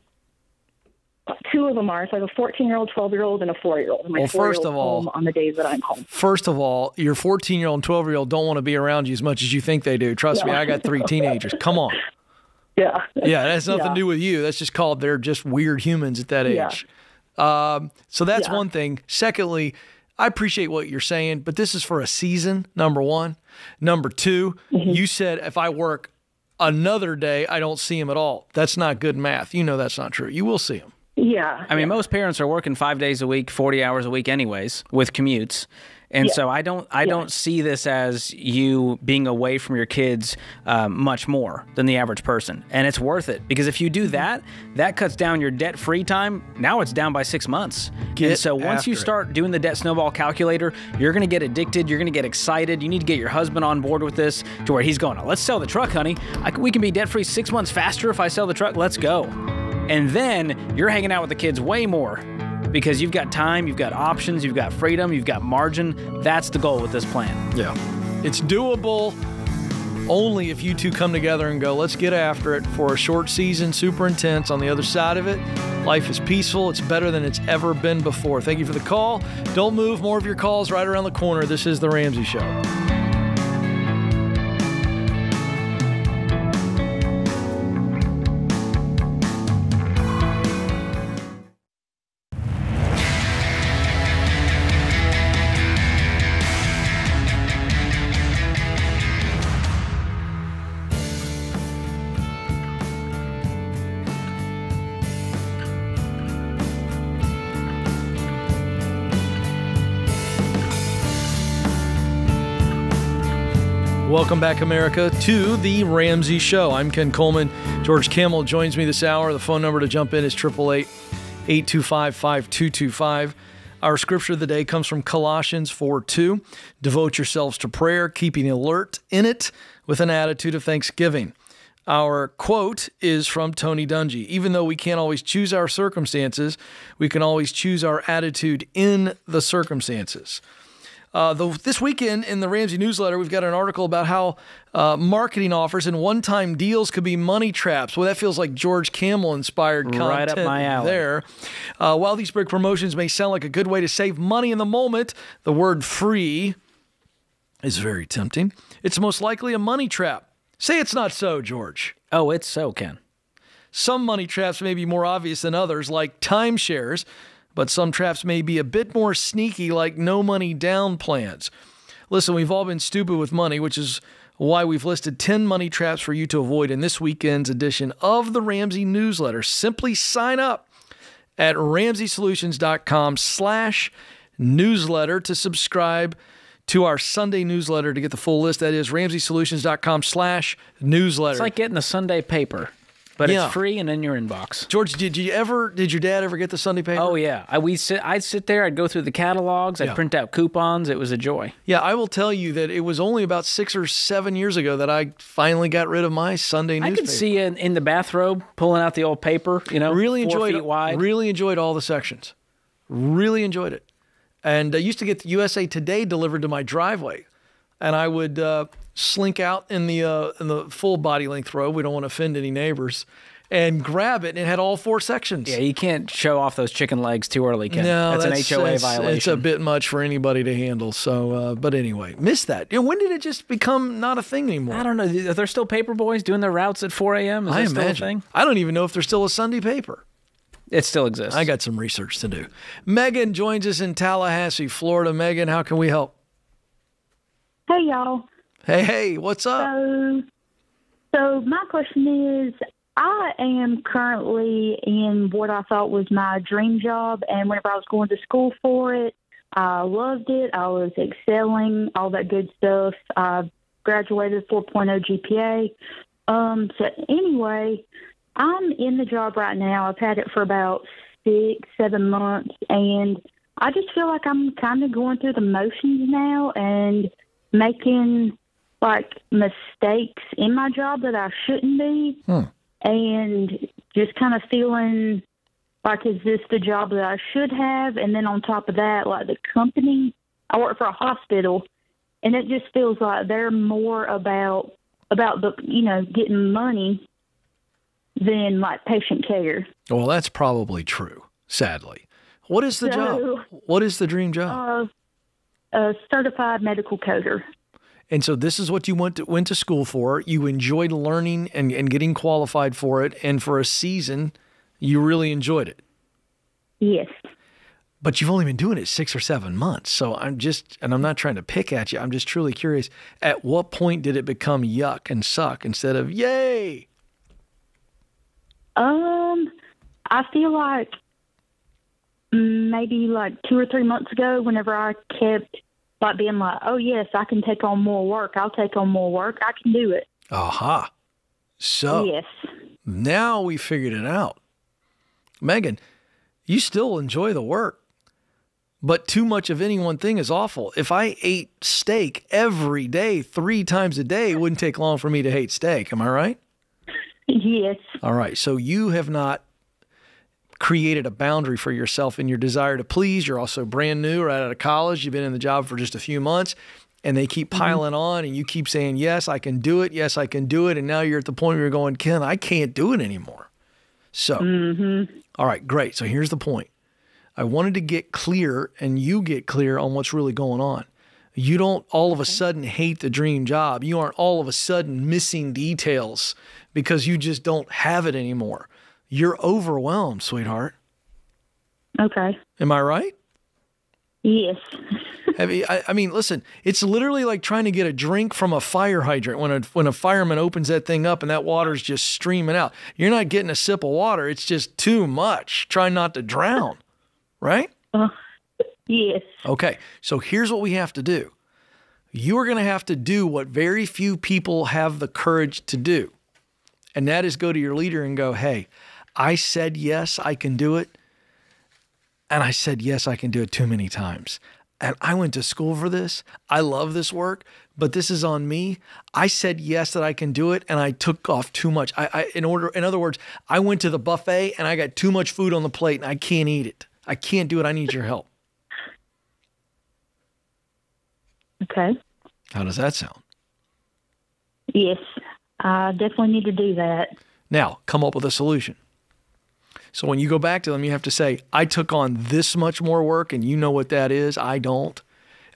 two of them are. So I have a fourteen-year-old, twelve-year-old, and a four-year-old. My Well, first of all- home on the days that I'm home. First of all, your 14 year old and 12 year old don't want to be around you as much as you think they do. Trust me, I got three teenagers. Come on. Yeah. Yeah, that has nothing Yeah. to do with you. That's just called they're just weird humans at that Yeah. age. Um, so that's Yeah. one thing. Secondly, I appreciate what you're saying, but this is for a season, number one. Number 2 Mm-hmm. you said if I work another day, I don't see him at all. That's not good math. You know that's not true. You will see him. Yeah. I mean, most parents are working five days a week, 40 hours a week, anyways, with commutes. And Yeah. so I don't, I Yeah. don't see this as you being away from your kids um, much more than the average person, and it's worth it because if you do that, that cuts down your debt-free time. Now it's down by six months. Get and so once you after it. start doing the debt snowball calculator, you're going to get addicted. You're going to get excited. You need to get your husband on board with this to where he's going, let's sell the truck, honey. I, c- we can be debt-free six months faster if I sell the truck. Let's go. Mm-hmm. And then you're hanging out with the kids way more because you've got time, you've got options, you've got freedom, you've got margin. That's the goal with this plan. Yeah. It's doable only if you two come together and go, let's get after it for a short season, super intense. On the other side of it, life is peaceful. It's better than it's ever been before. Thank you for the call. Don't move. More of your calls right around the corner. This is The Ramsey Show. Welcome back, America, to the Ramsey Show. I'm Ken Coleman. George Kamel joins me this hour. The phone number to jump in is 888 825 5225. Our scripture of the day comes from Colossians 4 2. Devote yourselves to prayer, keeping alert in it with an attitude of thanksgiving. Our quote is from Tony Dungy. Even though we can't always choose our circumstances, we can always choose our attitude in the circumstances. Uh, the, this weekend in the Ramsey newsletter, we've got an article about how uh, marketing offers and one-time deals could be money traps. Well, that feels like George Kamel inspired content Right up my alley. there. Uh, while these big promotions may sound like a good way to save money in the moment, the word free is very tempting. It's most likely a money trap. Say it's not so, George. Oh, it's so, Ken. Some money traps may be more obvious than others, like timeshares, but some traps may be a bit more sneaky, like no money down plans. Listen, we've all been stupid with money, which is why we've listed 10 money traps for you to avoid in this weekend's edition of the Ramsey newsletter. Simply sign up at ramseysolutions.com slash newsletter to subscribe to our Sunday newsletter to get the full list. That is ramseysolutions.com slash newsletter. It's like getting the Sunday paper. But Yeah. it's free and in your inbox. George, did you ever? Did your dad ever get the Sunday paper? Oh yeah, I we sit. I'd sit there. I'd go through the catalogs. I'd Yeah. print out coupons. It was a joy. Yeah, I will tell you that it was only about six or seven years ago that I finally got rid of my Sunday I newspaper. could see you in, in the bathrobe pulling out the old paper. You know, really enjoyed. Really enjoyed all the sections. Really enjoyed it, and I used to get the USA Today delivered to my driveway, and I would uh, slink out in the uh, in the full body length row. We don't want to offend any neighbors, and grab it. And it had all four sections. Yeah, you can't show off those chicken legs too early, Ken. No, that's, an HOA it's- violation. It's a bit much for anybody to handle. So, uh, but anyway, missed that. You know, when did it just become not a thing anymore? I don't know. Are there still paper boys doing their routes at 4 a.m.? Is I that still a thing? I don't even know if there's still a Sunday paper. It still exists. I got some research to do. Megan joins us in Tallahassee, Florida. Megan, how can we help? Hey, y'all. Hey, hey, what's up? So, so my question is, I am currently in what I thought was my dream job, and whenever I was going to school for it, I loved it. I was excelling, all that good stuff. I graduated 4.0 GPA. Um, so anyway, I'm in the job right now. I've had it for about six, seven months, and I just feel like I'm kind of going through the motions now and making like mistakes in my job that I shouldn't be, and just kind of feeling like, is this the job that I should have? And then on top of that, like the company, I work for a hospital, and it just feels like they're more about about the you know getting money than like patient care. Well, that's probably true, sadly. What is the So- job? What is the dream job? Uh, a certified medical coder. And so this is what you went to, went to school for. You enjoyed learning and, and getting qualified for it. And for a season, you really enjoyed it. Yes. But you've only been doing it six or seven months. So I'm just, and I'm not trying to pick at you. I'm just truly curious. At what point did it become yuck and suck instead of yay? Um, I feel like maybe like two or three months ago, whenever I kept like being like, "Oh yes, I can take on more work. I'll take on more work. I can do it." Aha. So Yes. now we figured it out. Megan, you still enjoy the work, but too much of any one thing is awful. If I ate steak every day, three times a day, it wouldn't take long for me to hate steak. Am I right? Yes. All right. So you have not created a boundary for yourself in your desire to please. You're also brand new, right out of college. You've been in the job for just a few months and they keep mm-hmm. piling on and you keep saying, Yes, I can do it. Yes, I can do it. And now you're at the point where you're going, Ken, I can't do it anymore. So, mm-hmm. all right, great. So here's the point. I wanted to get clear and you get clear on what's really going on. You don't all of a sudden hate the dream job. You aren't all of a sudden missing details because you just don't have it anymore. You're overwhelmed, sweetheart. Okay. Am I right? Yes. Have you, I, I mean, listen, it's literally like trying to get a drink from a fire hydrant when a when a fireman opens that thing up and that water's just streaming out. You're not getting a sip of water. It's just too much. Try not to drown, right? Uh, yes. Okay, so here's what we have to do. You are going to have to do what very few people have the courage to do, and that is go to your leader and go, "Hey, I said yes, I can do it, and I said yes, I can do it too many times." And I went to school for this. I love this work, but this is on me. I said yes that I can do it, and I took off too much. I, I in order, in other words, I went to the buffet and I got too much food on the plate, and I can't eat it. I can't do it. I need your help. Okay. How does that sound? Yes. I definitely need to do that. Now, come up with a solution. So when you go back to them, you have to say, I took on this much more work and you know what that is. I don't.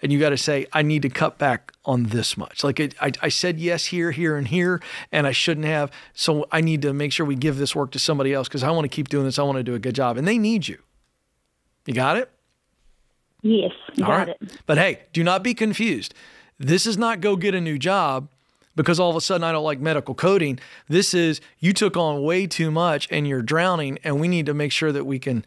And you got to say, I need to cut back on this much. Like it, I, I said yes here, here, and here, and I shouldn't have. So I need to make sure we give this work to somebody else because I want to keep doing this. I want to do a good job. And they need you. You got it? Yes. you Got All right. it. But hey, do not be confused. This is not go get a new job because all of a sudden I don't like medical coding. This is you took on way too much and you're drowning, and we need to make sure that we can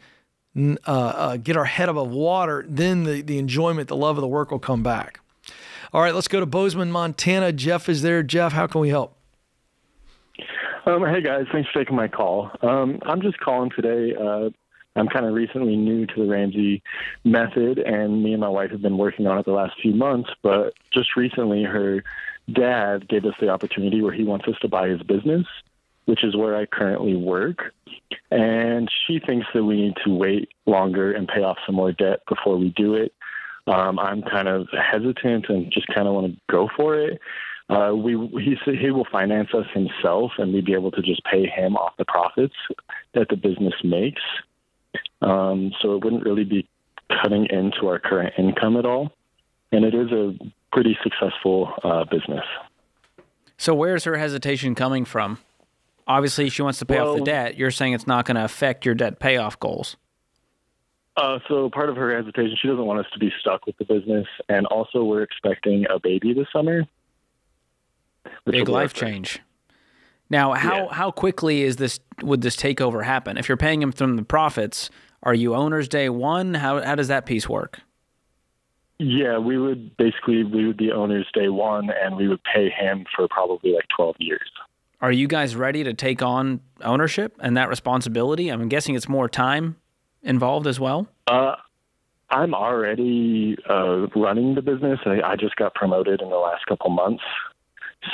uh, uh, get our head above water. Then the, the enjoyment, the love of the work will come back. All right, let's go to Bozeman, Montana. Jeff is there. Jeff, how can we help? Um, hey guys, thanks for taking my call. Um, I'm just calling today. Uh, I'm kind of recently new to the Ramsey method, and me and my wife have been working on it the last few months. But just recently, her dad gave us the opportunity where he wants us to buy his business, which is where I currently work. And she thinks that we need to wait longer and pay off some more debt before we do it. Um, I'm kind of hesitant and just kind of want to go for it. Uh, we he he will finance us himself, and we'd be able to just pay him off the profits that the business makes. Um, so it wouldn't really be cutting into our current income at all, and it is a pretty successful uh, business. So where's her hesitation coming from? Obviously, she wants to pay off the debt. You're saying it's not going to affect your debt payoff goals. Uh, so part of her hesitation, she doesn't want us to be stuck with the business, and also we're expecting a baby this summer. Big life change. Now, how how quickly is this would this takeover happen? If you're paying him from the profits, are you owners day one? How how does that piece work? Yeah, we would basically we would be owners day one, and we would pay him for probably like twelve years. Are you guys ready to take on ownership and that responsibility? I'm guessing it's more time involved as well. Uh, I'm already uh, running the business. I, I just got promoted in the last couple months,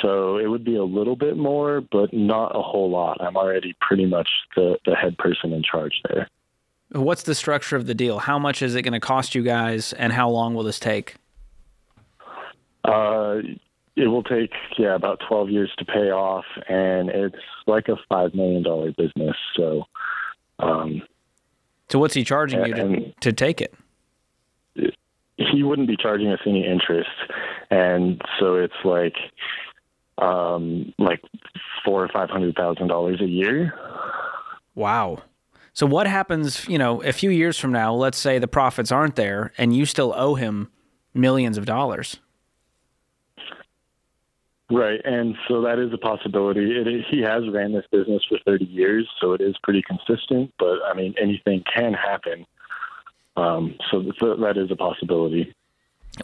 so it would be a little bit more, but not a whole lot. I'm already pretty much the the head person in charge there. What's the structure of the deal? How much is it going to cost you guys, and how long will this take? Uh, it will take yeah about 12 years to pay off, and it's like a five million dollar business. So, um, So what's he charging you to, to take it? he wouldn't be charging us any interest, and so it's like um, like four or five hundred thousand dollars a year. Wow. So what happens, you know, a few years from now, let's say the profits aren't there and you still owe him millions of dollars. Right, and so that is a possibility. It is, he has ran this business for 30 years, so it is pretty consistent. But I mean, anything can happen. Um, so th- that is a possibility.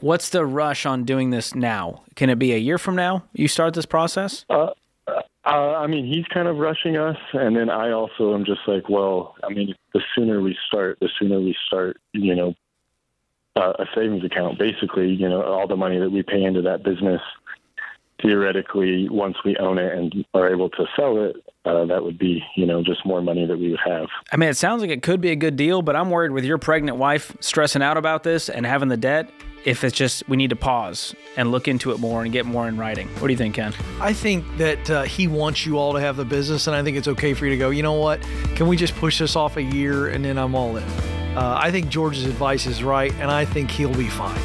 What's the rush on doing this now? Can it be a year from now you start this process? Uh, uh, I mean, he's kind of rushing us, and then I also am just like, well, I mean, the sooner we start, the sooner we start, you know, uh, a savings account. Basically, you know, all the money that we pay into that business, theoretically, once we own it and are able to sell it, uh, that would be, you know, just more money that we would have. I mean, it sounds like it could be a good deal, but I'm worried with your pregnant wife stressing out about this and having the debt. If it's just we need to pause and look into it more and get more in writing. What do you think, Ken? I think that uh, he wants you all to have the business, and I think it's okay for you to go, you know what? Can we just push this off a year and then I'm all in? Uh, I think George's advice is right, and I think he'll be fine.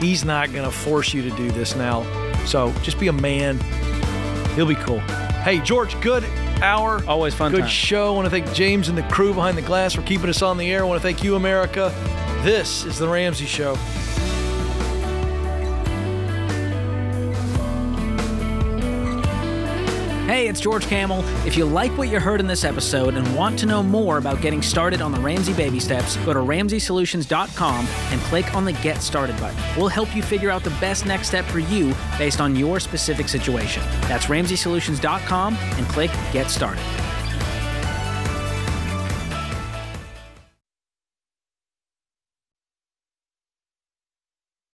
He's not going to force you to do this now. So just be a man. He'll be cool. Hey, George, good hour. Always fun. Good time. show. I want to thank James and the crew behind the glass for keeping us on the air. I want to thank you, America. This is The Ramsey Show. Hey, it's George Kamel. If you like what you heard in this episode and want to know more about getting started on the Ramsey baby steps, go to ramseysolutions.com and click on the Get Started button. We'll help you figure out the best next step for you based on your specific situation. That's ramseysolutions.com and click Get Started.